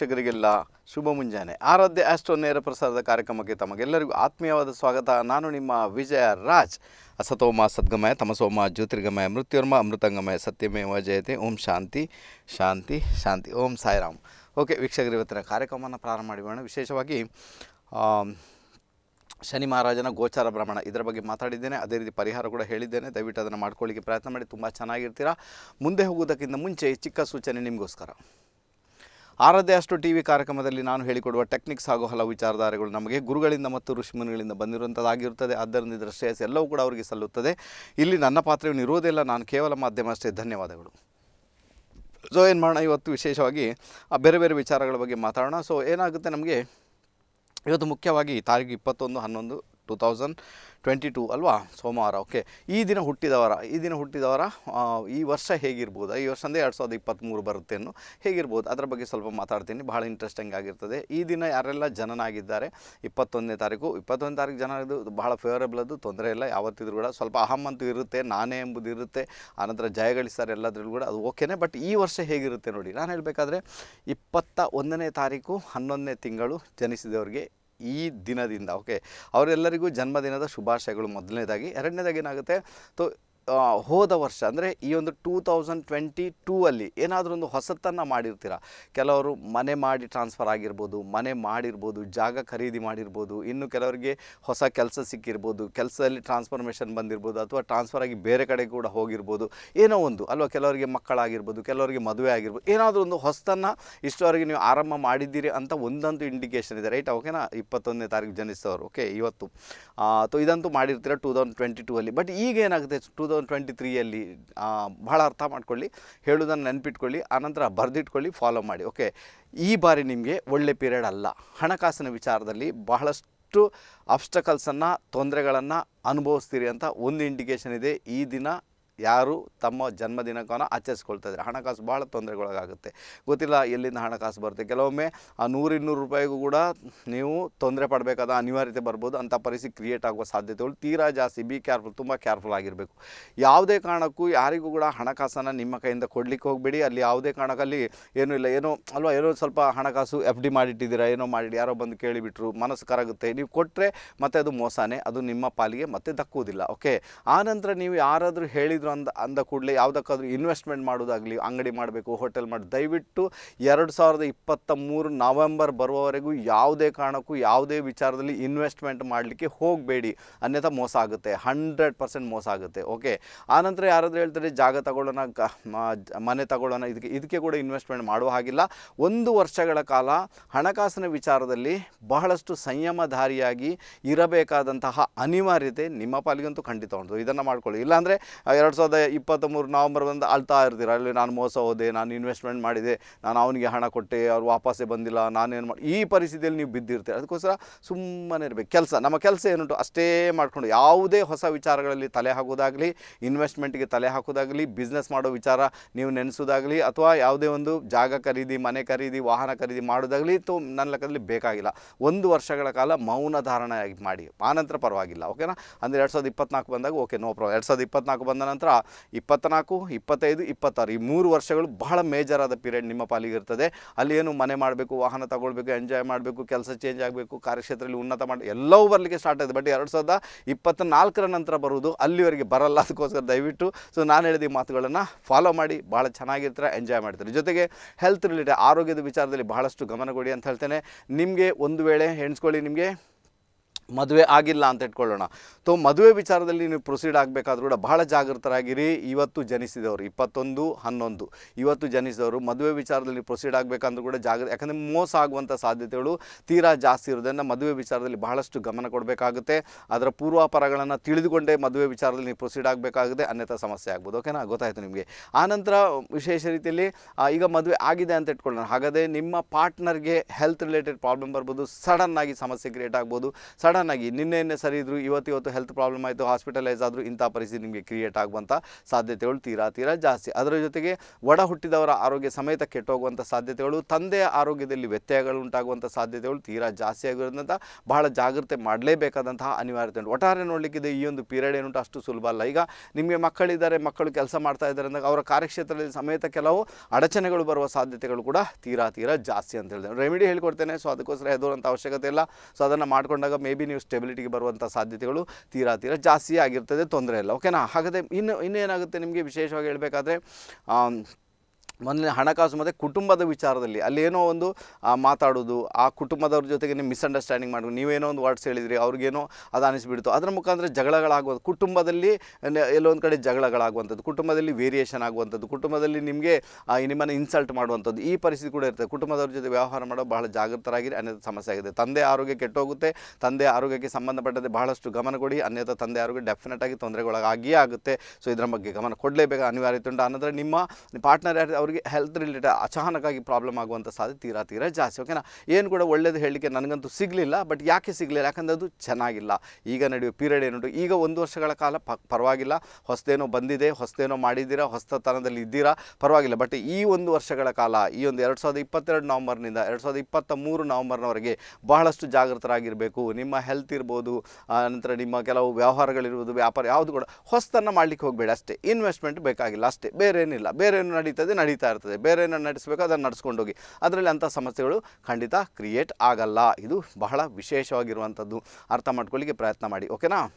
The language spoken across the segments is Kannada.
ವೀಕ್ಷಕರಿಗೆಲ್ಲ ಶುಭ ಮುಂಜಾನೆ. ಆರಾಧ್ಯ ಆಸ್ಟ್ರೋ ನೇರ ಪ್ರಸಾರದ ಕಾರ್ಯಕ್ರಮಕ್ಕೆ ತಮಗೆಲ್ಲರಿಗೂ ಆತ್ಮೀಯವಾದ ಸ್ವಾಗತ. ನಾನು ನಿಮ್ಮ ವಿಜಯ ರಾಜ್. ಅಸತೋಮ ಸದ್ಗಮಯ, ತಮಸೋಮ ಜ್ಯೋತಿರ್ಗಮಯ ಮೃತ್ಯುರ್ಮ ಅಮೃತಂಗಮಯ, ಸತ್ಯಮೇವ ಜಯತೆ, ಓಂ ಶಾಂತಿ ಶಾಂತಿ ಶಾಂತಿ, ಓಂ ಸಾಯಿರಾಮ್. ಓಕೆ, ವೀಕ್ಷಕರು, ಇವತ್ತಿನ ಕಾರ್ಯಕ್ರಮವನ್ನು ಪ್ರಾರಂಭ ಮಾಡಿಬೋಣ ವಿಶೇಷವಾಗಿ ಶನಿ ಮಹಾರಾಜನ ಗೋಚಾರ ಭ್ರಮಣ. ಇದರ ಬಗ್ಗೆ ಮಾತಾಡಿದ್ದೇನೆ. ಅದೇ ರೀತಿ ಪರಿಹಾರ ಕೂಡ ಹೇಳಿದ್ದೇನೆ. ದಯವಿಟ್ಟು ಅದನ್ನು ಮಾಡ್ಕೊಳ್ಳಿಕ್ಕೆ ಪ್ರಯತ್ನ ಮಾಡಿ. ತುಂಬ ಚೆನ್ನಾಗಿರ್ತೀರಾ? ಮುಂದೆ ಹೋಗುವುದಕ್ಕಿಂತ ಮುಂಚೆ ಚಿಕ್ಕ ಸೂಚನೆ ನಿಮಗೋಸ್ಕರ. ಆರಾಧ್ಯ ಅಷ್ಟು ಟಿ ವಿ ಕಾರ್ಯಕ್ರಮದಲ್ಲಿ ನಾನು ಹೇಳಿಕೊಡುವ ಟೆಕ್ನಿಕ್ಸ್ ಹಾಗೂ ಹಲವು ವಿಚಾರಧಾರೆಗಳು ನಮಗೆ ಗುರುಗಳಿಂದ ಮತ್ತು ಋಷಿಮುನಿಗಳಿಂದ ಬಂದಿರುವಂಥದ್ದಾಗಿರುತ್ತದೆ ಆದ್ದರಿಂದ ಇದರ ಶ್ರೇಯಸ್ ಎಲ್ಲವೂ ಕೂಡ ಅವರಿಗೆ ಸಲ್ಲುತ್ತದೆ. ಇಲ್ಲಿ ನನ್ನ ಪಾತ್ರವನ್ನು ಇರುವುದಿಲ್ಲ ನಾನು ಕೇವಲ ಮಾಧ್ಯಮ ಅಷ್ಟೇ. ಧನ್ಯವಾದಗಳು. ಸೊ ಏನು ಮಾಡೋಣ? ಇವತ್ತು ವಿಶೇಷವಾಗಿ, ಆ, ಬೇರೆ ಬೇರೆ ವಿಚಾರಗಳ ಬಗ್ಗೆ ಮಾತಾಡೋಣ. ಸೊ ಏನಾಗುತ್ತೆ ನಮಗೆ? ಇವತ್ತು ಮುಖ್ಯವಾಗಿ ತಾರೀಕು ಇಪ್ಪತ್ತೊಂದು, ಹನ್ನೊಂದು ಟೂ ತೌಸಂಡ್ ಟ್ವೆಂಟಿ ಟೂ ಅಲ್ವಾ? ಸೋಮವಾರ ಓಕೆ ಈ ದಿನ ಹುಟ್ಟಿದವರ, ಈ ದಿನ ಹುಟ್ಟಿದವರ ಈ ವರ್ಷ ಹೇಗಿರ್ಬೋದು? ಈ ವರ್ಷ ಅಂದರೆ ಎರಡು ಸಾವಿರದ ಇಪ್ಪತ್ತ್ಮೂರು ಬರುತ್ತೆ ಅನ್ನು ಹೇಗಿರ್ಬೋದು? ಅದರ ಬಗ್ಗೆ ಸ್ವಲ್ಪ ಮಾತಾಡ್ತೀನಿ. ಭಾಳ ಇಂಟ್ರೆಸ್ಟಿಂಗ್ ಆಗಿರ್ತದೆ. ಈ ದಿನ ಯಾರೆಲ್ಲ ಜನನಾಗಿದ್ದಾರೆ? ಇಪ್ಪತ್ತೊಂದನೇ ತಾರೀಕು. ಇಪ್ಪತ್ತೊಂದು ತಾರೀಕು ಜನ ಇದು ಬಹಳ ಫೇವರೇಬಲ್ ಅದು. ತೊಂದರೆ ಇಲ್ಲ, ಯಾವತ್ತಿದ್ರು ಕೂಡ. ಸ್ವಲ್ಪ ಅಹಮ್ ಅಂತೂ ಇರುತ್ತೆ, ನಾನೇ ಎಂಬುದು ಇರುತ್ತೆ. ಆನಂತರ ಜಯಗಳಿಸ್ತಾರೆ ಎಲ್ಲದ್ರಲ್ಲೂ ಕೂಡ. ಅದು ಓಕೆನೇ ಬಟ್ ಈ ವರ್ಷ ಹೇಗಿರುತ್ತೆ ನೋಡಿ, ನಾನು ಹೇಳಬೇಕಾದ್ರೆ ಇಪ್ಪತ್ತ ಒಂದನೇ ತಾರೀಕು, ಹನ್ನೊಂದನೇ ತಿಂಗಳು ಜನಿಸಿದವರಿಗೆ ಈ ದಿನದಿಂದ ಓಕೆ ಅವರೆಲ್ಲರಿಗೂ ಜನ್ಮದಿನದ ಶುಭಾಶಯಗಳು ಮೊದಲನೇದಾಗಿ. ಎರಡನೇದಾಗಿ ಏನಾಗುತ್ತೆ? ತೊ ಹೋದ ವರ್ಷ, ಅಂದರೆ ಈ ಒಂದು ಟೂ ತೌಸಂಡ್ ಟ್ವೆಂಟಿ ಟೂ ಅಲ್ಲಿ ಏನಾದರೂ ಒಂದು ಹೊಸತನ್ನು ಮಾಡಿರ್ತೀರ? ಕೆಲವರು ಮನೆ ಮಾಡಿ ಟ್ರಾನ್ಸ್ಫರ್ ಆಗಿರ್ಬೋದು, ಮನೆ ಮಾಡಿರ್ಬೋದು, ಜಾಗ ಖರೀದಿ ಮಾಡಿರ್ಬೋದು, ಇನ್ನು ಕೆಲವರಿಗೆ ಹೊಸ ಕೆಲಸ ಸಿಕ್ಕಿರ್ಬೋದು, ಕೆಲಸದಲ್ಲಿ ಟ್ರಾನ್ಸ್ಫಾರ್ಮೇಷನ್ ಬಂದಿರ್ಬೋದು, ಅಥವಾ ಟ್ರಾನ್ಸ್ಫರ್ ಆಗಿ ಬೇರೆ ಕಡೆ ಕೂಡ ಹೋಗಿರ್ಬೋದು, ಏನೋ ಒಂದು, ಅಲ್ವಾ? ಕೆಲವರಿಗೆ ಮಕ್ಕಳಾಗಿರ್ಬೋದು, ಕೆಲವರಿಗೆ ಮದುವೆ ಆಗಿರ್ಬೋದು, ಏನಾದರೂ ಒಂದು ಹೊಸತನ್ನು ಇಷ್ಟವರೆಗೆ ನೀವು ಆರಂಭ ಮಾಡಿದ್ದೀರಿ ಅಂತ ಒಂದಂತೂ ಇಂಡಿಕೇಷನ್ ಇದೆ. ರೈಟ್ ಓಕೆನಾ ಇಪ್ಪತ್ತೊಂದನೇ ತಾರೀಕು ಜನಿಸಿದವರು. ಓಕೆ ಇವತ್ತು. ಸೊ ಇದಂತೂ ಮಾಡಿರ್ತೀರ ಟೂ ತೌಸಂಡ್ ಟ್ವೆಂಟಿ ಟೂ ಅಲ್ಲಿ? ಬಟ್ ಈಗ ಏನಾಗುತ್ತೆ? ಟೂ ತೌಸಂಡ್ ಟ್ವೆಂಟಿ ತ್ರೀಯಲ್ಲಿ ಭಾಳ ಅರ್ಥ ಮಾಡ್ಕೊಳ್ಳಿ, ಹೇಳೋದನ್ನು ನೆನಪಿಟ್ಕೊಳ್ಳಿ, ಆನಂತರ ಬರೆದಿಟ್ಕೊಳ್ಳಿ ಫಾಲೋ ಮಾಡಿ. ಓಕೆ ಈ ಬಾರಿ ನಿಮಗೆ ಒಳ್ಳೆ ಪೀರಿಯಡ್ ಅಲ್ಲ. ಹಣಕಾಸಿನ ವಿಚಾರದಲ್ಲಿ ಬಹಳಷ್ಟು ಅಬ್ಸ್ಟಕಲ್ಸನ್ನು ತೊಂದರೆಗಳನ್ನು ಅನುಭವಿಸ್ತೀರಿ ಅಂತ ಒಂದು ಇಂಡಿಕೇಷನ್ ಇದೆ. ಈ ದಿನ ಯಾರು ತಮ್ಮ ಜನ್ಮದಿನಕ್ಕನ್ನು ಆಚರಿಸ್ಕೊಳ್ತಾ ಇದ್ದಾರೆ. ಹಣಕಾಸು ಭಾಳ ತೊಂದರೆಗೊಳಗಾಗುತ್ತೆ. ಗೊತ್ತಿಲ್ಲ ಎಲ್ಲಿಂದ ಹಣಕಾಸು ಬರುತ್ತೆ. ಕೆಲವೊಮ್ಮೆ ಆ ನೂರಿನ್ನೂರು ರೂಪಾಯಿಗೂ ಕೂಡ ನೀವು ತೊಂದರೆ ಪಡಬೇಕಾದ ಅನಿವಾರ್ಯತೆ ಬರ್ಬೋದು. ಅಂಥ ಪರಿಸ್ಥಿತಿ ಕ್ರಿಯೇಟ್ ಆಗುವ ಸಾಧ್ಯತೆಗಳು ತೀರಾ ಜಾಸ್ತಿ ಬಿ ಕೇರ್ಫುಲ್ ತುಂಬ ಕೇರ್ಫುಲ್ ಆಗಿರಬೇಕು. ಯಾವುದೇ ಕಾರಣಕ್ಕೂ ಯಾರಿಗೂ ಕೂಡ ಹಣಕಾಸನ್ನು ನಿಮ್ಮ ಕೈಯಿಂದ ಕೊಡಲಿಕ್ಕೆ ಹೋಗಬೇಡಿ. ಅಲ್ಲಿ ಯಾವುದೇ ಕಾರಣಕ್ಕಲ್ಲಿ ಏನೂ ಇಲ್ಲ. ಏನೋ, ಅಲ್ವಾ, ಏನೋ ಸ್ವಲ್ಪ ಹಣಕಾಸು ಎಫ್ ಡಿ ಮಾಡಿಟ್ಟಿದ್ದೀರಾ, ಏನೋ ಮಾಡಿ ಯಾರೋ ಬಂದು ಕೇಳಿಬಿಟ್ರು, ಮನಸ್ಸು ಕರಗುತ್ತೆ. ನೀವು ಕೊಟ್ಟರೆ ಮತ್ತೆ ಅದು ಮೋಸನೇ, ಅದು ನಿಮ್ಮ ಪಾಲಿಗೆ ಮತ್ತೆ ದಕ್ಕುವುದಿಲ್ಲ. ಓಕೆ ಆನಂತರ ನೀವು ಯಾರಾದರೂ ಹೇಳಿದ್ರು ಅಂದ ಅಂದ ಕೂಡಲೇ ಯಾವುದಕ್ಕಾದ್ರೂ ಇನ್ವೆಸ್ಟ್ಮೆಂಟ್ ಮಾಡೋದಾಗಲಿ ಅಂಗಡಿ ಮಾಡಬೇಕು ಹೋಟೆಲ್ ಮಾಡಿ, ದಯವಿಟ್ಟು ಎರಡು ಸಾವಿರದ ಇಪ್ಪತ್ತ ಮೂರು ನವೆಂಬರ್ ಬರುವವರೆಗೂ ಯಾವುದೇ ಕಾರಣಕ್ಕೂ ಯಾವುದೇ ವಿಚಾರದಲ್ಲಿ ಇನ್ವೆಸ್ಟ್ಮೆಂಟ್ ಮಾಡಲಿಕ್ಕೆ ಹೋಗಬೇಡಿ. ಅನ್ಯಥಾ ಮೋಸ ಆಗುತ್ತೆ. ಹಂಡ್ರೆಡ್ ಪರ್ಸೆಂಟ್ ಮೋಸ ಆಗುತ್ತೆ. ಓಕೆ ಆನಂತರ ಯಾರಾದರೂ ಹೇಳ್ತಾರೆ, ಜಾಗ ತಗೊಳ್ಳೋಣ ಮನೆ ತಗೊಳ್ಳೋಣ, ಇದಕ್ಕೆ ಇದಕ್ಕೆ ಕೂಡ ಇನ್ವೆಸ್ಟ್ಮೆಂಟ್ ಮಾಡುವ ಹಾಗಿಲ್ಲ. ಒಂದು ವರ್ಷಗಳ ಕಾಲ ಹಣಕಾಸಿನ ವಿಚಾರದಲ್ಲಿ ಬಹಳಷ್ಟು ಸಂಯಮಧಾರಿಯಾಗಿ ಇರಬೇಕಾದಂತಹ ಅನಿವಾರ್ಯತೆ ನಿಮ್ಮ ಪಾಲಿಗಂತೂ ಖಂಡಿತ ಉಂಟು. ಇದನ್ನು ಮಾಡ್ಕೊಳ್ಳಿ. ಇಲ್ಲಾಂದರೆ ಎರಡು ಸಾವಿರದ ಇಪ್ಪತ್ತ್ಮೂರು ನವಂಬರ್ ಬಂದು ಅಳ್ತಾ ಇರ್ತೀರ. ಅಲ್ಲಿ ನಾನು ಮೋಸ ಹೋದೆ, ನಾನು ಇನ್ವೆಸ್ಟ್ಮೆಂಟ್ ಮಾಡಿದೆ, ನಾನು ಅವನಿಗೆ ಹಣ ಕೊಟ್ಟೆ, ಅವ್ರು ವಾಪಸ್ಸೇ ಬಂದಿಲ್ಲ, ನಾನೇನು ಮಾಡಿ ಈ ಪರಿಸ್ಥಿತಿಯಲ್ಲಿ ನೀವು ಬಿದ್ದಿರ್ತೀರ. ಅದಕ್ಕೋಸ್ಕರ ಸುಮ್ಮನೆ ಇರಬೇಕು. ಕೆಲಸ, ನಮ್ಮ ಕೆಲಸ ಏನುಂಟು? ಅಷ್ಟೇ ಮಾಡಿಕೊಂಡು ಯಾವುದೇ ಹೊಸ ವಿಚಾರಗಳಲ್ಲಿ ತಲೆ ಹಾಕೋದಾಗಲಿ ಇನ್ವೆಸ್ಟ್ಮೆಂಟ್ಗೆ ತಲೆ ಹಾಕೋದಾಗಲಿ ಬಿಸ್ನೆಸ್ ಮಾಡೋ ವಿಚಾರ ನೀವು ನೆನೆಸೋದಾಗಲಿ ಅಥವಾ ಯಾವುದೇ ಒಂದು ಜಾಗ ಖರೀದಿ, ಮನೆ ಖರೀದಿ, ವಾಹನ ಖರೀದಿ ಮಾಡೋದಾಗಲಿ ತೋ ನನ್ನ ಲೆಕ್ಕದಲ್ಲಿ ಬೇಕಾಗಿಲ್ಲ. ಒಂದು ವರ್ಷಗಳ ಕಾಲ ಮೌನ ಧಾರಣೆಯಾಗಿ ಮಾಡಿ. ಆನಂತರ ಪರವಾಗಿಲ್ಲ, ಓಕೆನಾ? ಅಂದರೆ ಎರಡು ಸಾವಿರದ ಇಪ್ಪತ್ನಾಲ್ಕು ಬಂದಾಗ ಓಕೆ, ನೋ ಪ್ರಾಬ್ಲಮ್ ಎರಡು ಸಾವಿರದ ಇಪ್ಪತ್ತ್ನಾಲ್ಕು ಬಂದ ನಂತರ ಇಪ್ಪತ್ನಾಲ್ಕು, ಇಪ್ಪತ್ತೈದು, ಇಪ್ಪತ್ತಾರು ಈ ಮೂರು ವರ್ಷಗಳು ಬಹಳ ಮೇಜರ್ ಆದ ಪೀರಿಯಡ್ ನಿಮ್ಮ ಪಾಲಿಗೆ ಇರ್ತದೆ. ಅಲ್ಲಿ ಏನು ಮನೆ ಮಾಡಬೇಕು, ವಾಹನ ತಗೊಳ್ಬೇಕು ಎಂಜಾಯ್ ಮಾಡಬೇಕು, ಕೆಲಸ ಚೇಂಜ್ ಆಗಬೇಕು, ಕಾರ್ಯಕ್ಷೇತ್ರದಲ್ಲಿ ಉನ್ನತ ಮಾಡಿ, ಎಲ್ಲವೂ ಬರಲಿಕ್ಕೆ ಸ್ಟಾರ್ಟ್ ಆಗಿದೆ ಬಟ್ ಎರಡು ಸಾವಿರದ ಇಪ್ಪತ್ತ್ನಾಲ್ಕರ ನಂತರ ಬರುವುದು ಅಲ್ಲಿವರೆಗೆ ಬರಲ್ಲ. ಅದಕ್ಕೋಸ್ಕರ ದಯವಿಟ್ಟು ಸೊ ನಾನು ಹೇಳಿದ ಈ ಮಾತುಗಳನ್ನು ಫಾಲೋ ಮಾಡಿ ಭಾಳ ಚೆನ್ನಾಗಿರ್ತಾರೆ ಎಂಜಾಯ್ ಮಾಡ್ತಾರೆ. ಜೊತೆಗೆ ಹೆಲ್ತ್ ರಿಲೇಟೆಡ್ ಆರೋಗ್ಯದ ವಿಚಾರದಲ್ಲಿ ಬಹಳಷ್ಟು ಗಮನ ಕೊಡಿ ಅಂತ ಹೇಳ್ತೇನೆ. ನಿಮಗೆ ಒಂದು ವೇಳೆ, ಹೆಣ್ಸ್ಕೊಳ್ಳಿ ನಿಮಗೆ. ಮದುವೆ ಆಗಿಲ್ಲ ಅಂತ ಇಟ್ಕೊಳ್ಳೋಣ. ಸೊ ಮದುವೆ ವಿಚಾರದಲ್ಲಿ ನೀವು ಪ್ರೊಸೀಡ್ ಆಗಬೇಕಾದ್ರೂ ಕೂಡ ಬಹಳ ಜಾಗೃತರಾಗಿರಿ. ಇವತ್ತು ಜನಿಸಿದವರು ಇಪ್ಪತ್ತೊಂದು, ಹನ್ನೊಂದು. ಇವತ್ತು ಜನಿಸಿದವರು ಮದುವೆ ವಿಚಾರದಲ್ಲಿ ಪ್ರೊಸೀಡ್ ಆಗಬೇಕಂದ್ರೂ ಕೂಡ ಜಾಗ್ರ ಯಾಕಂದರೆ ಮೋಸ ಆಗುವಂಥ ಸಾಧ್ಯತೆಗಳು ತೀರಾ ಜಾಸ್ತಿ ಇರೋದ್ರಿಂದ ಮದುವೆ ವಿಚಾರದಲ್ಲಿ ಬಹಳಷ್ಟು ಗಮನ ಕೊಡಬೇಕಾಗುತ್ತೆ. ಅದರ ಪೂರ್ವಾಪರಗಳನ್ನು ತಿಳಿದುಕೊಂಡೇ ಮದುವೆ ವಿಚಾರದಲ್ಲಿ ನೀವು ಪ್ರೊಸೀಡ್ ಆಗಬೇಕಾಗುತ್ತೆ. ಅನ್ಯಥಾ ಸಮಸ್ಯೆ ಆಗ್ಬೋದು. ಓಕೆನಾ ಗೊತ್ತಾಯಿತು ನಿಮಗೆ. ಆನಂತರ ವಿಶೇಷ ರೀತಿಯಲ್ಲಿ ಈಗ ಮದುವೆ ಆಗಿದೆ ಅಂತ ಇಟ್ಕೊಳ್ಳೋಣ. ಹಾಗಾದರೆ ನಿಮ್ಮ ಪಾರ್ಟ್ನರ್ಗೆ ಹೆಲ್ತ್ ರಿಲೇಟೆಡ್ ಪ್ರಾಬ್ಲಮ್ ಬರ್ಬೋದು. ಸಡನ್ನಾಗಿ ಸಮಸ್ಯೆ ಕ್ರಿಯೇಟ್ ಆಗ್ಬೋದು. ಸಡನ್ ಸಡನ್ನಾಗಿ ನಿನ್ನೆ ಸರಿ ಇದ್ರು, ಇವತ್ತು ಇವತ್ತು ಹೆಲ್ತ್ ಪ್ರಾಬ್ಲಮ್ ಆಯಿತು ಹಾಸ್ಪಿಟಲೈಸ್ ಆದರೂ ಇಂಥ ಪರಿಸ್ಥಿತಿ ನಿಮಗೆ ಕ್ರಿಯೇಟ್ ಆಗುವಂಥ ಸಾಧ್ಯತೆಗಳು ತೀರಾ ತೀರಾ ಜಾಸ್ತಿ. ಅದರ ಜೊತೆಗೆ ಒಡ ಹುಟ್ಟಿದವರ ಆರೋಗ್ಯ ಸಮೇತ ಕೆಟ್ಟೋಗುವಂಥ ಸಾಧ್ಯತೆಗಳು, ತಂದೆಯ ಆರೋಗ್ಯದಲ್ಲಿ ವ್ಯತ್ಯಯಗಳು ಉಂಟಾಗುವಂಥ ಸಾಧ್ಯತೆಗಳು ತೀರಾ ಜಾಸ್ತಿ ಆಗಿರೋದ್ರಿಂದ ಬಹಳ ಜಾಗ್ರತೆ ಮಾಡಲೇಬೇಕಾದಂತಹ ಅನಿವಾರ್ಯತೆ ಉಂಟು. ಒಟ್ಟಾರೆ ನೋಡಲಿಕ್ಕಿದೆ ಈ ಒಂದು ಪೀರಿಯಡ್ ಏನುಂಟು ಅಷ್ಟು ಸುಲಭ ಅಲ್ಲ. ಈಗ ನಿಮಗೆ ಮಕ್ಕಳಿದ್ದಾರೆ, ಮಕ್ಕಳು ಕೆಲಸ ಮಾಡ್ತಾ ಇದ್ದಾರೆ ಅಂದಾಗ ಅವರ ಕಾರ್ಯಕ್ಷೇತ್ರದಲ್ಲಿ ಸಮೇತ ಕೆಲವು ಅಡಚಣೆಗಳು ಬರುವ ಸಾಧ್ಯತೆಗಳು ಕೂಡ ತೀರಾ ತೀರಾ ಜಾಸ್ತಿ ಅಂತ ಹೇಳಿದೆ. ರೆಮಿಡಿ ಹೇಳ್ಕೊಡ್ತೇನೆ. ಸೊ, ಅದಕ್ಕೋಸ್ಕರ ಹೆದರುವಂಥ ಅವಶ್ಯಕತೆ ಇಲ್ಲ. ಸೊ, ಅದನ್ನು ಮಾಡ್ಕೊಂಡಾಗ ಮೇ ಬಿ ನೀವು ಸ್ಟೆಬಿಲಿಟಿಗೆ ಬರುವಂಥ ಸಾಧ್ಯತೆಗಳು ತೀರಾ ತೀರಾ ಜಾಸ್ತಿ ಆಗಿರ್ತದೆ ತೊಂದರೆ ಇಲ್ಲ. ಓಕೆನಾ ಹಾಗಾದರೆ ಇನ್ನು, ಇನ್ನೇನಾಗುತ್ತೆ ನಿಮಗೆ ವಿಶೇಷವಾಗಿ ಹೇಳಬೇಕಾದ್ರೆ ಮೊದಲನೇ ಹಣಕಾಸು ಮತ್ತು ಕುಟುಂಬದ ವಿಚಾರದಲ್ಲಿ ಅಲ್ಲೇನೋ ಒಂದು ಮಾತಾಡೋದು, ಆ ಕುಟುಂಬದವ್ರ ಜೊತೆಗೆ ಮಿಸ್ಅಂಡರ್ಸ್ಟ್ಯಾಂಡಿಂಗ್ ಮಾಡೋದು ನೀವೇನೋ ಒಂದು ವರ್ಡ್ಸ್ ಹೇಳಿದ್ರಿ, ಅವ್ರಿಗೇನೋ ಅದು ಅನಿಸ್ಬಿಡ್ತು. ಅದರ ಮುಖಾಂತರ ಜಗಳಗಳಾಗೋದು ಕುಟುಂಬದಲ್ಲಿ ಎಲ್ಲೊಂದು ಕಡೆ ಜಗಳಗಳಾಗುವಂಥದ್ದು, ಕುಟುಂಬದಲ್ಲಿ ವೇರಿಯೇಷನ್ ಆಗುವಂಥದ್ದು, ಕುಟುಂಬದಲ್ಲಿ ನಿಮಗೆ ನಿಮ್ಮನ್ನು ಇನ್ಸಲ್ಟ್ ಮಾಡುವಂಥದ್ದು, ಈ ಪರಿಸ್ಥಿತಿ ಕೂಡ ಇರ್ತದೆ. ಕುಟುಂಬದವ್ರ ಜೊತೆ ವ್ಯವಹಾರ ಮಾಡೋ ಬಹಳ ಜಾಗೃತರಾಗಿರಿ, ಅನ್ಯಥ ಸಮಸ್ಯೆ ಆಗಿದೆ. ತಂದೆ ಆರೋಗ್ಯ ಕೆಟ್ಟೋಗುತ್ತೆ, ತಂದೆ ಆರೋಗ್ಯಕ್ಕೆ ಸಂಬಂಧಪಟ್ಟಂತೆ ಬಹಳಷ್ಟು ಗಮನ ಕೊಡಿ, ಅನ್ಯಥ ತಂದೆ ಆರೋಗ್ಯ ಡೆಫಿನೆಟ್ ಆಗಿ ತೊಂದರೆಗೊಳಗಾಗಿಯೇ ಆಗುತ್ತೆ. ಸೊ ಇದರ ಬಗ್ಗೆ ಗಮನ ಕೊಡಲೇಬೇಕು, ಅನಿವಾರ್ಯತೆ ಉಂಟು. ಅನ್ನೋದ್ರೆ ನಿಮ್ಮ ಪಾರ್ಟ್ನರ್ ಯಾರು ಅವರಿಗೆ ಹೆಲ್ತ್ ರಿಲೇಟೆಡ್ ಅಚಾನಕ್ಕಾಗಿ ಪ್ರಾಬ್ಲಮ್ ಆಗುವಂಥ ಸಾಧ್ಯತೆ ತೀರಾ ತೀರಾ ಜಾಸ್ತಿ ಓಕೆನಾ ಏನು ಕೂಡ ಒಳ್ಳೇದು ಹೇಳಲಿಕ್ಕೆ ನನಗಂತೂ ಸಿಗಲಿಲ್ಲ ಬಟ್ ಯಾಕೆ ಸಿಗಲಿಲ್ಲ? ಯಾಕಂದರೆ ಅದು ಚೆನ್ನಾಗಿಲ್ಲ. ಈಗ ನಡೆಯುವ ಪೀರಿಯಡ್ ಏನುಂಟು ಈಗ ಒಂದು ವರ್ಷಗಳ ಕಾಲ ಪರವಾಗಿಲ್ಲ. ಹೊಸದೇನೋ ಬಂದಿದೆ, ಹೊಸದೇನೋ ಮಾಡಿದ್ದೀರಾ ಹೊಸತನದಲ್ಲಿ ಇದ್ದೀರಾ, ಪರವಾಗಿಲ್ಲ. ಬಟ್ ಈ ಒಂದು ವರ್ಷಗಳ ಕಾಲ, ಈ ಒಂದು ಎರಡು ಸಾವಿರದ ಇಪ್ಪತ್ತೆರಡು ನವಂಬರ್ನಿಂದ ಎರಡು ಸಾವಿರದ ಇಪ್ಪತ್ತ ಮೂರು ನವಂಬರ್ನವರೆಗೆ ಬಹಳಷ್ಟು ಜಾಗೃತರಾಗಿರಬೇಕು ನಿಮ್ಮ ಹೆಲ್ತ್ ಇರ್ಬೋದು ನಂತರ ನಿಮ್ಮ ಕೆಲವು ವ್ಯವಹಾರಗಳಿರ್ಬೋದು ವ್ಯಾಪಾರ ಯಾವುದು ಕೂಡ, ಹೊಸತನ್ನು ಮಾಡಲಿಕ್ಕೆ ಹೋಗಬೇಡಿ ಅಷ್ಟೇ. ಇನ್ವೆಸ್ಟ್ಮೆಂಟ್ ಬೇಕಾಗಿಲ್ಲ ಅಷ್ಟೇ. ಬೇರೆ ಏನಿಲ್ಲ ಬೇರೆ ಏನು ನಡೀತದೆ. ನಡೀತಾ ಇರ್ತದೆ. ಬೇರೆ ಏನೋ ನಡೆಸಬೇಕು ಅದನ್ನು ನಡೆಸ್ಕೊಂಡು ಹೋಗಿ ಅದರಲ್ಲಿ ಅಂಥ ಸಮಸ್ಯೆಗಳು ಖಂಡಿತ ಕ್ರಿಯೇಟ್ ಆಗಲ್ಲ. ಇದು ಬಹಳ ವಿಶೇಷವಾಗಿರುವಂಥದ್ದು. ಅರ್ಥ ಮಾಡ್ಕೊಳ್ಳಿಕ್ಕೆ ಪ್ರಯತ್ನ ಮಾಡಿ. ಓಕೆನಾ?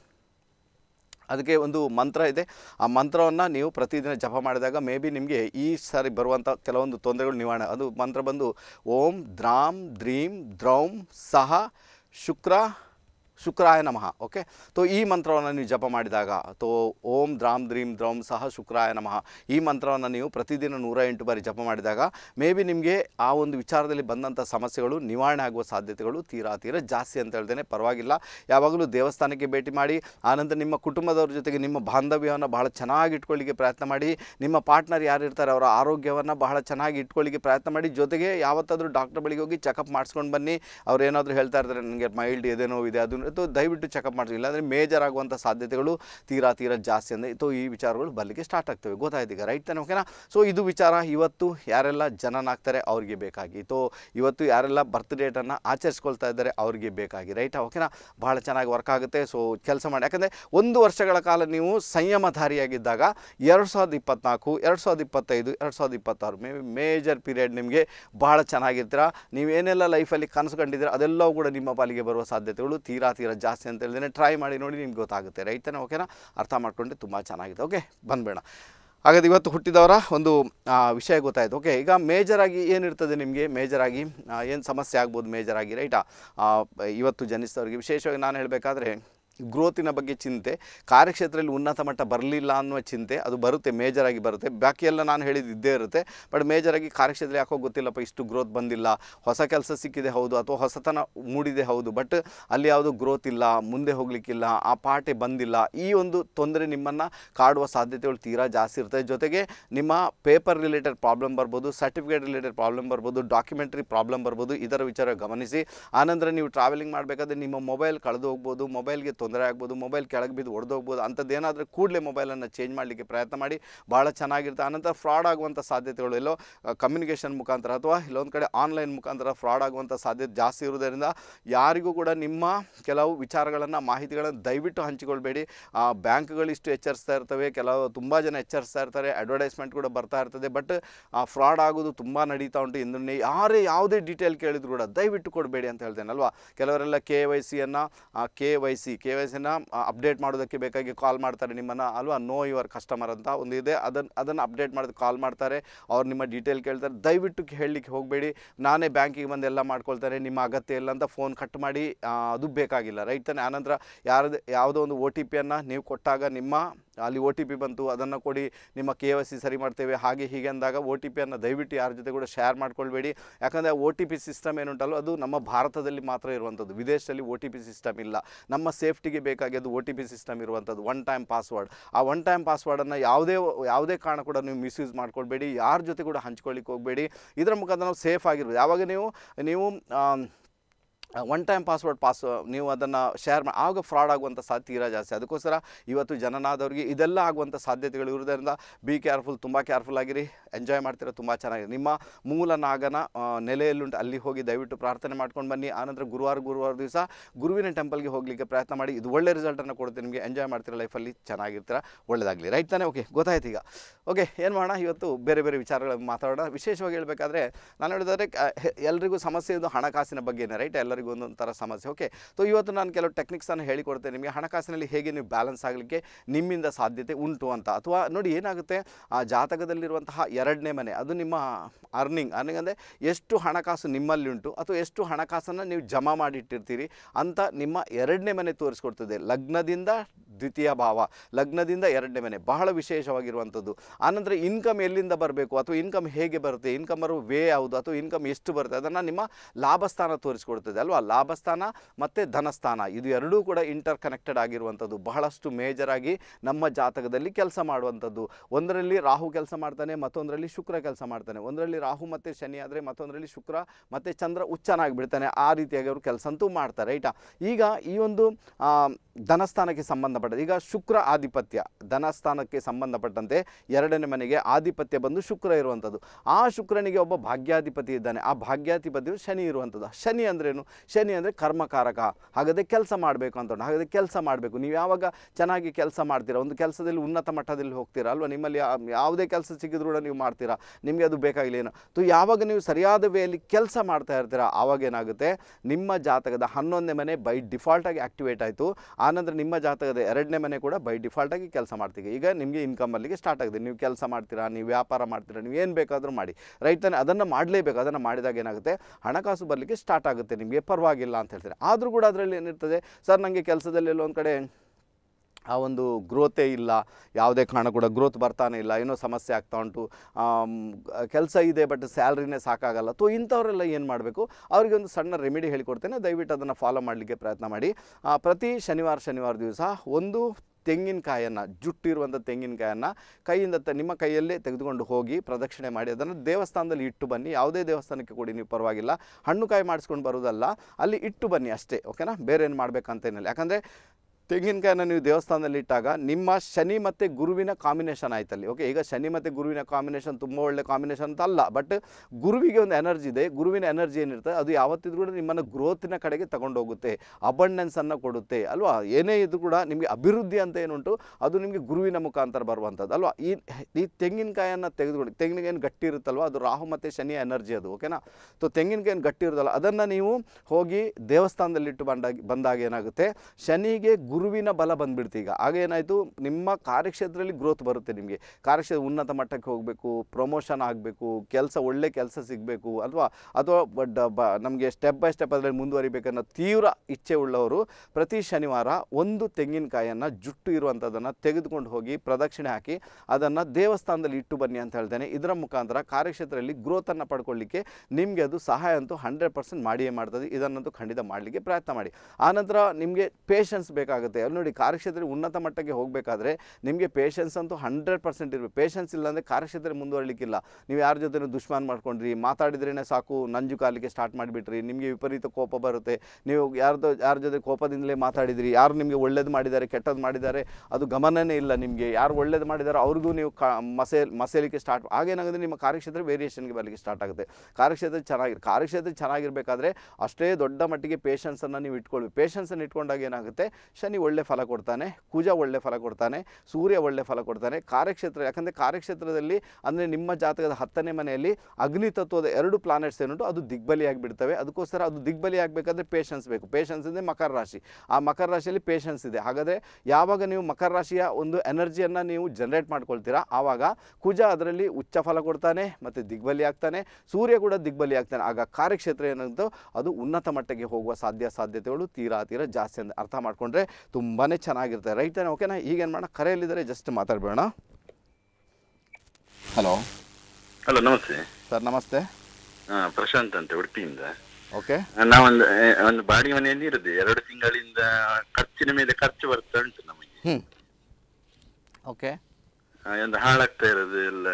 ಅದಕ್ಕೆ ಒಂದು ಮಂತ್ರ ಇದೆ. ಆ ಮಂತ್ರವನ್ನು ನೀವು ಪ್ರತಿದಿನ ಜಪ ಮಾಡಿದಾಗ ಮೇ ಬಿ ನಿಮಗೆ ಈ ಸಾರಿ ಬರುವಂಥ ಕೆಲವೊಂದು ತೊಂದರೆಗಳು ನಿವಾರಣೆ. ಅದು ಮಂತ್ರ ಬಂದು ಓಂ, ದ್ರಾಂ, ದ್ರೀಂ, ದ್ರೌಂ, ಸಹ, ಶುಕ್ರ ಶುಕ್ರಾಯ ನಮಃ, ಓಕೆ? ತೋ, ಈ ಮಂತ್ರವನ್ನು ನೀವು ಜಪ ಮಾಡಿದಾಗ, ತೋ, ಓಂ ದ್ರಾಂ ದ್ರೀಂ ದ್ರೌಂ ಸಹ ಶುಕ್ರಾಯ ನಮಃ. ಈ ಮಂತ್ರವನ್ನು ನೀವು ಪ್ರತಿದಿನ ನೂರ ಎಂಟು ಬಾರಿ ಜಪ ಮಾಡಿದಾಗ, ಮೇ ಬಿ ನಿಮಗೆ ಆ ಒಂದು ವಿಚಾರದಲ್ಲಿ ಬಂದಂಥ ಸಮಸ್ಯೆಗಳು, ನಿವಾರಣೆ ಆಗುವ ಸಾಧ್ಯತೆಗಳು ತೀರಾ ತೀರ ಜಾಸ್ತಿ ಅಂತ ಹೇಳ್ತೇನೆ. ಪರವಾಗಿಲ್ಲ. ಯಾವಾಗಲೂ ದೇವಸ್ಥಾನಕ್ಕೆ ಭೇಟಿ ಮಾಡಿ, ಆನಂತರ ನಿಮ್ಮ ಕುಟುಂಬದವ್ರ ಜೊತೆಗೆ ನಿಮ್ಮ ಬಾಂಧವ್ಯವನ್ನು ಬಹಳ ಚೆನ್ನಾಗಿ ಇಟ್ಕೊಳ್ಳಿಕ್ಕೆ ಪ್ರಯತ್ನ ಮಾಡಿ, ನಿಮ್ಮ ಪಾರ್ಟ್ನರ್ ಯಾರು ಇರ್ತಾರೆ ಅವರ ಆರೋಗ್ಯವನ್ನು ಬಹಳ ಚೆನ್ನಾಗಿ ಇಟ್ಕೊಳ್ಳಿಕ್ಕೆ ಪ್ರಯತ್ನ ಮಾಡಿ, ಜೊತೆಗೆ ಯಾವತ್ತಾದರೂ ಡಾಕ್ಟರ್ ಬಳಿಗೆ ಹೋಗಿ ಚೆಕಪ್ ಮಾಡಿಸ್ಕೊಂಡು ಬನ್ನಿ. ಅವ್ರು ಏನಾದರೂ ಹೇಳ್ತಾ ಇರ್ತಾರೆ, ನನಗೆ ಮೈಲ್ಡ್ ಎದೆ ನೋವಿದೆ, ಅದು ಇದು ದಯವಿಟ್ಟು ಚೆಕಪ್ ಮಾಡಿಸಿ ಇಲ್ಲಾಂದರೆ ಮೇಜರ್ ಆಗುವಂಥ ಸಾಧ್ಯತೆಗಳು ತೀರಾ ತೀರಾ ಜಾಸ್ತಿ ಅಂದರೆ ಇತ್ತು ಈ ವಿಚಾರಗಳು ಬರಲಿಕ್ಕೆ ಸ್ಟಾರ್ಟ್ ಆಗ್ತವೆ. ಗೊತ್ತಾಯ್ತೀಗ ರೈಟ್ ತಾನೆ ಓಕೆನಾ ಸೊ ಇದು ವಿಚಾರ ಇವತ್ತು ಯಾರೆಲ್ಲ ಜನನಾಗ್ತಾರೆ ಅವ್ರಿಗೆ ಬೇಕಾಗಿ. ತೋ ಇವತ್ತು ಯಾರೆಲ್ಲ ಬರ್ತ್ ಡೇಟನ್ನು ಆಚರಿಸ್ಕೊಳ್ತಾ ಇದ್ದಾರೆ ಅವ್ರಿಗೆ ಬೇಕಾಗಿ ರೈಟಾ ಓಕೆನಾ ಭಾಳ ಚೆನ್ನಾಗಿ ವರ್ಕ್ ಆಗುತ್ತೆ. ಸೊ ಕೆಲಸ ಮಾಡಿ. ಯಾಕಂದರೆ ಒಂದು ವರ್ಷಗಳ ಕಾಲ ನೀವು ಸಂಯಮಧಾರಿಯಾಗಿದ್ದಾಗ ಎರಡು ಸಾವಿರದ ಇಪ್ಪತ್ನಾಲ್ಕು, ಎರಡು ಸಾವಿರದ ಇಪ್ಪತ್ತೈದು, ಎರಡು ಸಾವಿರದ ಇಪ್ಪತ್ತಾರು, ಮೇ ಮೇಜರ್ ಪೀರಿಯಡ್ ನಿಮಗೆ ಭಾಳ ಚೆನ್ನಾಗಿರ್ತೀರ. ನೀವೇನೆಲ್ಲ ಲೈಫಲ್ಲಿ ಕನಸು ಕಂಡಿದ್ದೀರ ಅದೆಲ್ಲವೂ ಕೂಡ ನಿಮ್ಮ ಪಾಲಿಗೆ ಬರುವ ಸಾಧ್ಯತೆಗಳು ತೀರಾ ತೀರಾ ಜಾಸ್ತಿ ಅಂತ ಹೇಳಿದ್ರೆ ಟ್ರೈ ಮಾಡಿ ನೋಡಿ ನಿಮ್ಗೆ ಗೊತ್ತಾಗುತ್ತೆ. ರೈತನೇ ಓಕೆನಾ ಅರ್ಥ ಮಾಡ್ಕೊಂಡ್ರೆ ತುಂಬ ಚೆನ್ನಾಗಿದೆ. ಓಕೆ ಬಂದ್ಬೇಡ ಹಾಗಾದ್ರೆ ಇವತ್ತು ಹುಟ್ಟಿದವರ ಒಂದು ವಿಷಯ ಗೊತ್ತಾಯಿತು. ಓಕೆ ಈಗ ಮೇಜರಾಗಿ ಏನಿರ್ತದೆ ನಿಮಗೆ? ಮೇಜರಾಗಿ ಏನು ಸಮಸ್ಯೆ ಆಗ್ಬೋದು ಮೇಜರಾಗಿ ರೈಟಾ ಇವತ್ತು ಜನಿಸಿದವ್ರಿಗೆ ವಿಶೇಷವಾಗಿ ನಾನು ಹೇಳಬೇಕಾದ್ರೆ ಗ್ರೋತಿನ ಬಗ್ಗೆ ಚಿಂತೆ, ಕಾರ್ಯಕ್ಷೇತ್ರದಲ್ಲಿ ಉನ್ನತ ಮಟ್ಟ ಬರಲಿಲ್ಲ ಅನ್ನುವ ಚಿಂತೆ, ಅದು ಬರುತ್ತೆ ಮೇಜರಾಗಿ ಬರುತ್ತೆ. ಬಾಕಿ ಎಲ್ಲ ನಾನು ಹೇಳಿದ್ದು ಇದ್ದೇ ಇರುತ್ತೆ. ಬಟ್ ಮೇಜರಾಗಿ ಕಾರ್ಯಕ್ಷೇತ್ರ ಯಾಕೋ ಗೊತ್ತಿಲ್ಲಪ್ಪ, ಇಷ್ಟು ಗ್ರೋತ್ ಬಂದಿಲ್ಲ. ಹೊಸ ಕೆಲಸ ಸಿಕ್ಕಿದೆ ಹೌದು, ಅಥವಾ ಹೊಸತನ ಮೂಡಿದೆ ಹೌದು ಬಟ್ ಅಲ್ಲಿ ಯಾವುದು ಗ್ರೋತ್ ಇಲ್ಲ, ಮುಂದೆ ಹೋಗಲಿಕ್ಕಿಲ್ಲ, ಆ ಪಾಠೆ ಬಂದಿಲ್ಲ. ಈ ಒಂದು ತೊಂದರೆ ನಿಮ್ಮನ್ನು ಕಾಡುವ ಸಾಧ್ಯತೆಗಳು ತೀರಾ ಜಾಸ್ತಿ ಇರ್ತದೆ ಜೊತೆಗೆ ನಿಮ್ಮ ಪೇಪರ್ ರಿಲೇಟೆಡ್ ಪ್ರಾಬ್ಲಮ್ ಬರ್ಬೋದು ಸರ್ಟಿಫಿಕೇಟ್ ರಿಲೇಟೆಡ್ ಪ್ರಾಬ್ಲಮ್ ಬರ್ಬೋದು ಡಾಕ್ಯುಮೆಂಟ್ರಿ ಪ್ರಾಬ್ಲಮ್ ಬರ್ಬೋದು, ಇದರ ವಿಚಾರ ಗಮನಿಸಿ. ಆನಂತರ ನೀವು ಟ್ರಾವೆಲಿಂಗ್ ಮಾಡಬೇಕಾದ್ರೆ ನಿಮ್ಮ ಮೊಬೈಲ್ ಕಳೆದು ಹೋಗ್ಬೋದು ಮೊಬೈಲ್ಗೆ ತೊಂದರೆ ಆಗ್ಬೋದು ಮೊಬೈಲ್ ಕೆಳಗೆ ಬಿದ್ದು ಒಡೆದೋಗ್ಬೋದು ಅಂಥದ್ದು ಏನಾದರೂ ಕೂಡಲೇ ಮೊಬೈಲನ್ನು ಚೇಂಜ್ ಮಾಡಲಿಕ್ಕೆ ಪ್ರಯತ್ನ ಮಾಡಿ ಭಾಳ ಚೆನ್ನಾಗಿರುತ್ತೆ. ಆನಂತರ ಫ್ರಾಡ್ ಆಗುವಂಥ ಸಾಧ್ಯತೆಗಳು ಎಲ್ಲೋ ಕಮ್ಯುನಿಕೇಷನ್ ಮುಖಾಂತರ ಅಥವಾ ಇಲ್ಲೊಂದು ಕಡೆ ಆನ್ಲೈನ್ ಮುಖಾಂತರ ಫ್ರಾಡ್ ಆಗುವಂಥ ಸಾಧ್ಯತೆ ಜಾಸ್ತಿ ಇರುವುದರಿಂದ ಯಾರಿಗೂ ಕೂಡ ನಿಮ್ಮ ಕೆಲವು ವಿಚಾರಗಳನ್ನು ಮಾಹಿತಿಗಳನ್ನು ದಯವಿಟ್ಟು ಹಂಚಿಕೊಳ್ಬೇಡಿ. ಆ, ಬ್ಯಾಂಕ್ಗಳು ಇಷ್ಟು ಎಚ್ಚರಿಸ್ತಾ ಇರ್ತವೆ ಕೆಲವು ತುಂಬ ಜನ ಎಚ್ಚರಿಸ್ತಾ ಇರ್ತಾರೆ ಅಡ್ವರ್ಟೈಸ್ಮೆಂಟ್ ಕೂಡ ಬರ್ತಾ ಇರ್ತದೆ ಬಟ್ ಫ್ರಾಡ್ ಆಗೋದು ತುಂಬ ನಡೀತಾ ಉಂಟು. ಇಂದು ಯಾರೇ ಯಾವುದೇ ಡೀಟೇಲ್ ಕೇಳಿದ್ರು ಕೂಡ ದಯವಿಟ್ಟು ಕೊಡಬೇಡಿ ಅಂತ ಹೇಳ್ತೇನಲ್ವಾ ಕೆಲವರೆಲ್ಲ ಕೆ ವೈ ಸಿಯನ್ನು ಕೆ ವೈ ಸಿ ಕೆ ಸಿನ ಅಪ್ಡೇಟ್ ಮಾಡೋದಕ್ಕೆ ಬೇಕಾಗಿ ಕಾಲ್ ಮಾಡ್ತಾರೆ ನಿಮ್ಮನ್ನು, ಅಲ್ವಾ? ನೋ ಯುವರ್ ಕಸ್ಟಮರ್ ಅಂತ ಒಂದು ಇದೆ. ಅದನ್ನು ಅದನ್ನು ಅಪ್ಡೇಟ್ ಮಾಡೋದಕ್ಕೆ ಕಾಲ್ ಮಾಡ್ತಾರೆ. ಅವ್ರು ನಿಮ್ಮ ಡೀಟೇಲ್ ಕೇಳ್ತಾರೆ. ದಯವಿಟ್ಟು ಹೇಳಲಿಕ್ಕೆ ಹೋಗಬೇಡಿ. ನಾನೇ ಬ್ಯಾಂಕಿಗೆ ಬಂದು ಎಲ್ಲ ಮಾಡ್ಕೊಳ್ತಾರೆ. ನಿಮ್ಮ ಅಗತ್ಯ ಇಲ್ಲ ಅಂತ ಫೋನ್ ಕಟ್ ಮಾಡಿ ಅದು ಬೇಕಾಗಿಲ್ಲ. ರೈಟ್ ತಾನೆ? ಆನಂತರ ಯಾರದ, ಯಾವುದೋ ಒಂದು ಒ ಟಿ ಪಿಯನ್ನು ನೀವು ಕೊಟ್ಟಾಗ ನಿಮ್ಮ, ಅಲ್ಲಿ ಒ ಟಿ ಪಿ ಬಂತು, ಅದನ್ನು ಕೊಡಿ, ನಿಮ್ಮ ಕೆ ವೈ ಸಿ ಸರಿ ಮಾಡ್ತೇವೆ, ಹಾಗೆ ಹೀಗೆ ಅಂದಾಗ ಒ ಟಿ ಪಿಯನ್ನು ದಯವಿಟ್ಟು ಯಾರ ಜೊತೆ ಕೂಡ ಶೇರ್ ಮಾಡ್ಕೊಳ್ಬೇಡಿ. ಯಾಕಂದರೆ ಒ ಟಿ ಪಿ ಸಿಸ್ಟಮ್ ಏನುಂಟಲ್ಲ ಅದು ನಮ್ಮ ಭಾರತದಲ್ಲಿ ಮಾತ್ರ ಇರುವಂಥದ್ದು. ವಿದೇಶದಲ್ಲಿ ಓ ಟಿ ಪಿ ಸಿಸ್ಟಮ್ ಇಲ್ಲ. ನಮ್ಮ ಸೇಫ್ಟಿಗೆ ಬೇಕಾಗಿದ್ದು ಒ ಟಿ ಪಿ ಸಿಸ್ಟಮ್ ಇರುವಂಥದ್ದು ಒನ್ ಟೈಮ್ ಪಾಸ್ವರ್ಡ್ ಆ ಒನ್ ಟೈಮ್ ಪಾಸ್ವರ್ಡನ್ನು ಯಾವುದೇ ಯಾವುದೇ ಕಾರಣ ಕೂಡ ನೀವು ಮಿಸ್ಯೂಸ್ ಮಾಡ್ಕೊಳ್ಬೇಡಿ, ಯಾರ ಜೊತೆ ಕೂಡ ಹಂಚ್ಕೊಳ್ಳಿಕ್ಕೆ ಹೋಗಬೇಡಿ. ಇದರ ಮುಖಾಂತರ ನಾವು ಸೇಫ್ ಆಗಿರ್ಬೋದು. ಯಾವಾಗ ನೀವು ನೀವು ಒನ್ ಟೈಮ್ ಪಾಸ್ವರ್ಡ್ ಪಾಸ್ ನೀವು ಅದನ್ನು ಶೇರ್ ಮಾಡಿ ಆಗ ಫ್ರಾಡ್ ಆಗುವಂಥ ಸಾಧ್ಯ ತೀರಾ ಜಾಸ್ತಿ. ಅದಕ್ಕೋಸ್ಕರ ಇವತ್ತು ಜನನಾದವರಿಗೆ ಇದೆಲ್ಲ ಆಗುವಂಥ ಸಾಧ್ಯತೆಗಳು ಇರೋದ್ರಿಂದ ಬಿ ಕೇರ್ಫುಲ್ ತುಂಬ ಕೇರ್ಫುಲ್ ಆಗಿರಿ. ಎಂಜಾಯ್ ಮಾಡ್ತೀರಾ, ತುಂಬ ಚೆನ್ನಾಗಿದೆ ನಿಮ್ಮ ಮೂಲ ನಾಗನ ನೆಲೆಯಲ್ಲುಂಟು, ಅಲ್ಲಿ ಹೋಗಿ ದಯವಿಟ್ಟು ಪ್ರಾರ್ಥನೆ ಮಾಡ್ಕೊಂಡು ಬನ್ನಿ. ಆನಂತರ ಗುರುವಾರ ಗುರುವಾರ ದಿವಸ ಗುರುವಿನ ಟೆಂಪಲ್ಗೆ ಹೋಗಲಿಕ್ಕೆ ಪ್ರಯತ್ನ ಮಾಡಿ. ಇದು ಒಳ್ಳೆ ರಿಸಲ್ಟನ್ನು ಕೊಡುತ್ತೆ ನಿಮಗೆ. ಎಂಜಾಯ್ ಮಾಡ್ತೀರಾ ಲೈಫಲ್ಲಿ ಚೆನ್ನಾಗಿರ್ತೀರ ಒಳ್ಳೆಯದಾಗಲಿ ರೈಟ್ ತಾನೇ? ಓಕೆ ಗೊತ್ತಾಯ್ತು ಈಗ. ಓಕೆ ಏನು ಮಾಡೋಣ? ಇವತ್ತು ಬೇರೆ ಬೇರೆ ವಿಚಾರಗಳನ್ನು ಮಾತಾಡೋಣ. ವಿಶೇಷವಾಗಿ ಹೇಳಬೇಕಾದ್ರೆ, ನಾನು ಹೇಳಿದ್ರೆ ಎಲ್ರಿಗೂ ಸಮಸ್ಯೆ ಇದು ಹಣಕಾಸಿನ ಬಗ್ಗೆನೇ ರೈಟ್ ಎಲ್ಲರಿಗೂ ಒಂದೊಂದು ಥರ ಸಮಸ್ಯೆ. ಓಕೆ ಸೊ ಇವತ್ತು ನಾನು ಕೆಲವು ಟೆಕ್ನಿಕ್ಸನ್ನು ಹೇಳಿಕೊಡ್ತೇನೆ. ನಿಮಗೆ ಹಣಕಾಸಿನಲ್ಲಿ ಹೇಗೆ ನೀವು ಬ್ಯಾಲೆನ್ಸ್ ಆಗಲಿಕ್ಕೆ ನಿಮ್ಮಿಂದ ಸಾಧ್ಯತೆ ಉಂಟು ಅಂತ. ಅಥವಾ ನೋಡಿ ಏನಾಗುತ್ತೆ? ಆ ಜಾತಕದಲ್ಲಿರುವಂತಹ ಎರಡನೇ ಮನೆ, ಅದು ನಿಮ್ಮ ಅರ್ನಿಂಗ್ ಅರ್ನಿಂಗ್ ಅಂದರೆ ಎಷ್ಟು ಹಣಕಾಸು ನಿಮ್ಮಲ್ಲಿ ಉಂಟು, ಅಥವಾ ಎಷ್ಟು ಹಣಕಾಸನ್ನು ನೀವು ಜಮಾ ಮಾಡಿಟ್ಟಿರ್ತೀರಿ ಅಂತ ನಿಮ್ಮ ಎರಡನೇ ಮನೆ ತೋರಿಸ್ಕೊಡ್ತದೆ. ಲಗ್ನದಿಂದ ದ್ವಿತೀಯ ಭಾವ, ಲಗ್ನದಿಂದ ಎರಡನೇ ಮನೆ, ಬಹಳ ವಿಶೇಷವಾಗಿರುವಂಥದ್ದು. ಆನಂತರ ಇನ್ಕಮ್ ಎಲ್ಲಿಂದ ಬರಬೇಕು, ಅಥವಾ ಇನ್ಕಮ್ ಹೇಗೆ ಬರುತ್ತೆ ಇನ್ಕಮ್ ಬರುವ ವೇ ಯಾವುದು, ಅಥವಾ ಇನ್ಕಮ್ ಎಷ್ಟು ಬರುತ್ತೆ, ಅದನ್ನು ನಿಮ್ಮ ಲಾಭಸ್ಥಾನ ತೋರಿಸ್ಕೊಡ್ತದೆ, ಅಲ್ವಾ? ಲಾಭಸ್ಥಾನ ಮತ್ತು ಧನಸ್ಥಾನ. ಇದು ಎರಡೂ ಕೂಡ ಇಂಟರ್ ಕನೆಕ್ಟೆಡ್ ಆಗಿರುವಂಥದ್ದು ಬಹಳಷ್ಟು ಮೇಜರಾಗಿ ನಮ್ಮ ಜಾತಕದಲ್ಲಿ ಕೆಲಸ ಮಾಡುವಂಥದ್ದು ಒಂದರಲ್ಲಿ ರಾಹು ಕೆಲಸ ಮಾಡ್ತಾನೆ, ಮತ್ತೊಂದರಲ್ಲಿ ಶುಕ್ರ ಕೆಲಸ ಮಾಡ್ತಾನೆ. ಒಂದರಲ್ಲಿ ರಾಹು ಮತ್ತು ಶನಿ ಆದರೆ ಮತ್ತೊಂದರಲ್ಲಿ ಶುಕ್ರ ಮತ್ತು ಚಂದ್ರ ಉಚ್ಚನಾಗಿ ಬಿಡ್ತಾನೆ ಆ ರೀತಿಯಾಗಿ ಅವರು ಕೆಲಸ ಅಂತೂ ಮಾಡ್ತಾರೆ, ರೈಟಾ? ಈಗ ಈ ಒಂದು ಧನಸ್ಥಾನಕ್ಕೆ ಸಂಬಂಧಪಟ್ಟ ಈಗ ಶುಕ್ರ ಆಧಿಪತ್ಯ, ಧನಸ್ಥಾನಕ್ಕೆ ಸಂಬಂಧಪಟ್ಟಂತೆ ಎರಡನೇ ಮನೆಗೆ ಆಧಿಪತ್ಯ ಬಂದು ಶುಕ್ರ ಇರುವಂಥದ್ದು ಆ ಶುಕ್ರನಿಗೆ ಒಬ್ಬ ಭಾಗ್ಯಾಧಿಪತಿ ಇದ್ದಾನೆ. ಆ ಭಾಗ್ಯಾಧಿಪತಿಯು ಶನಿ ಇರುವಂಥದ್ದು ಶನಿ ಅಂದ್ರೇನು? ಶನಿ ಅಂದರೆ ಕರ್ಮಕಾರಕ. ಹಾಗಾದರೆ ಕೆಲಸ ಮಾಡಬೇಕು ಅಂತ. ಹಾಗಾದರೆ ಕೆಲಸ ಮಾಡಬೇಕು. ನೀವು ಯಾವಾಗ ಚೆನ್ನಾಗಿ ಕೆಲಸ ಮಾಡ್ತೀರಾ? ಒಂದು ಕೆಲಸದಲ್ಲಿ ಉನ್ನತ ಮಟ್ಟದಲ್ಲಿ ಹೋಗ್ತೀರಾ ಅಲ್ವಾ? ನಿಮ್ಮಲ್ಲಿ ಯಾವುದೇ ಕೆಲಸ ಸಿಕ್ಕಿದ್ರೂ ಕೂಡ ನೀವು ಮಾಡ್ತೀರಾ? ನಿಮಗೆ ಅದು ಬೇಕಾಗಿಲ್ಲ ಏನು. ತು ಯಾವಾಗ ನೀವು ಸರಿಯಾದ ವೇಯಲ್ಲಿ ಕೆಲಸ ಮಾಡ್ತಾ ಇರ್ತೀರಾ ಆವಾಗೇನಾಗುತ್ತೆ ನಿಮ್ಮ ಜಾತಕದ ಹನ್ನೊಂದನೇ ಮನೆ ಬೈ ಡಿಫಾಲ್ಟಾಗಿ ಆ್ಯಕ್ಟಿವೇಟ್ ಆಯಿತು. ಆನಂತರ ನಿಮ್ಮ ಜಾತಕದ ಎರಡನೇ ಮನೆ ಕೂಡ ಬೈ ಡಿಫಾಲ್ಟಾಗಿ ಕೆಲಸ ಮಾಡ್ತೀವಿ. ಈಗ ನಿಮಗೆ ಇನ್ಕಮ್ ಅಲ್ಲಿಗೆ ಸ್ಟಾರ್ಟ್ ಆಗಿದೆ. ನೀವು ಕೆಲಸ ಮಾಡ್ತೀರಾ, ನೀವು ವ್ಯಾಪಾರ ಮಾಡ್ತೀರಾ, ನೀವು ಏನು ಬೇಕಾದರೂ ಮಾಡಿ. ರೈಟ್ ತಾನೆ ಅದನ್ನು ಮಾಡಲೇಬೇಕು. ಅದನ್ನು ಮಾಡಿದಾಗ ಏನಾಗುತ್ತೆ? ಹಣಕಾಸು ಬರಲಿಕ್ಕೆ ಸ್ಟಾರ್ಟ್ ಆಗುತ್ತೆ ನಿಮಗೆ. ಪರವಾಗಿಲ್ಲ ಅಂತ ಹೇಳ್ತಾರೆ. ಆದರೂ ಕೂಡ ಅದರಲ್ಲಿ ಏನಿರ್ತದೆ? ಸರ್ ನನಗೆ ಕೆಲಸದಲ್ಲಿ ಒಂದು ಕಡೆ ಆ ಒಂದು ಗ್ರೋತೇ ಇಲ್ಲ, ಯಾವುದೇ ಕಾರಣ ಕೂಡ ಗ್ರೋತ್ ಬರ್ತಾನೆ ಇಲ್ಲ, ಏನೋ ಸಮಸ್ಯೆ ಆಗ್ತಾ ಉಂಟು ಕೆಲಸ ಇದೆ ಬಟ್ ಸ್ಯಾಲ್ರಿನೇ ಸಾಕಾಗಲ್ಲ. ತೋ ಇಂಥವರೆಲ್ಲ ಏನು ಮಾಡಬೇಕು? ಅವರಿಗೆ ಒಂದು ಸಣ್ಣ ರೆಮಿಡಿ ಹೇಳಿಕೊಡ್ತೇನೆ. ದಯವಿಟ್ಟು ಅದನ್ನು ಫಾಲೋ ಮಾಡಲಿಕ್ಕೆ ಪ್ರಯತ್ನ ಮಾಡಿ. ಪ್ರತಿ ಶನಿವಾರ ಶನಿವಾರ ದಿವಸ ಒಂದು ತೆಂಗಿನಕಾಯನ್ನು ಜುಟ್ಟಿರುವಂಥ ತೆಂಗಿನಕಾಯನ್ನು ಕೈಯಿಂದ ತ, ನಿಮ್ಮ ಕೈಯಲ್ಲೇ ತೆಗೆದುಕೊಂಡು ಹೋಗಿ ಪ್ರದಕ್ಷಿಣೆ ಮಾಡಿ, ಅದನ್ನು ದೇವಸ್ಥಾನದಲ್ಲಿ ಇಟ್ಟು ಬನ್ನಿ. ಯಾವುದೇ ದೇವಸ್ಥಾನಕ್ಕೆ ಕೊಡಿ, ನೀವು ಪರವಾಗಿಲ್ಲ. ಹಣ್ಣು ಕಾಯಿ ಮಾಡಿಸ್ಕೊಂಡು ಬರೋದಲ್ಲ ಅಲ್ಲಿ ಇಟ್ಟು ಬನ್ನಿ ಅಷ್ಟೇ ಓಕೆನಾ ಬೇರೆ ಏನು ಮಾಡಬೇಕಂತೇನಿಲ್ಲ. ಯಾಕಂದರೆ ತೆಂಗಿನಕಾಯಿನ ನೀವು ದೇವಸ್ಥಾನದಲ್ಲಿ ಇಟ್ಟಾಗ ನಿಮ್ಮ ಶನಿ ಮತ್ತು ಗುರುವಿನ ಕಾಂಬಿನೇಷನ್ ಆಯ್ತಲ್ಲಿ. ಓಕೆ ಈಗ ಶನಿ ಮತ್ತು ಗುರುವಿನ ಕಾಂಬಿನೇಷನ್ ತುಂಬ ಒಳ್ಳೆ ಕಾಂಬಿನೇಷನ್ ಅಂತ ಅಲ್ಲ ಬಟ್ ಗುರುವಿಗೆ ಒಂದು ಎನರ್ಜಿ ಇದೆ, ಗುರುವಿನ ಎನರ್ಜಿ ಏನಿರ್ತದೆ ಅದು ಯಾವತ್ತಿದ್ರೂ ಕೂಡ ನಿಮ್ಮನ್ನು ಗ್ರೋತಿನ ಕಡೆಗೆ ತಗೊಂಡೋಗುತ್ತೆ ಅಬಂಡೆನ್ಸನ್ನು ಕೊಡುತ್ತೆ, ಅಲ್ವಾ? ಏನೇ ಇದ್ರೂ ಕೂಡ ನಿಮಗೆ ಅಭಿವೃದ್ಧಿ ಅಂತ ಏನುಂಟು, ಅದು ನಿಮಗೆ ಗುರುವಿನ ಮುಖಾಂತರ ಬರುವಂಥದ್ದು, ಅಲ್ವಾ? ಈ ಈ ತೆಂಗಿನಕಾಯನ್ನು ತೆಗೆದುಕೊಂಡು, ತೆಂಗಿನಕಾಯಿ ಗಟ್ಟಿ ಇರುತ್ತಲ್ವ? ಅದು ರಾಹು ಮತ್ತು ಶನಿಯ ಎನರ್ಜಿ ಅದು ಓಕೆನಾ ಸೊ ತೆಂಗಿನಕಾಯಿ ಗಟ್ಟಿ ಇರುತ್ತಲ್ಲ, ಅದನ್ನು ನೀವು ಹೋಗಿ ದೇವಸ್ಥಾನದಲ್ಲಿಟ್ಟು ಬಂದಾಗ ಬಂದಾಗ ಏನಾಗುತ್ತೆ? ಶನಿಗೆ ಗುರುವಿನ ಬಲ ಬಂದ್ಬಿಡ್ತು ಈಗ. ಆಗ ಏನಾಯಿತು? ನಿಮ್ಮ ಕಾರ್ಯಕ್ಷೇತ್ರದಲ್ಲಿ ಗ್ರೋತ್ ಬರುತ್ತೆ ನಿಮಗೆ. ಕಾರ್ಯಕ್ಷೇತ್ರ ಉನ್ನತ ಮಟ್ಟಕ್ಕೆ ಹೋಗಬೇಕು ಪ್ರಮೋಷನ್ ಆಗಬೇಕು, ಕೆಲಸ ಒಳ್ಳೆ ಕೆಲಸ ಸಿಗಬೇಕು ಅಥವಾ ಅಥವಾ ಬಟ್ ನಮಗೆ ಸ್ಟೆಪ್ ಬೈ ಸ್ಟೆಪ್ ಅದರಲ್ಲಿ ಮುಂದುವರಿಬೇಕನ್ನೋ ತೀವ್ರ ಇಚ್ಛೆ ಉಳ್ಳವರು ಪ್ರತಿ ಶನಿವಾರ ಒಂದು ತೆಂಗಿನಕಾಯನ್ನು ಜುಟ್ಟು ಇರುವಂಥದ್ದನ್ನು ತೆಗೆದುಕೊಂಡು ಹೋಗಿ ಪ್ರದಕ್ಷಿಣೆ ಹಾಕಿ ಅದನ್ನು ದೇವಸ್ಥಾನದಲ್ಲಿ ಇಟ್ಟು ಬನ್ನಿ ಅಂತ ಹೇಳ್ತೇನೆ. ಇದರ ಮುಖಾಂತರ ಕಾರ್ಯಕ್ಷೇತ್ರದಲ್ಲಿ ಗ್ರೋತನ್ನು ಪಡ್ಕೊಳ್ಳಿಕ್ಕೆ ನಿಮಗೆ ಅದು ಸಹಾಯ ಅಂತೂ ಹಂಡ್ರೆಡ್ ಪರ್ಸೆಂಟ್ ಮಾಡಿಯೇ ಮಾಡ್ತದೆ. ಇದನ್ನಂತೂ ಖಂಡಿತ ಮಾಡಲಿಕ್ಕೆ ಪ್ರಯತ್ನ ಮಾಡಿ. ಆನಂತರ ನಿಮಗೆ ಪೇಷನ್ಸ್ ಬೇಕಾಗುತ್ತೆ. ಅಲ್ಲಿ ನೋಡಿ ಕಾರ್ಯಕ್ಷೇತ್ರ ಉನ್ನತ ಮಟ್ಟಕ್ಕೆ ಹೋಗಬೇಕಾದ್ರೆ ನಿಮಗೆ ಪೇಷನ್ಸ್ ಅಂತೂ ಹಂಡ್ರೆಡ್ ಪರ್ಸೆಂಟ್ ಇರಬೇಕು. ಪೇಷನ್ಸ್ ಇಲ್ಲಾಂದರೆ ಕಾರ್ಯಕ್ಷೇತ್ರ ಮುಂದುವರಲಿಕ್ಕಿಲ್ಲ. ನೀವು ಯಾರ ಜೊತೆ ದುಶ್ಮನ್ ಮಾಡ್ಕೊಂಡ್ರಿ. ಮಾತಾಡಿದ್ರೇ ಸಾಕು, ನಂಜು ಕಾಲಿಗೆ ಸ್ಟಾರ್ಟ್ ಮಾಡಿಬಿಟ್ರಿ. ನಿಮಗೆ ವಿಪರೀತ ಕೋಪ ಬರುತ್ತೆ. ನೀವು ಯಾರ್ದೋ, ಯಾರ ಜೊತೆ ಕೋಪದಿಂದಲೇ ಮಾತಾಡಿದ್ರಿ. ಯಾರು ನಿಮಗೆ ಒಳ್ಳೇದು ಮಾಡಿದ್ದಾರೆ, ಕೆಟ್ಟದ್ದು ಮಾಡಿದ್ದಾರೆ, ಅದು ಗಮನನೇ ಇಲ್ಲ ನಿಮಗೆ. ಯಾರು ಒಳ್ಳೇದು ಮಾಡಿದ್ದಾರೆ ಅವ್ರಿಗೂ ನೀವು ಕ, ಮಸೆ, ಮಸೇಲಿಕ್ಕೆ ಸ್ಟಾರ್ಟ್ ಆಗೇನಾಗುತ್ತೆ ನಿಮ್ಮ ಕಾರ್ಯಕ್ಷೇತ್ರ ವೇರಿಯೇಷನ್ಗೆ ಬರಲಿಕ್ಕೆ ಸ್ಟಾರ್ಟ್ ಆಗುತ್ತೆ. ಕಾರ್ಯಕ್ಷೇತ್ರ ಚೆನ್ನಾಗಿ, ಕಾರ್ಯಕ್ಷೇತ್ರ ಚೆನ್ನಾಗಿರಬೇಕಾದ್ರೆ ಅಷ್ಟೇ ದೊಡ್ಡ ಮಟ್ಟಿಗೆ ಪೇಷನ್ಸನ್ನು ನೀವು ಇಟ್ಕೊಳ್ಬೇಕು. ಪೇಷನ್ಸನ್ನು ಇಟ್ಕೊಂಡಾಗ ಏನಾಗುತ್ತೆ? ಶನಿ ಒಳ್ಳೆ ಫಲ ಕೊಡ್ತಾನೆ, ಕುಜ ಒಳ್ಳೆ ಫಲ ಕೊಡ್ತಾನೆ, ಸೂರ್ಯ ಒಳ್ಳೆ ಫಲ ಕೊಡ್ತಾನೆ. ಕಾರ್ಯಕ್ಷೇತ್ರ, ಯಾಕಂದರೆ ಕಾರ್ಯಕ್ಷೇತ್ರದಲ್ಲಿ ಅಂದರೆ ನಿಮ್ಮ ಜಾತಕದ ಹತ್ತನೇ ಮನೆಯಲ್ಲಿ ಅಗ್ನಿ ತತ್ವದ ಎರಡು ಪ್ಲಾನೆಟ್ಸ್ ಏನುಂಟು, ಅದು ದಿಗ್ಬಲಿಯಾಗಿ ಬಿಡ್ತವೆ. ಅದಕ್ಕೋಸ್ಕರ ಅದು ದಿಗ್ಬಲಿ ಆಗಬೇಕಂದ್ರೆ ಪೇಷನ್ಸ್ ಬೇಕು. ಪೇಷನ್ಸ್ ಇದೆ ಮಕರ ರಾಶಿ. ಆ ಮಕರ ರಾಶಿಯಲ್ಲಿ ಪೇಷನ್ಸ್ ಇದೆ. ಹಾಗಾದರೆ ಯಾವಾಗ ನೀವು ಮಕರ ರಾಶಿಯ ಒಂದು ಎನರ್ಜಿಯನ್ನು ನೀವು ಜನರೇಟ್ ಮಾಡ್ಕೊಳ್ತೀರಾ? ಆವಾಗ ಕುಜ ಅದರಲ್ಲಿ ಉಚ್ಚ ಫಲ ಕೊಡ್ತಾನೆ, ಮತ್ತು ದಿಗ್ಬಲಿ ಆಗ್ತಾನೆ, ಸೂರ್ಯ ಕೂಡ ದಿಗ್ಬಲಿ ಆಗ್ತಾನೆ. ಆಗ ಕಾರ್ಯಕ್ಷೇತ್ರ ಏನಂತೂ ಅದು ಉನ್ನತ ಮಟ್ಟಕ್ಕೆ ಹೋಗುವ ಸಾಧ್ಯ, ಸಾಧ್ಯತೆಗಳು ತೀರಾ ತೀರಾ ಜಾಸ್ತಿ ಅಂತ ಅರ್ಥ ಮಾಡಿಕೊಂಡ್ರೆ ತುಂಬಾ ಚೆನ್ನಾಗಿರುತ್ತೆ. ರೈಟ್ ತಾನೆ ಓಕೆನಾ? ಈಗೇನು ಮಾಡೋಣ? ಕರೆಯಲ್ಲಿದ್ದರೆ ಜಸ್ಟ್ ಮಾತಾಡಬೇಡ ಹಲೋ ಹಲೋ ನಮಸ್ತೆ. ಸರ್ ನಮಸ್ತೆ. ಹಾಂ ಪ್ರಶಾಂತ್ ಅಂತ ಉಡುಪಿಯಿಂದ ಓಕೆ ನಾವೊಂದು ಒಂದು ಬಾಡಿಗೆ ಮನೆಯಲ್ಲಿ ಇರೋದು. ಎರಡು ತಿಂಗಳಿಂದ ಖರ್ಚಿನ ಮೇಲೆ ಖರ್ಚು ಬರ್ತಾ ಉಂಟು ನಮಗೆ. ಹ್ಞೂ ಓಕೆ ಒಂದು ಹಾಳಾಗ್ತಾ ಇರೋದು ಎಲ್ಲ.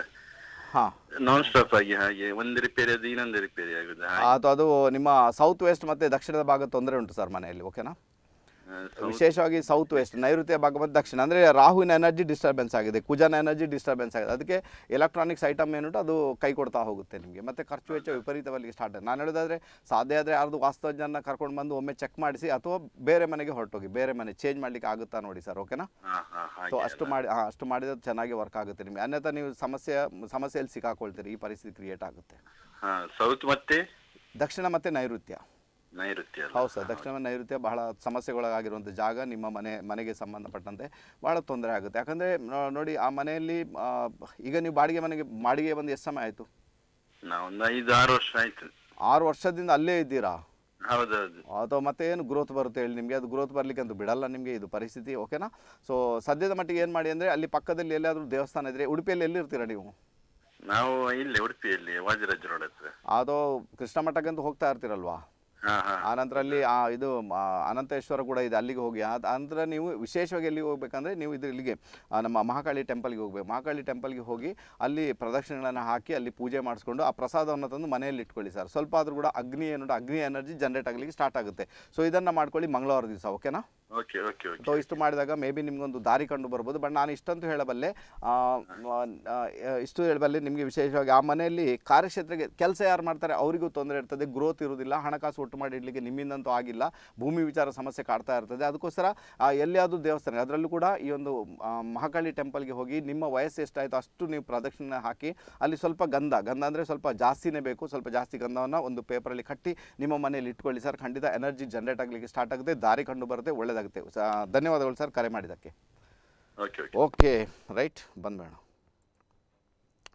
ಹಾಂ. ನಾನ್ ಸ್ಟಾಪ್ ಆಗಿ ಹಾಗೆ ಒಂದು ರಿಪೇರಿ ಅದು ಇನ್ನೊಂದು ರಿಪೇರಿ ಆಗುದು ಹಾಗೆ. ಅದು ಅದು ನಿಮ್ಮ ಸೌತ್ ವೆಸ್ಟ್ ಮತ್ತು ದಕ್ಷಿಣದ ಭಾಗ ತೊಂದರೆ ಉಂಟು ಸರ್ ಮನೆಯಲ್ಲಿ ಓಕೆನಾ ವಿಶೇಷವಾಗಿ ಸೌತ್ ವೆಸ್ಟ್ ನೈಋತ್ಯ ಭಾಗ ಮತ್ತು ದಕ್ಷಿಣ ಅಂದರೆ ರಾಹುವಿನ ಎನರ್ಜಿ ಡಿಸ್ಟರ್ಬೆನ್ಸ್ ಆಗಿದೆ ಕುಜನ ಎನರ್ಜಿ ಡಿಸ್ಟರ್ಬೆನ್ಸ್ ಆಗಿದೆ. ಅದಕ್ಕೆ ಎಲೆಕ್ಟ್ರಾನಿಕ್ಸ್ ಐಟಮ್ ಏನುಂಟು ಅದು ಕೈ ಕೊಡ್ತಾ ಹೋಗುತ್ತೆ ನಿಮಗೆ. ಮತ್ತು ಖರ್ಚು ವೆಚ್ಚ ವಿಪರೀತವಾಗಿ ಸ್ಟಾರ್ಟ್ ನಾನು ಹೇಳೋದಾದರೆ ಸಾಧ್ಯ ಆದರೆ ಯಾರ್ದು ವಾಸ್ತವಜ್ಞಾನ ಕರ್ಕೊಂಡು ಬಂದು ಒಮ್ಮೆ ಚೆಕ್ ಮಾಡಿಸಿ ಅಥವಾ ಬೇರೆ ಮನೆಗೆ ಹೊರಟೋಗಿ ಬೇರೆ ಮನೆ ಚೇಂಜ್ ಮಾಡಲಿಕ್ಕೆ ಆಗುತ್ತಾ ನೋಡಿ ಸರ್ ಓಕೆನಾ ಸೊ ಅಷ್ಟು ಮಾಡಿ ಹಾಂ ಅಷ್ಟು ಮಾಡಿದ್ರೆ ಚೆನ್ನಾಗಿ ವರ್ಕ್ ಆಗುತ್ತೆ ನಿಮಗೆ. ಅನ್ಯಥಾ ನೀವು ಸಮಸ್ಯೆ ಸಮಸ್ಯೆಯಲ್ಲಿ ಸಿಕ್ಕಾಕೊಳ್ತೀರಿ ಈ ಪರಿಸ್ಥಿತಿ ಕ್ರಿಯೇಟ್ ಆಗುತ್ತೆ. ಸೌತ್ ಮತ್ತೆ? ದಕ್ಷಿಣ ಮತ್ತು ನೈಋತ್ಯ. ನೈಋತ್ಯ? ಹೌದು ಸರ್ ದಕ್ಷಿಣ ನೈಋತ್ಯ ಬಹಳ ಸಮಸ್ಯೆಗೊಳಗಾಗಿರುವಂಥ ಜಾಗ ನಿಮ್ಮ ಮನೆ ಮನೆಗೆ ಸಂಬಂಧಪಟ್ಟಂತೆ ಭಾಳ ತೊಂದರೆ ಆಗುತ್ತೆ. ಯಾಕಂದರೆ ನೋಡಿ ಆ ಮನೆಯಲ್ಲಿ ಈಗ ನೀವು ಬಾಡಿಗೆ ಮನೆಗೆ ಬಾಡಿಗೆ ಬಂದು ಎಷ್ಟು ಸಮಯ ಆಯಿತು? ಒಂದು ಐದು ಆರು ವರ್ಷ ಆಯ್ತು. ಆರು ವರ್ಷದಿಂದ ಅಲ್ಲೇ ಇದ್ದೀರಾ? ಹೌದೌದು. ಅಥವಾ ಮತ್ತೆ ಏನು ಗ್ರೋತ್ ಬರುತ್ತೆ ಹೇಳಿ ನಿಮಗೆ? ಅದು ಗ್ರೋತ್ ಬರಲಿಕ್ಕೆ ಅಂತೂ ಬಿಡಲ್ಲ ನಿಮಗೆ ಇದು ಪರಿಸ್ಥಿತಿ ಓಕೆನಾ ಸೊ ಸದ್ಯದ ಮಟ್ಟಿಗೆ ಏನು ಮಾಡಿ ಅಂದರೆ ಅಲ್ಲಿ ಪಕ್ಕದಲ್ಲಿ ಎಲ್ಲಾದರೂ ದೇವಸ್ಥಾನ ಇದ್ದರೆ ಉಡುಪಿಯಲ್ಲಿ ಎಲ್ಲಿರ್ತೀರಾ ನೀವು? ನಾವು ಇಲ್ಲಿ ಉಡುಪಿಯಲ್ಲಿ ವಾಜರಾಜ್ ರೋಡ್ ಹತ್ರ. ಅದು ಕೃಷ್ಣ ಮಠಕ್ಕಂತೂ ಹೋಗ್ತಾ ಇರ್ತೀರಲ್ವಾ? ಆ ನಂತರ ಅಲ್ಲಿ ಇದು ಅನಂತೇಶ್ವರ ಕೂಡ ಇದೆ, ಅಲ್ಲಿಗೆ ಹೋಗಿ. ಆ ನಂತರ ನೀವು ವಿಶೇಷವಾಗಿ ಎಲ್ಲಿಗೆ ಹೋಗ್ಬೇಕಂದ್ರೆ ನೀವು ಇದು ಇಲ್ಲಿಗೆ ನಮ್ಮ ಮಹಾಕಾಳಿ ಟೆಂಪಲ್ಗೆ ಹೋಗ್ಬೇಕು. ಮಹಾಕಾಳಿ ಟೆಂಪಲ್ಗೆ ಹೋಗಿ ಅಲ್ಲಿ ಪ್ರದಕ್ಷಿಣೆಗಳನ್ನು ಹಾಕಿ ಅಲ್ಲಿ ಪೂಜೆ ಮಾಡಿಸ್ಕೊಂಡು ಆ ಪ್ರಸಾದವನ್ನು ತಂದು ಮನೆಯಲ್ಲಿ ಇಟ್ಕೊಳ್ಳಿ ಸರ್. ಸ್ವಲ್ಪ ಆದರೂ ಕೂಡ ಅಗ್ನಿ ಏನು ಅಗ್ನಿ ಎನರ್ಜಿ ಜನರೇಟ್ ಆಗಲಿಕ್ಕೆ ಸ್ಟಾರ್ಟ್ ಆಗುತ್ತೆ. ಸೊ ಇದನ್ನು ಮಾಡ್ಕೊಳ್ಳಿ ಮಂಗಳವಾರ ದಿವಸ ಓಕೆನಾ ಓಕೆ ಓಕೆ ಓಕೆ ಸೊ ಇಷ್ಟು ಮಾಡಿದಾಗ ಮೇ ಬಿ ನಿಮ್ಗೊಂದು ದಾರಿ ಕಂಡು ಬರ್ಬೋದು. ಬಟ್ ನಾನು ಇಷ್ಟಂತೂ ಹೇಳಬಲ್ಲೆ ಇಷ್ಟು ಹೇಳಬಲ್ಲೆ ನಿಮಗೆ ವಿಶೇಷವಾಗಿ ಆ ಮನೆಯಲ್ಲಿ ಕಾರ್ಯಕ್ಷೇತ್ರಕ್ಕೆ ಕೆಲಸ ಯಾರು ಮಾಡ್ತಾರೆ ಅವರಿಗೂ ತೊಂದರೆ ಇರ್ತದೆ ಗ್ರೋತ್ ಇರೋದಿಲ್ಲ ಹಣಕಾಸು ಒಟ್ಟು ಮಾಡಿ ಇಡಲಿಕ್ಕೆ ನಿಮ್ಮಿಂದಂತೂ ಆಗಿಲ್ಲ ಭೂಮಿ ವಿಚಾರ ಸಮಸ್ಯೆ ಕಾಡ್ತಾ ಇರ್ತದೆ. ಅದಕ್ಕೋಸ್ಕರ ಎಲ್ಲಿಯಾದರೂ ದೇವಸ್ಥಾನ ಅದರಲ್ಲೂ ಕೂಡ ಈ ಒಂದು ಮಹಾಕಾಳಿ ಟೆಂಪಲ್ಗೆ ಹೋಗಿ ನಿಮ್ಮ ವಯಸ್ಸು ಎಷ್ಟಾಯಿತು ಅಷ್ಟು ನೀವು ಪ್ರದಕ್ಷಿಣೆ ಹಾಕಿ ಅಲ್ಲಿ ಸ್ವಲ್ಪ ಗಂಧ ಗಂಧ ಅಂದರೆ ಸ್ವಲ್ಪ ಜಾಸ್ತಿನೇ ಬೇಕು ಸ್ವಲ್ಪ ಜಾಸ್ತಿ ಗಂಧವನ್ನು ಒಂದು ಪೇಪರಲ್ಲಿ ಕಟ್ಟಿ ನಿಮ್ಮ ಮನೆಯಲ್ಲಿ ಇಟ್ಕೊಳ್ಳಿ. ಸರ್ ಖಂಡಿತ ಎನರ್ಜಿ ಜನರೇಟ್ ಆಗಲಿಕ್ಕೆ ಸ್ಟಾರ್ಟ್ ಆಗುತ್ತೆ ದಾರಿ ಕಂಡು ಬರುತ್ತೆ ಒಳ್ಳೆಯದಾಗುತ್ತೆ ಧನ್ಯವಾದಗಳು ಸರ್ ಕರೆ ಮಾಡಿದ್ದಕ್ಕೆ. Okay okay. ಓಕೆ ರೈಟ್ ಬಂದ್ಬೇಡ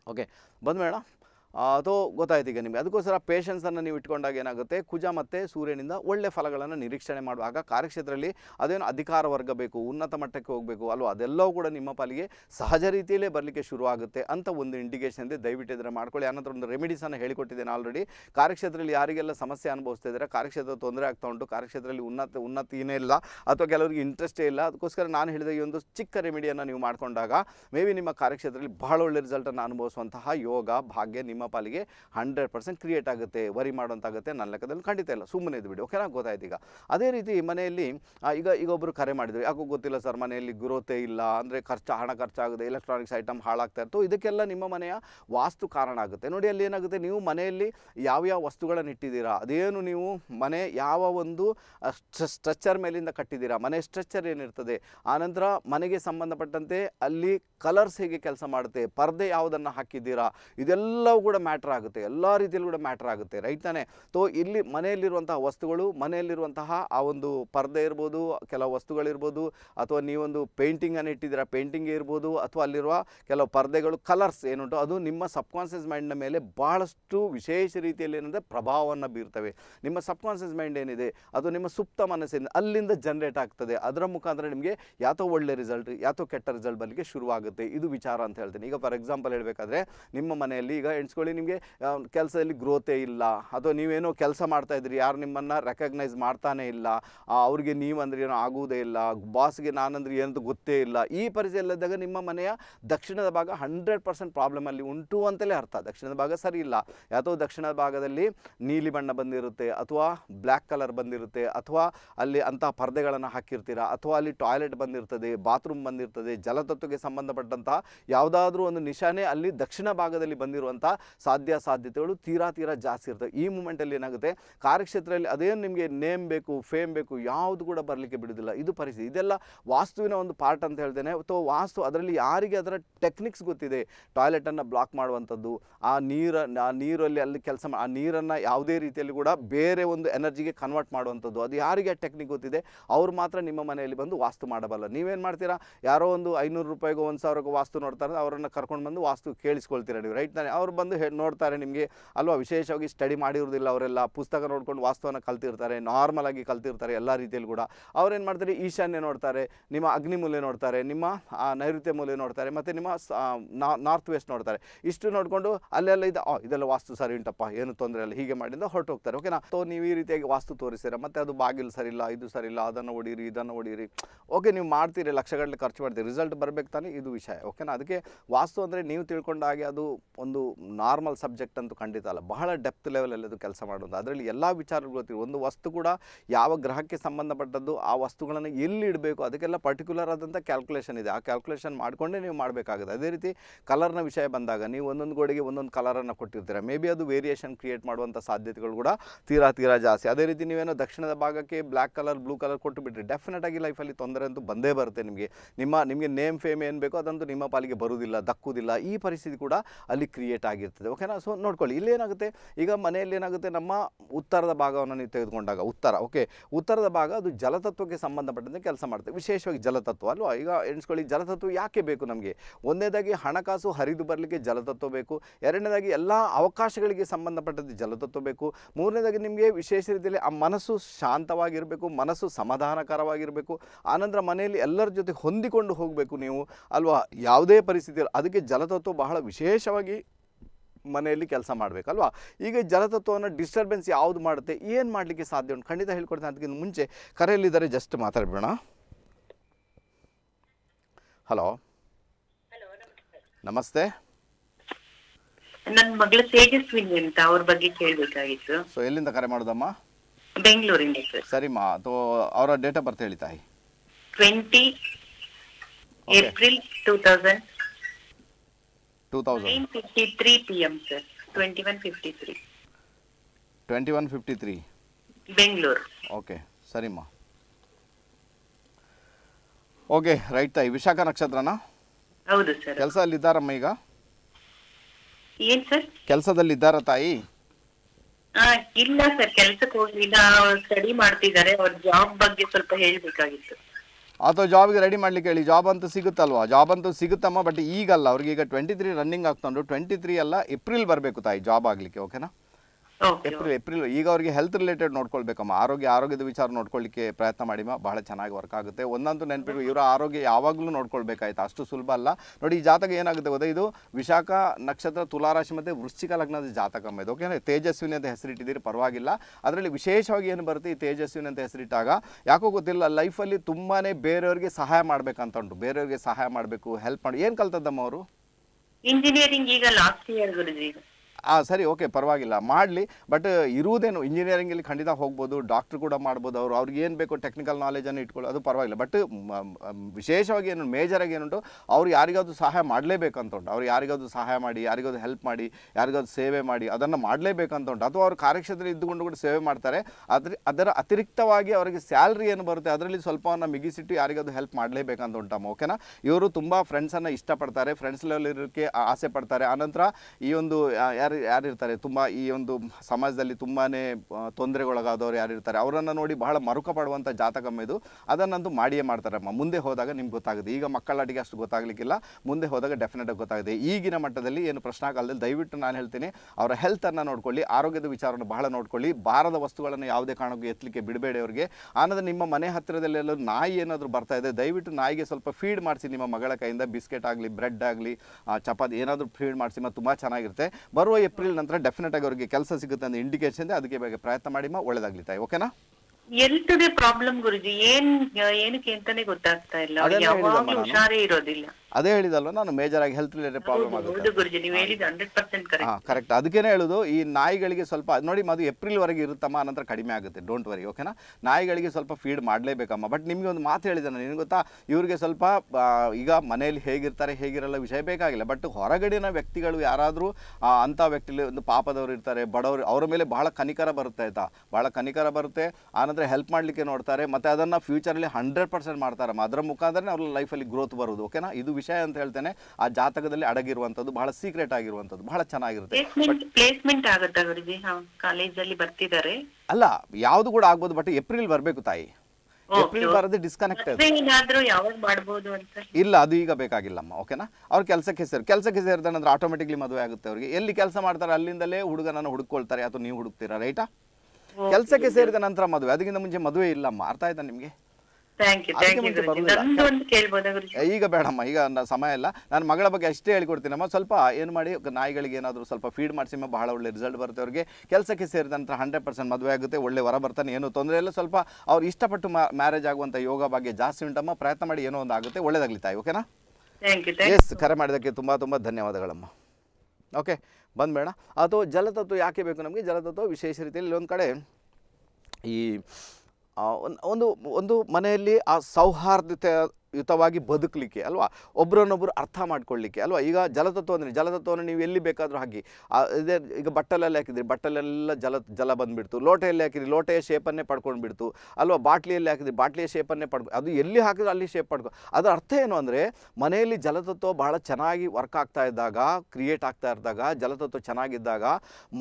ಓಕೆ ಬಂದ್ಬೇಡ ಅದು ಗೊತ್ತಾಯ್ತು ಈಗ ನಿಮಗೆ. ಅದಕ್ಕೋಸ್ಕರ ಪೇಷನ್ಸನ್ನು ನೀವು ಇಟ್ಕೊಂಡಾಗ ಏನಾಗುತ್ತೆ? ಕುಜ ಮತ್ತು ಸೂರ್ಯನಿಂದ ಒಳ್ಳೆ ಫಲಗಳನ್ನು ನಿರೀಕ್ಷಣೆ ಮಾಡುವಾಗ ಕಾರ್ಯಕ್ಷೇತ್ರದಲ್ಲಿ ಅದೇನು ಅಧಿಕಾರ ವರ್ಗ ಬೇಕು, ಉನ್ನತ ಮಟ್ಟಕ್ಕೆ ಹೋಗಬೇಕು ಅಲ್ವಾ? ಅದೆಲ್ಲವೂ ಕೂಡ ನಿಮ್ಮ ಪಾಲಿಗೆ ಸಹಜ ರೀತಿಯಲ್ಲೇ ಬರಲಿಕ್ಕೆ ಶುರುವಾಗುತ್ತೆ ಅಂತ ಒಂದು ಇಂಡಿಕೇಷನ್ ಇದೆ. ದಯವಿಟ್ಟು ಇದನ್ನು ಮಾಡ್ಕೊಳ್ಳಿ. ಆನಂತರ ಒಂದು ರೆಮಿಡೀಸನ್ನು ಹೇಳಿಕೊಟ್ಟಿದ್ದೇನೆ ಆಲ್ರೆಡಿ ಕಾರ್ಯಕ್ಷೇತ್ರದಲ್ಲಿ ಯಾರಿಗೆಲ್ಲ ಸಮಸ್ಯೆ ಅನುಭವಿಸ್ತಾ ಇದ್ದಾರೆ, ಕಾರ್ಯಕ್ಷೇತ್ರ ತೊಂದರೆ ಆಗ್ತಾ ಉಂಟು, ಕಾರ್ಯಕ್ಷೇತ್ರದಲ್ಲಿ ಉನ್ನತ, ಉನ್ನತಿನೇ ಇಲ್ಲ ಅಥವಾ ಕೆಲವರಿಗೆ ಇಂಟ್ರೆಸ್ಟೇ ಇಲ್ಲ, ಅದಕ್ಕೋಸ್ಕರ ನಾನು ಹೇಳಿದ ಈ ಒಂದು ಚಿಕ್ಕ ರೆಮಿಡಿಯನ್ನು ನೀವು ಮಾಡಿಕೊಂಡಾಗ ಮೇ ಬಿ ನಿಮ್ಮ ಕಾರ್ಯಕ್ಷೇತ್ರದಲ್ಲಿ ಬಹಳ ಒಳ್ಳೆ ರಿಸಲ್ಟನ್ನು ಅನುಭವಿಸುವಂತಹ ಯೋಗ, ಭಾಗ್ಯ, ನಿಮ್ಮ ಪಾಲಿಗೆ ಹಂಡ್ರೆಡ್ ಪರ್ಸೆಂಟ್ ಕ್ರಿಯೇಟ್ ಆಗುತ್ತೆ, ವರಿ ಮಾಡುವಂತಾಗುತ್ತೆ ನನ್ನ ಲೆಕ್ಕದಲ್ಲಿ ಖಂಡಿತ ಇಲ್ಲ, ಸುಮ್ಮನೆ ಇದು ಬಿಡಿ ಓಕೆನಾ? ಗೊತ್ತಾಯ್ತು ಈಗ. ಅದೇ ರೀತಿ ಮನೆಯಲ್ಲಿ ಈಗ ಈಗ ಒಬ್ಬರು ಕರೆ ಮಾಡಿದರು. ಯಾಕೋ ಗೊತ್ತಿಲ್ಲ ಸರ್, ಮನೆಯಲ್ಲಿ ಗ್ರೋತೇ ಇಲ್ಲ, ಅಂದರೆ ಖರ್ಚು, ಹಣ ಖರ್ಚಾಗುತ್ತೆ ಎಲೆಕ್ಟ್ರಾನಿಕ್ಸ್ ಐಟಮ್ ಹಾಳಾಗ್ತಾ ಇರ್ತೋ. ಇದಕ್ಕೆಲ್ಲ ನಿಮ್ಮ ಮನೆಯ ವಾಸ್ತು ಕಾರಣ ಆಗುತ್ತೆ. ನೋಡಿ, ಅಲ್ಲಿ ಏನಾಗುತ್ತೆ? ನೀವು ಮನೆಯಲ್ಲಿ ಯಾವ್ಯಾವ ವಸ್ತುಗಳನ್ನು ಇಟ್ಟಿದ್ದೀರಾ? ಅದೇನು ನೀವು ಮನೆ ಯಾವ ಒಂದು ಸ್ಟ್ರಕ್ಚರ್ ಮೇಲಿಂದ ಕಟ್ಟಿದ್ದೀರಾ? ಮನೆ ಸ್ಟ್ರಕ್ಚರ್ ಏನಿರ್ತದೆ? ಆನಂತರ ಮನೆಗೆ ಸಂಬಂಧಪಟ್ಟಂತೆ ಅಲ್ಲಿ ಕಲರ್ಸ್ ಹೇಗೆ ಕೆಲಸ ಮಾಡುತ್ತೆ? ಪರ್ದೆ ಯಾವುದನ್ನು ಹಾಕಿದ್ದೀರಾ? ಇದೆಲ್ಲವೂ ಮ್ಯಾಟ್ರ್ ಆಗುತ್ತೆ, ಎಲ್ಲ ರೀತಿಯಲ್ಲೂ ಕೂಡ ಮ್ಯಾಟ್ರ್ ಆಗುತ್ತೆ. ರೈಟ್ ತಾನೆ? ಇಲ್ಲಿ ಮನೆಯಲ್ಲಿರುವಂತಹ ವಸ್ತುಗಳು, ಮನೆಯಲ್ಲಿರುವಂತಹ ಆ ಒಂದು ಪರ್ದೆ ಇರ್ಬೋದು, ಕೆಲವು ವಸ್ತುಗಳಿರ್ಬೋದು ಅಥವಾ ನೀವೊಂದು ಪೇಂಟಿಂಗನ್ನು ಇಟ್ಟಿದ್ದೀರಾ ಪೇಂಟಿಂಗ್ ಇರ್ಬೋದು, ಅಥವಾ ಅಲ್ಲಿರುವ ಕೆಲವು ಪರ್ದೆಗಳು ಕಲರ್ಸ್ ಏನುಂಟು, ಅದು ನಿಮ್ಮ ಸಬ್ಕಾನ್ಷಿಯಸ್ ಮೈಂಡ್ನ ಮೇಲೆ ಬಹಳಷ್ಟು ವಿಶೇಷ ರೀತಿಯಲ್ಲಿ ಏನಂದರೆ ಪ್ರಭಾವವನ್ನು ಬೀರ್ತವೆ. ನಿಮ್ಮ ಸಬ್ಕಾನ್ಷಿಯಸ್ ಮೈಂಡ್ ಏನಿದೆ, ಅದು ನಿಮ್ಮ ಸುಪ್ತ ಮನಸ್ಸಿನ ಅಲ್ಲಿಂದ ಜನರೇಟ್ ಆಗ್ತದೆ. ಅದರ ಮುಖಾಂತರ ನಿಮಗೆ ಯಾತೋ ಒಳ್ಳೆ ರಿಸಲ್ಟ್ ಯಾತೋ ಕೆಟ್ಟ ರಿಸಲ್ಟ್ ಬರಲಿಕ್ಕೆ ಶುರುವಾಗುತ್ತೆ. ಇದು ವಿಚಾರ ಅಂತ ಹೇಳ್ತೀನಿ. ಈಗ ಫಾರ್ ಎಕ್ಸಾಂಪಲ್ ಹೇಳಬೇಕಾದ್ರೆ, ನಿಮ್ಮ ಮನೆಯಲ್ಲಿ ಈಗ ಎಣಿಸ್ಕೊಳ್ಳಿ ನಿಮಗೆ ಕೆಲಸದಲ್ಲಿ ಗ್ರೋತೇ ಇಲ್ಲ, ಅಥವಾ ನೀವೇನೋ ಕೆಲಸ ಮಾಡ್ತಾ ಇದ್ರಿ ಯಾರು ನಿಮ್ಮನ್ನು ರೆಕಗ್ನೈಸ್ ಮಾಡ್ತಾನೆ ಇಲ್ಲ ಅವರಿಗೆ ನೀವಂದ್ರೆ ಏನೋ ಆಗುವುದೇ ಇಲ್ಲ ಬಾಸ್ಗೆ ನಾನಂದ್ರೆ ಏನಂತ ಗೊತ್ತೇ ಇಲ್ಲ, ಈ ಪರಿಸ್ಥಿತಿಯಲ್ಲಿದ್ದಾಗ ನಿಮ್ಮ ಮನೆಯ ದಕ್ಷಿಣದ ಭಾಗ ಹಂಡ್ರೆಡ್ ಪರ್ಸೆಂಟ್ ಪ್ರಾಬ್ಲಮಲ್ಲಿ ಉಂಟು ಅಂತಲೇ ಅರ್ಥ. ದಕ್ಷಿಣದ ಭಾಗ ಸರಿ ಇಲ್ಲ. ದಕ್ಷಿಣದ ಭಾಗದಲ್ಲಿ ನೀಲಿ ಬಣ್ಣ ಬಂದಿರುತ್ತೆ, ಅಥವಾ ಬ್ಲ್ಯಾಕ್ ಕಲರ್ ಬಂದಿರುತ್ತೆ, ಅಥವಾ ಅಲ್ಲಿ ಅಂತಹ ಪರ್ದೆಗಳನ್ನು ಹಾಕಿರ್ತೀರಾ, ಅಥವಾ ಅಲ್ಲಿ ಟಾಯ್ಲೆಟ್ ಬಂದಿರ್ತದೆ ಬಾತ್ರೂಮ್ ಬಂದಿರ್ತದೆ ಜಲತತ್ವಕ್ಕೆ ಸಂಬಂಧಪಟ್ಟಂತಹ ಯಾವುದಾದ್ರೂ ಒಂದು ನಿಶಾನೆ ಅಲ್ಲಿ ದಕ್ಷಿಣ ಭಾಗದಲ್ಲಿ ಬಂದಿರುವಂಥ ಸಾಧ್ಯ ಸಾಧ್ಯತೆಗಳು ತೀರಾ ತೀರಾ ಜಾಸ್ತಿ ಇರ್ತವೆ. ಈ ಮೂಮೆಂಟಲ್ಲಿ ಏನಾಗುತ್ತೆ? ಕಾರ್ಯಕ್ಷೇತ್ರದಲ್ಲಿ ಅದೇನು ನಿಮಗೆ ನೇಮ್ ಬೇಕು ಫೇಮ್ ಬೇಕು ಯಾವುದು ಕೂಡ ಬರಲಿಕ್ಕೆ ಬಿಡೋದಿಲ್ಲ. ಇದು ಪರಿಸ್ಥಿತಿ. ಇದೆಲ್ಲ ವಾಸ್ತುವಿನ ಒಂದು ಪಾರ್ಟ್ ಅಂತ ಹೇಳ್ತೇನೆ. ಅಥವಾ ವಾಸ್ತು ಅದರಲ್ಲಿ ಯಾರಿಗೆ ಅದರ ಟೆಕ್ನಿಕ್ಸ್ ಗೊತ್ತಿದೆ? ಟಾಯ್ಲೆಟನ್ನು ಬ್ಲಾಕ್ ಮಾಡುವಂಥದ್ದು, ಆ ನೀರ, ಆ ನೀರಲ್ಲಿ ಅಲ್ಲಿ ಕೆಲಸ ಆ ನೀರನ್ನು ಯಾವುದೇ ರೀತಿಯಲ್ಲಿ ಕೂಡ ಬೇರೆ ಒಂದು ಎನರ್ಜಿಗೆ ಕನ್ವರ್ಟ್ ಮಾಡುವಂಥದ್ದು. ಅದು ಯಾರಿಗೆ ಆ ಟೆಕ್ನಿಕ್ ಗೊತ್ತಿದೆ? ಅವ್ರು ಮಾತ್ರ ನಿಮ್ಮ ಮನೆಯಲ್ಲಿ ಬಂದು ವಾಸ್ತು ಮಾಡಬಲ್ಲ. ನೀವೇನು ಮಾಡ್ತೀರಾ? ಯಾರೋ ಒಂದು ಐನೂರು ರೂಪಾಯಿಗೋ ಒಂದು ಸಾವಿರಕ್ಕೂ ವಾಸ್ತು ನೋಡ್ತಾರೆ. ಅವರನ್ನು ಕರ್ಕೊಂಡು ಬಂದು ವಾಸ್ತು ಕೇಳಿಸ್ಕೊಳ್ತೀರಾ ನೀವು? ರೈಟ್ ತಾನೆ? ಅವ್ರು ಬಂದು ಬಂದು ಹೇ ನೋಡ್ತಾರೆ ನಿಮಗೆ. ಅಲ್ವಾ? ವಿಶೇಷವಾಗಿ ಸ್ಟಡಿ ಮಾಡಿರೋದಿಲ್ಲ ಅವರೆಲ್ಲ. ಪುಸ್ತಕ ನೋಡ್ಕೊಂಡು ವಾಸ್ತವನ ಕಲ್ತಿರ್ತಾರೆ. ನಾರ್ಮಲ್ ಆಗಿ ಕಲ್ತಿರ್ತಾರೆ ಎಲ್ಲ ರೀತಿಯಲ್ಲಿ ಕೂಡ. ಅವ್ರೇನು ಮಾಡ್ತಾರೆ? ಈಶಾನ್ಯ ನೋಡ್ತಾರೆ. ನಿಮ್ಮ ಅಗ್ನಿ ಮೂಲೆ ನೋಡ್ತಾರೆ. ನಿಮ್ಮ ನೈಋತ್ಯ ಮೂಲೆ ನೋಡ್ತಾರೆ. ಮತ್ತು ನಿಮ್ಮ ನಾರ್ತ್ ವೆಸ್ಟ್ ನೋಡ್ತಾರೆ. ಇಷ್ಟು ನೋಡಿಕೊಂಡು ಅಲ್ಲೆಲ್ಲ ಇದು ಇದೆಲ್ಲ ವಾಸ್ತು ಸರಿ ಉಂಟಪ್ಪ. ಏನು ತೊಂದರೆ ಇಲ್ಲ. ಹೀಗೆ ಮಾಡಿಂದ ಹೊರಟು ಹೋಗ್ತಾರೆ. ಓಕೆನಾ ಸೊ ನೀವು ಈ ರೀತಿಯಾಗಿ ವಾಸ್ತು ತೋರಿಸ್ತೀರ ಮತ್ತು ಅದು ಬಾಗಿಲು ಸರಿ ಇಲ್ಲ, ಇದು ಸರಿ ಇಲ್ಲ, ಅದನ್ನು ಹೊಡೀರಿ ಇದನ್ನು ಹೊಡೀರಿ ಓಕೆ ನೀವು ಮಾಡ್ತೀರಿ. ಲಕ್ಷಗಟ್ಟಲೆ ಖರ್ಚು ಮಾಡ್ತೀರಿ. ರಿಸಲ್ಟ್ ಬರಬೇಕು ತಾನೇ? ಇದು ವಿಷಯ. ಓಕೆನಾ ಅದಕ್ಕೆ ವಾಸ್ತು ಅಂದರೆ ನೀವು ತಿಳ್ಕೊಂಡಾಗೆ ಅದು ಒಂದು ನಾರ್ಮಲ್ ಸಬ್ಜೆಕ್ಟ್ ಅಂತೂ ಖಂಡಿತ ಅಲ್ಲ. ಬಹಳ ಡೆಪ್ತ್ ಲೆವೆಲಲ್ಲಿ ಅದು ಕೆಲಸ ಮಾಡೋದು ಅದರಲ್ಲಿ ಎಲ್ಲ ವಿಚಾರಗಳು ಗೊತ್ತಿವೆ. ಒಂದು ವಸ್ತು ಕೂಡ ಯಾವ ಗ್ರಹಕ್ಕೆ ಸಂಬಂಧಪಟ್ಟದ್ದು, ಆ ವಸ್ತುಗಳನ್ನು ಎಲ್ಲಿ ಇಡಬೇಕು, ಅದಕ್ಕೆಲ್ಲ ಪರ್ಟಿಕ್ಯುಲರ್ ಆದಂಥ ಕ್ಯಾಲ್ಕುಲೇಷನ್ ಇದೆ. ಆ ಕ್ಯಾಲ್ಕುಲೇಷನ್ ಮಾಡಿಕೊಂಡೇ ನೀವು ಮಾಡಬೇಕಾಗುತ್ತೆ. ಅದೇ ರೀತಿ ಕಲರ್ನ ವಿಷಯ ಬಂದಾಗ, ನೀವು ಒಂದೊಂದು ಗೋಡೆಗೆ ಒಂದೊಂದು ಕಲರನ್ನು ಕೊಟ್ಟಿರ್ತೀರ. ಮೇ ಬಿ ಅದು ವೇರಿಯೇಷನ್ ಕ್ರಿಯೇಟ್ ಮಾಡುವಂಥ ಸಾಧ್ಯತೆಗಳು ಕೂಡ ತೀರಾ ತೀರಾ ಜಾಸ್ತಿ. ಅದೇ ರೀತಿ ನೀವೇನೋ ದಕ್ಷಿಣದ ಭಾಗಕ್ಕೆ ಬ್ಲ್ಯಾಕ್ ಕಲರ್ ಬ್ಲೂ ಕಲರ್ ಕೊಟ್ಟು ಬಿಟ್ಟರೆ ಡೆಫಿನೆಟ್ ಆಗಿ ಲೈಫಲ್ಲಿ ತೊಂದರೆ ಅಂತೂ ಬಂದೇ ಬರುತ್ತೆ ನಿಮಗೆ. ನಿಮ್ಮ, ನಿಮಗೆ ನೇಮ್ ಫೇಮ್ ಏನು ಬೇಕೋ ಅದಂತೂ ನಿಮ್ಮ ಪಾಲಿಗೆ ಬರುವುದಿಲ್ಲ, ದಕ್ಕುವುದಿಲ್ಲ. ಈ ಪರಿಸ್ಥಿತಿ ಕೂಡ ಅಲ್ಲಿ ಕ್ರಿಯೇಟ್ ಆಗಿರ್ತದೆ ಓಕೆನಾ ಸೊ, ನೋಡ್ಕೊಳ್ಳಿ. ಇಲ್ಲೇನಾಗುತ್ತೆ ಈಗ ಮನೆಯಲ್ಲಿ ಏನಾಗುತ್ತೆ? ನಮ್ಮ ಉತ್ತರದ ಭಾಗವನ್ನು ನೀವು ತೆಗೆದುಕೊಂಡಾಗ, ಉತ್ತರ, ಓಕೆ. ಉತ್ತರದ ಭಾಗ ಅದು ಜಲತತ್ವಕ್ಕೆ ಸಂಬಂಧಪಟ್ಟಂತೆ ಕೆಲಸ ಮಾಡುತ್ತೆ. ವಿಶೇಷವಾಗಿ ಜಲತತ್ವ. ಅಲ್ವಾ? ಈಗ ಎಣಿಸ್ಕೊಳ್ಳಿ, ಜಲತತ್ವ ಯಾಕೆ ಬೇಕು ನಮಗೆ? ಒಂದನೇದಾಗಿ ಹಣಕಾಸು ಹರಿದು ಬರಲಿಕ್ಕೆ ಜಲತತ್ವ ಬೇಕು. ಎರಡನೇದಾಗಿ ಎಲ್ಲ ಅವಕಾಶಗಳಿಗೆ ಸಂಬಂಧಪಟ್ಟಂತೆ ಜಲತತ್ವ ಬೇಕು. ಮೂರನೇದಾಗಿ ನಿಮಗೆ ವಿಶೇಷ ರೀತಿಯಲ್ಲಿ ಆ ಮನಸ್ಸು ಶಾಂತವಾಗಿರಬೇಕು, ಮನಸ್ಸು ಸಮಾಧಾನಕರವಾಗಿರಬೇಕು. ಆನಂತರ ಮನೆಯಲ್ಲಿ ಎಲ್ಲರ ಜೊತೆ ಹೊಂದಿಕೊಂಡು ಹೋಗಬೇಕು ನೀವು. ಅಲ್ವಾ? ಯಾವುದೇ ಪರಿಸ್ಥಿತಿ ಅದಕ್ಕೆ ಜಲತತ್ವ ಬಹಳ ವಿಶೇಷವಾಗಿ ಮನೆಯಲ್ಲಿ ಕೆಲಸ ಮಾಡಬೇಕಲ್ವಾ? ಈಗ ಜಲತತ್ವವನ್ನು ಡಿಸ್ಟರ್ಬೆನ್ಸ್ ಯಾವುದು ಮಾಡುತ್ತೆ ಏನು ಮಾಡಲಿಕ್ಕೆ ಸಾಧ್ಯ ಉಂಟು? ಖಂಡಿತ ಹೇಳ್ಕೊಡ್ತೀನಿ ಅದಕ್ಕಿಂತ ಮುಂಚೆ ಕರೆಯಲ್ಲಿದ್ದಾರೆ ಜಸ್ಟ್ ಮಾತಾಡಬೇಡ ಹಲೋ ನಮಸ್ತೆ. ನನ್ನ ಮಗಳು ತೇಜಸ್ವಿನಿ ಅಂತ ಅವ್ರ ಬಗ್ಗೆ ಕೇಳಬೇಕಾಗಿತ್ತು. ಸೊ ಎಲ್ಲಿಂದ ಕರೆ ಮಾಡೋದಮ್ಮ? ಬೆಂಗಳೂರಿಂದ ಸರ್. ಸರಿಮ್ಮ ಅದು ಅವರ ಡೇಟ್ ಆಫ್ ಬರ್ತ್ ಹೇಳಿ ತಾಯಿ. Twenty April two thousand two thousand pm fifty three P M sir twenty one fifty three twenty one fifty three Bengaluru okay ಸರಿಮ್ಮ. Okay right ತಾಯಿ. ವಿಶಾಖ ನಕ್ಷತ್ರನಾ? ಹೌದು ಸರ್ ಕೆಲಸದಲ್ಲಿ ಇದ್ದಾರಮ್ಮ ಈಗ? ಏನ್ ಸರ್ ಕೆಲಸದಲ್ಲಿ ಇದ್ದಾರ ತಾಯಿ? ಆ, ಇಲ್ಲ ಸರ್ ಕೆಲ್ಸಕ್ಕೆ ಹೋಗ್ಲಿಲ್ಲ ಸ್ಟಡಿ ಮಾಡ್ತಿದ್ದಾರೆ. ಅವ್ರ ಜಾಬ್ ಬಗ್ಗೆ ಸ್ವಲ್ಪ ಹೇಳ್ಬೇಕಾಗಿತ್ತು. ಅಥವಾ ಜಾಬ್ಗೆ ರೆಡಿ ಮಾಡ್ಲಿಕ್ಕೆ ಹೇಳಿ ಜಾಬ್ ಅಂತೂ ಸಿಗುತ್ತಲ್ವಾ? ಜಾಬ್ ಅಂತೂ ಸಿಗುತ್ತಮ್ಮ ಬಟ್ ಈಗಲ್ಲ, ಅವ್ರಿಗೆ ಈಗ ಟ್ವೆಂಟಿ ತ್ರೀ ರನ್ನಿಂಗ್ ಆಗ್ತೊಂಡು ಟ್ವೆಂಟಿ ತ್ರೀ ಅಲ್ಲ ಏಪ್ರಿಲ್ ಬರಬೇಕು ತಾಯಿ ಜಾಬ್ ಆಗಲಿಕ್ಕೆ ಓಕೆನಾ ಓಕೆ ಏಪ್ರಿಲ್ ಏಪ್ರಿಲ್ ಈಗ ಅವರಿಗೆ ಹೆಲ್ತ್ ರಿಲೇಟೆಡ್ ನೋಡ್ಕೊಳ್ಬೇಕಮ್ಮ. ಆರೋಗ್ಯ ಆರೋಗ್ಯದ ವಿಚಾರ ನೋಡ್ಕೊಳ್ಳಿಕ್ಕೆ ಪ್ರಯತ್ನ ಮಾಡಿಮ್ಮ. ಬಹಳ ಚೆನ್ನಾಗಿ ವರ್ಕ್ ಆಗುತ್ತೆ. ಒಂದಂತೂ ನೆನಪಿಡು ಇವರ ಆರೋಗ್ಯ ಯಾವಾಗಲೂ ನೋಡ್ಕೊಳ್ಬೇಕಾಯ್ತು. ಅಷ್ಟು ಸುಲಭ ಅಲ್ಲ. ನೋಡಿ ಈ ಜಾತಕ ಏನಾಗುತ್ತೆ ಗೊತ್ತಾ? ಇದು ವಿಶಾಖ ನಕ್ಷತ್ರ ತುಲಾರಾಶಿ ಮತ್ತು ವೃಶ್ಚಿಕ ಲಗ್ನದ ಜಾತಕ ಅಮ್ಮ ಇದು ಓಕೆನಾ ತೇಜಸ್ವಿನಿ ಅಂತ ಹೆಸರಿಟ್ಟಿದ್ದೀರಿ ಪರವಾಗಿಲ್ಲ. ಅದರಲ್ಲಿ ವಿಶೇಷವಾಗಿ ಏನು ಬರುತ್ತೆ ಈ ತೇಜಸ್ವಿನಿ ಅಂತ ಹೆಸರಿಟ್ಟಾಗ? ಯಾಕೋ ಗೊತ್ತಿಲ್ಲ ಲೈಫಲ್ಲಿ ತುಂಬಾ ಬೇರೆಯವ್ರಿಗೆ ಸಹಾಯ ಮಾಡ್ಬೇಕಂತ ಉಂಟು ಬೇರೆಯವ್ರಿಗೆ ಸಹಾಯ ಮಾಡಬೇಕು ಹೆಲ್ಪ್ ಮಾಡಿ ಏನು ಕಲ್ತದ್ದಮ್ಮ ಅವರು? ಇಂಜಿನಿಯರಿಂಗ್ ಈಗ ಲಾಸ್ಟ್ ಇಯರ್ ಗುರುಜಿ. ಆ ಸರಿ ಓಕೆ ಪರವಾಗಿಲ್ಲ. ಮಾಡಲಿ ಬಟ್ ಇರುವುದೇನು ಇಂಜಿನಿಯರಿಂಗಲ್ಲಿ ಖಂಡಿತ ಹೋಗ್ಬೋದು ಡಾಕ್ಟ್ರ್ ಕೂಡ ಮಾಡ್ಬೋದು ಅವರು ಅವ್ರಿಗೆ ಏನು ಬೇಕು ಟೆಕ್ನಿಕಲ್ ನಾಲೆಜನ್ನು ಇಟ್ಕೊಳ್ಳೋ ಅದು ಪರವಾಗಿಲ್ಲ. ಬಟ್ ವಿಶೇಷವಾಗಿ ಏನು ಮೇಜರಾಗಿ ಏನುಂಟು ಅವ್ರು ಯಾರಿಗಾದ್ರು ಸಹಾಯ ಮಾಡಲೇಬೇಕು ಅಂತ ಉಂಟು ಅವ್ರು ಯಾರಿಗಾದ್ರು ಸಹಾಯ ಮಾಡಿ ಯಾರಿಗಾದ್ರು ಹೆಲ್ಪ್ ಮಾಡಿ ಯಾರಿಗಾದ್ರು ಸೇವೆ ಮಾಡಿ ಅದನ್ನು ಮಾಡಲೇಬೇಕಂತ ಉಂಟು ಅಥವಾ ಅವ್ರು ಕಾರ್ಯಕ್ಷೇತ್ರ ಇದ್ದುಕೊಂಡು ಕೂಡ ಸೇವೆ ಮಾಡ್ತಾರೆ. ಅದ್ರ ಅದರ ಅತಿರಿಕ್ತವಾಗಿ ಅವರಿಗೆ ಸ್ಯಾಲ್ರಿ ಏನು ಬರುತ್ತೆ ಅದರಲ್ಲಿ ಸ್ವಲ್ಪವನ್ನು ಮಿಗಿಸಿಟ್ಟು ಯಾರಿಗಾದ್ರು ಹೆಲ್ಪ್ ಮಾಡಲೇಬೇಕಂತ ಉಂಟಮ್ಮ ಓಕೆನಾ ಇವರು ತುಂಬ ಫ್ರೆಂಡ್ಸನ್ನು ಇಷ್ಟಪಡ್ತಾರೆ ಫ್ರೆಂಡ್ಸ್ ಲೆವೆಲ್ ಇರೋಕ್ಕೆ ಆಸೆ ಪಡ್ತಾರೆ. ಆನಂತರ ಈ ಒಂದು ಆ, ಯಾರು ಯಾರಿರ್ತಾರೆ? ತುಂಬ ಈ ಒಂದು ಸಮಾಜದಲ್ಲಿ ತುಂಬಾ ತೊಂದರೆಗೊಳಗಾದವರು ಯಾರಿರ್ತಾರೆ? ಅವರನ್ನು ನೋಡಿ ಬಹಳ ಮರುಕ ಪಡುವಂಥ ಜಾತಕಮ್ಮ ಇದು. ಅದನ್ನಂತೂ ಮಾಡಿಯೇ ಮಾಡ್ತಾರಮ್ಮ ಮುಂದೆ ಹೋದಾಗ ನಿಮ್ಗೆ ಗೊತ್ತಾಗುತ್ತೆ. ಈಗ ಮಕ್ಕಳಾಟಿಗೆ ಅಷ್ಟು ಗೊತ್ತಾಗಲಿಕ್ಕಿಲ್ಲ. ಮುಂದೆ ಹೋದಾಗ ಡೆಫಿನೆಟಾಗಿ ಗೊತ್ತಾಗುತ್ತೆ. ಈಗಿನ ಮಟ್ಟದಲ್ಲಿ ಏನು ಪ್ರಶ್ನಾಕಾಲದಲ್ಲಿ ದಯವಿಟ್ಟು ನಾನು ಹೇಳ್ತೀನಿ, ಅವರ ಹೆಲ್ತನ್ನು ನೋಡ್ಕೊಳ್ಳಿ, ಆರೋಗ್ಯದ ವಿಚಾರವನ್ನು ಬಹಳ ನೋಡ್ಕೊಳ್ಳಿ. ಬಾರದ ವಸ್ತುಗಳನ್ನು ಯಾವುದೇ ಕಾರಣಕ್ಕೂ ಎತ್ತಲಿಕ್ಕೆ ಬಿಡಬೇಡಿ ಅವರಿಗೆ. ಆನಂತರ ನಿಮ್ಮ ಮನೆ ಹತ್ತಿರದಲ್ಲೆಲ್ಲ ನಾಯಿ ಏನಾದರೂ ಬರ್ತಾ ಇದೆ, ದಯವಿಟ್ಟು ನಾಯಿಗೆ ಸ್ವಲ್ಪ ಫೀಡ್ ಮಾಡಿಸಿ ನಿಮ್ಮ ಮಗಳ ಕೈಯಿಂದ. ಬಿಸ್ಕೆಟ್ ಆಗಲಿ, ಬ್ರೆಡ್ ಆಗಲಿ ಚಪಾತಿ ಏನಾದರೂ ಫೀಡ್ ಮಾಡಿಸಿ, ಮತ್ತು ತುಂಬ ಚೆನ್ನಾಗಿರುತ್ತೆ. ಬರುವ ಏಪ್ರಿಲ್ ನಂತರ ಡೆಫಿನೆಟ್ ಆಗಿ ಅವರಿಗೆ ಕೆಲಸ ಸಿಗುತ್ತೆ ಅಂತ ಇಂಡಿಕೇಶನ್ ಇದೆ. ಅದಕ್ಕೆ ಬಗ್ಗೆ ಪ್ರಯತ್ನ ಮಾಡಿಮ್ಮ ಒಳ್ಳೇದಾಗ್ಲಿ ತಾಯಿ ಓಕೆನಾ ಎಲ್ತದೆ ಪ್ರಾಬ್ಲಮ್ ಗುರುಜಿ. ಏನ್ ಏನಕ್ಕೆ ಅಂತಾನೆ ಗೊತ್ತಾಗ್ತಾ ಇಲ್ಲ. ಯಾವಾಗ್ಲೂ ಹುಷಾರೇ ಇರೋದಿಲ್ಲ. ಅದೇ ಹೇಳಿದಲ್ವ ನಾನು ಮೇಜರ್ ಆಗಿ ಹೆಲ್ತ್ ರಿಲೇಟೆಡ್ ಪ್ರಾಬ್ಲಮ್ ಆಗುತ್ತೆ ಕರೆಕ್ಟ್ ಹಾಂ ಕರೆಕ್ಟ್ ಅದಕ್ಕೇನೆ ಹೇಳೋದು ಈ ನಾಯಿಗಳಿಗೆ ಸ್ವಲ್ಪ ನೋಡಿ ಅದು ಏಪ್ರಿಲ್ವರೆಗೆ ಇರುತ್ತಮ್ಮ ನಂತರ ಕಡಿಮೆ ಆಗುತ್ತೆ. ಡೋಂಟ್ ವರಿ ಓಕೆನಾ ನಾಯಿಗಳಿಗೆ ಸ್ವಲ್ಪ ಫೀಡ್ ಮಾಡಲೇಬೇಕಮ್ಮ. ಬಟ್ ನಿಮಗೆ ಒಂದು ಮಾತು ಹೇಳಿದೆ ನಾನು ನಿನಗೆ ಗೊತ್ತಾ? ಇವರಿಗೆ ಸ್ವಲ್ಪ ಈಗ ಮನೆಯಲ್ಲಿ ಹೇಗಿರ್ತಾರೆ ಹೇಗಿರಲ್ಲ ವಿಷಯ ಬೇಕಾಗಿಲ್ಲ. ಬಟ್ ಹೊರಗಡೆನ ವ್ಯಕ್ತಿಗಳು ಯಾರಾದರೂ ಅಂಥ ವ್ಯಕ್ತಿಲಿ ಒಂದು ಪಾಪದವರು ಇರ್ತಾರೆ ಬಡವರು ಅವರ ಮೇಲೆ ಬಹಳ ಕನಿಕರ ಬರುತ್ತೆ ಆಯಿತಾ? ಬಹಳ ಕನಿಕರ ಬರುತ್ತೆ ಆನಂತರ ಹೆಲ್ಪ್ ಮಾಡಲಿಕ್ಕೆ ನೋಡ್ತಾರೆ ಮತ್ತು ಅದನ್ನು ಫ್ಯೂಚರಲ್ಲಿ ಹಂಡ್ರೆಡ್ ಪರ್ಸೆಂಟ್ ಮಾಡ್ತಾರಮ್ಮ. ಅದರ ಮುಖಾಂತರ ಅವ್ರ ಲೈಫಲ್ಲಿ ಗ್ರೋತ್ ಬರೋದು ಓಕೆನಾ ಇದು ವಿಷಯ ಅಂತ ಹೇಳ್ತೇನೆ ಆ ಜಾತಕದಲ್ಲಿ ಅಡಗಿರುವಂತದ್ದು ಬಹಳ ಸೀಕ್ರೆಟ್ ಆಗಿರುವಂತದ್ದು ಬಹಳ ಚೆನ್ನಾಗಿರುತ್ತೆ. ಪ್ಲೇಸ್ಮೆಂಟ್ ಆಗುತ್ತೆ ಕಾಲೇಜಲ್ಲಿ ಬರ್ತಿದ್ದಾರೆ ಅಲ್ಲ ಯಾವ್ದು ಕೂಡ ಆಗ್ಬೋದು ಬಟ್ ಏಪ್ರಿಲ್ ಬರಬೇಕು ತಾಯಿ. ಏಪ್ರಿಲ್ ಬರೋದು ಡಿಸ್ಕನೆಕ್ಟ್ ಇಲ್ಲ ಅದು ಈಗ ಬೇಕಾಗಿಲ್ಲಮ್ಮ ಓಕೆನಾ ಅವ್ರ ಕೆಲಸಕ್ಕೆ ಸೇರಿ ಕೆಲಸಕ್ಕೆ ಸೇರಿದಾನಂದ್ರೆ ಆಟೋಮೆಟಿಕ್ಲಿ ಮದುವೆ ಆಗುತ್ತೆ ಅವ್ರಿಗೆ. ಎಲ್ಲಿ ಕೆಲಸ ಮಾಡ್ತಾರೆ ಅಲ್ಲಿಂದಲೇ ಹುಡುಗನನ್ನು ಹುಡುಕೊಳ್ತಾರೆ ಅಥವಾ ನೀವು ಹುಡುಕ್ತೀರಾ ರೈಟಾ ಕೆಲಸಕ್ಕೆ ಸೇರಿದ ನಂತರ ಮದುವೆ ಅದಕ್ಕಿಂತ ಮುಂಚೆ ಮದುವೆ ಇಲ್ಲಮ್ಮ ಅರ್ಥ ಆಯ್ತಾ ನಿಮಗೆ? ಈಗ ಬೇಡಮ್ಮ ಈಗ ಸಮಯ ಇಲ್ಲ. ನಾನು ಮಗಳ ಬಗ್ಗೆ ಅಷ್ಟೇ ಹೇಳಿಕೊಡ್ತೀನಮ್ಮ. ಸ್ವಲ್ಪ ಏನು ಮಾಡಿ ನಾಯಿಗಳಿಗೆ ಏನಾದರೂ ಸ್ವಲ್ಪ ಫೀಡ್ ಮಾಡಿಸಿಮ್ಮ ಬಹಳ ಒಳ್ಳೆ ರಿಸಲ್ಟ್ ಬರುತ್ತೆ ಅವ್ರಿಗೆ. ಕೆಲಸಕ್ಕೆ ಸೇರಿದ ನಂತರ ಹಂಡ್ರೆಡ್ ಪರ್ಸೆಂಟ್ ಮದುವೆ ಆಗುತ್ತೆ ಒಳ್ಳೆ ವರ ಬರ್ತಾನೆ ಏನು ತೊಂದರೆ ಇಲ್ಲ. ಸ್ವಲ್ಪ ಅವ್ರು ಇಷ್ಟಪಟ್ಟು ಮ್ಯಾರೇಜ್ ಆಗುವಂಥ ಯೋಗ ಬಗ್ಗೆ ಜಾಸ್ತಿ ಉಂಟಮ್ಮ. ಪ್ರಯತ್ನ ಮಾಡಿ ಏನೋ ಒಂದು ಆಗುತ್ತೆ ಒಳ್ಳೇದಾಗಲಿ ತಾಯಿ ಓಕೆನಾ ಎಸ್ ಕರೆ ಮಾಡಿದ್ದಕ್ಕೆ ತುಂಬ ತುಂಬ ಧನ್ಯವಾದಗಳಮ್ಮ. ಓಕೆ ಬಂದ್ಬೇಡ ಅಥವಾ ಜಲತತ್ವ ಯಾಕೆ ಬೇಕು ನಮಗೆ? ಜಲತತ್ವ ವಿಶೇಷ ರೀತಿಯಲ್ಲಿ ಒಂದು ಕಡೆ ಈ ಒಂದ್- ಒಂದು ಮನೆಯಲ್ಲಿ ಆ ಸೌಹಾರ್ದತೆಯುತವಾಗಿ ಬದುಕಲಿಕ್ಕೆ ಅಲ್ವಾ? ಒಬ್ರನ್ನೊಬ್ರು ಅರ್ಥ ಮಾಡ್ಕೊಳ್ಳಿಕ್ಕೆ ಅಲ್ವಾ? ಈಗ ಜಲತತ್ವ ಅಂದರೆ, ಜಲತತ್ವವನ್ನು ನೀವು ಎಲ್ಲಿ ಬೇಕಾದರೂ ಹಾಕಿ. ಇದೇ ಈಗ ಬಟ್ಟಲಲ್ಲಿ ಹಾಕಿದ್ರಿ ಬಟ್ಟಲೆಲ್ಲ ಜಲ ಜಲ ಬಂದುಬಿಡ್ತು. ಲೋಟೆಯಲ್ಲಿ ಹಾಕಿದ್ರಿ, ಲೋಟೆಯ ಶೇಪನ್ನೇ ಪಡ್ಕೊಂಡು ಬಿಡ್ತು ಅಲ್ವಾ? ಬಾಟ್ಲಿಯಲ್ಲಿ ಹಾಕಿದ್ರಿ, ಬಾಟ್ಲಿಯ ಶೇಪನ್ನೇ ಪಡ್ಕೊ, ಅದು ಎಲ್ಲಿ ಹಾಕಿದ್ರೆ ಅಲ್ಲಿ ಶೇಪ್ ಪಡ್ಕೊ. ಅದರ ಅರ್ಥ ಏನು ಅಂದರೆ, ಮನೆಯಲ್ಲಿ ಜಲತತ್ವ ಬಹಳ ಚೆನ್ನಾಗಿ ವರ್ಕ್ ಆಗ್ತಾ ಇದ್ದಾಗ ಕ್ರಿಯೇಟ್ ಆಗ್ತಾ ಇದ್ದಾಗ, ಜಲತತ್ವ ಚೆನ್ನಾಗಿದ್ದಾಗ,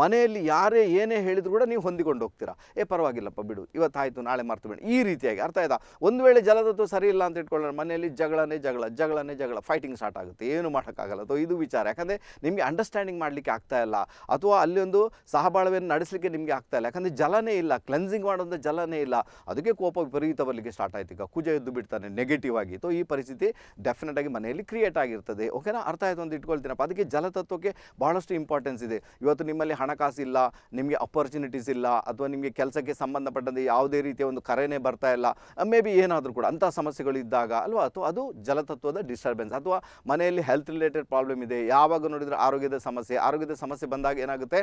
ಮನೆಯಲ್ಲಿ ಯಾರೇ ಏನೇ ಹೇಳಿದ್ರು ಕೂಡ ನೀವು ಹೊಂದಿಕೊಂಡು ಹೋಗ್ತೀರಾ. ಏ, ಪರವಾಗಿಲ್ಲಪ್ಪ ಬಿಡು, ಇವತ್ತಾಯಿತು, ನಾಳೆ ಮರ್ತು ಬಿಡು. ಈ ರೀತಿಯಾಗಿ ಅರ್ಥ ಆಯ್ತಾ? ಒಂದು ವೇಳೆ ಜಲತತ್ವ ಸರಿ ಇಲ್ಲ ಅಂತ ಇಟ್ಕೊಳ್ಳೋಣ ಮನೆಯಲ್ಲಿ ಜಗಳನೇ ಜಗಳ ಜಗಳನೇ ಜಗಳ ಫೈಟಿಂಗ್ ಸ್ಟಾರ್ಟ್ ಆಗುತ್ತೆ. ಏನು ಮಾಡೋಕ್ಕಾಗಲ್ಲ. ಅಥವಾ ಇದು ವಿಚಾರ. ಯಾಕಂದರೆ ನಿಮಗೆ ಅಂಡರ್ಸ್ಟ್ಯಾಂಡಿಂಗ್ ಮಾಡಲಿಕ್ಕೆ ಆಗ್ತಾ ಇಲ್ಲ. ಅಥವಾ ಅಲ್ಲಿ ಒಂದು ಸಹಬಾಳ್ವೆಯನ್ನು ನಡೆಸಲಿಕ್ಕೆ ನಿಮಗೆ ಆಗ್ತಾ ಇಲ್ಲ. ಯಾಕಂದರೆ ಜಲನೇ ಇಲ್ಲ. ಕ್ಲೆನ್ಸಿಂಗ್ ಮಾಡೋಂಥ ಜಲನೇ ಇಲ್ಲ. ಅದಕ್ಕೆ ಕೋಪ ವಿಪರೀತ ಬರಲಿಕ್ಕೆ ಸ್ಟಾರ್ಟ್ ಆಯ್ತು. ಈಗ ಕುಜ ಎದ್ದು ಬಿಡ್ತಾನೆ ನೆಗೆಟಿವ್ ಆಗಿ. ಈ ಪರಿಸ್ಥಿತಿ ಡೆಫಿನೆಟ್ ಆಗಿ ಮನೆಯಲ್ಲಿ ಕ್ರಿಯೇಟ್ ಆಗಿರ್ತದೆ. ಓಕೆನಾ ಅರ್ಥ ಆಯಿತು ಅಂತ ಇಟ್ಕೊಳ್ತೀನಪ್ಪ. ಅದಕ್ಕೆ ಜಲತತ್ವಕ್ಕೆ ಬಹಳಷ್ಟು ಇಂಪಾರ್ಟೆನ್ಸ್ ಇದೆ. ಇವತ್ತು ನಿಮ್ಮಲ್ಲಿ ಹಣಕಾಸು ಇಲ್ಲ ನಿಮಗೆ ಅಪರ್ಚುನಿಟೀಸ್ ಇಲ್ಲ, ಅಥವಾ ನಿಮಗೆ ಕೆಲಸಕ್ಕೆ ಸಂಬಂಧಪಟ್ಟಂತೆ ಯಾವುದೇ ರೀತಿಯ ಒಂದು ಕರೆನೇ ಬರ್ತಾ ಇಲ್ಲ. ಮೇ ಬಿ ಏನಾದರೂ ಕೂಡ ಅಂಥ ಸಮಸ್ಯೆಗಳು ಇದ್ದಾಗ ಅಥವಾ ಅದು ಜಲತತ್ವದ ಡಿಸ್ಟರ್ಬೆನ್ಸ್ ಅಥವಾ ಮನೆಯಲ್ಲಿ ಹೆಲ್ತ್ ರಿಲೇಟೆಡ್ ಪ್ರಾಬ್ಲಮ್ ಇದೆ ಯಾವಾಗ ನೋಡಿದರೆ ಆರೋಗ್ಯದ ಸಮಸ್ಯೆ ಆರೋಗ್ಯದ ಸಮಸ್ಯೆ ಬಂದಾಗ ಏನಾಗುತ್ತೆ?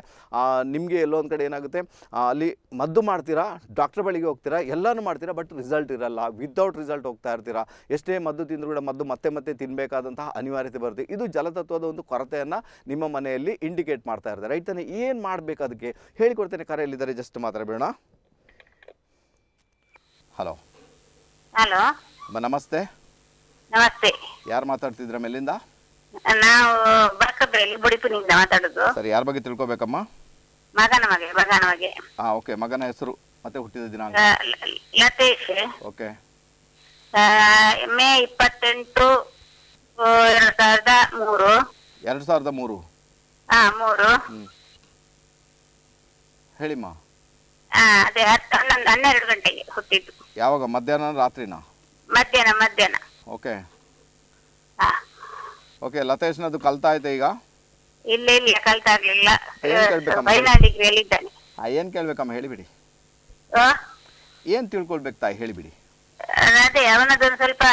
ನಿಮಗೆ ಎಲ್ಲೊಂದು ಕಡೆ ಏನಾಗುತ್ತೆ? ಅಲ್ಲಿ ಮದ್ದು ಮಾಡ್ತೀರಾ ಡಾಕ್ಟರ್ ಬಳಿಗೆ ಹೋಗ್ತೀರಾ ಎಲ್ಲನೂ ಮಾಡ್ತೀರಾ ಬಟ್ ರಿಸಲ್ಟ್ ಇರಲ್ಲ. ವಿತೌಟ್ ರಿಸಲ್ಟ್ ಹೋಗ್ತಾ ಇರ್ತೀರಾ. ಎಷ್ಟೇ ಮದ್ದು ತಿಂದರೂ ಕೂಡ ಮದ್ದು ಮತ್ತೆ ಮತ್ತೆ ತಿನ್ನಬೇಕಾದಂತಹ ಅನಿವಾರ್ಯತೆ ಬರುತ್ತೆ. ಇದು ಜಲತತ್ವದ ಒಂದು ಕೊರತೆಯನ್ನು ನಿಮ್ಮ ಮನೆಯಲ್ಲಿ ಇಂಡಿಕೇಟ್ ಮಾಡ್ತಾ ಇರ್ತಾರೆ ರೈಟ್ ತಾನೇ ಏನು ಮಾಡಬೇಕು ಅದಕ್ಕೆ? ಹೇಳಿಕೊಡ್ತೇನೆ ಕರೆಯಲ್ಲಿದ್ದಾರೆ ಜಸ್ಟ್ ಮಾತಾಡಬೇಡ ಹಲೋ ಹಲೋ ನಮಸ್ತೆ. ನಮಸ್ತೆ. ಯಾರು ಮಾತಾಡ್ತಿದ್ರ ಮೇಲಿಂದ? ನಾವು ಬರ್ಕಬ್ರಲ್ಲಿ ಬುಡಿಪುನಿಂದ ಮಾತಾಡುದು. ಸರಿ ಯಾರ ಬಗ್ಗೆ ತಿಳ್ಕೊಬೇಕಮ್ಮ? ಮಗನ ಮಗೆ ಮಗನ ಮಗೆ. ಹಾ ಓಕೆ ಮಗನ ಹೆಸರು ಮತ್ತೆ ಹುಟ್ಟಿದ ದಿನಾಂಕ. ಲತೇಶ್. ಓಕೆ. ಆ, ಮೇ ಇಪ್ಪತ್ತೆಂಟು ಎರಡ್ ಸಾವಿರದ ಮೂರು. ಎರಡು ಸಾವಿರದ ಮೂರು. ಹಾ ಮೂರು. ಹೇಳಿಮ್ಮ. ಆ, ಅದೇ ಹತ್ತು ಹನ್ನೊಂದು ಹನ್ನೆರಡು ಗಂಟೆಗೆ ಹುಟ್ಟಿದ್ದು. ಯಾವಾಗ? ಮಧ್ಯಾಹ್ನ ರಾತ್ರಿನಾ? ಮಧ್ಯಾಹ್ನ ಮಧ್ಯಾಹ್ನ. ಓಕೆ ಓಕೆ ಲತೇಶ್ನದು ಕಲ್ತಾ ಐತೆ ಈಗ? ಇಲ್ಲ ಇಲ್ಲ ಡಿಗ್ರಿಯಲ್ಲಿ ಇದ್ದಾನೆ ಏನು ಕೇಳಬೇಕಮ್ಮ ಹೇಳಿಬಿಡಿ. ಆ, ಏನು ತಿಳ್ಕೊಳ್ಬೇಕು ತಾಯಿ ಹೇಳಿಬಿಡಿ. ಅದೇ ಅವನದೊಂದು ಸ್ವಲ್ಪ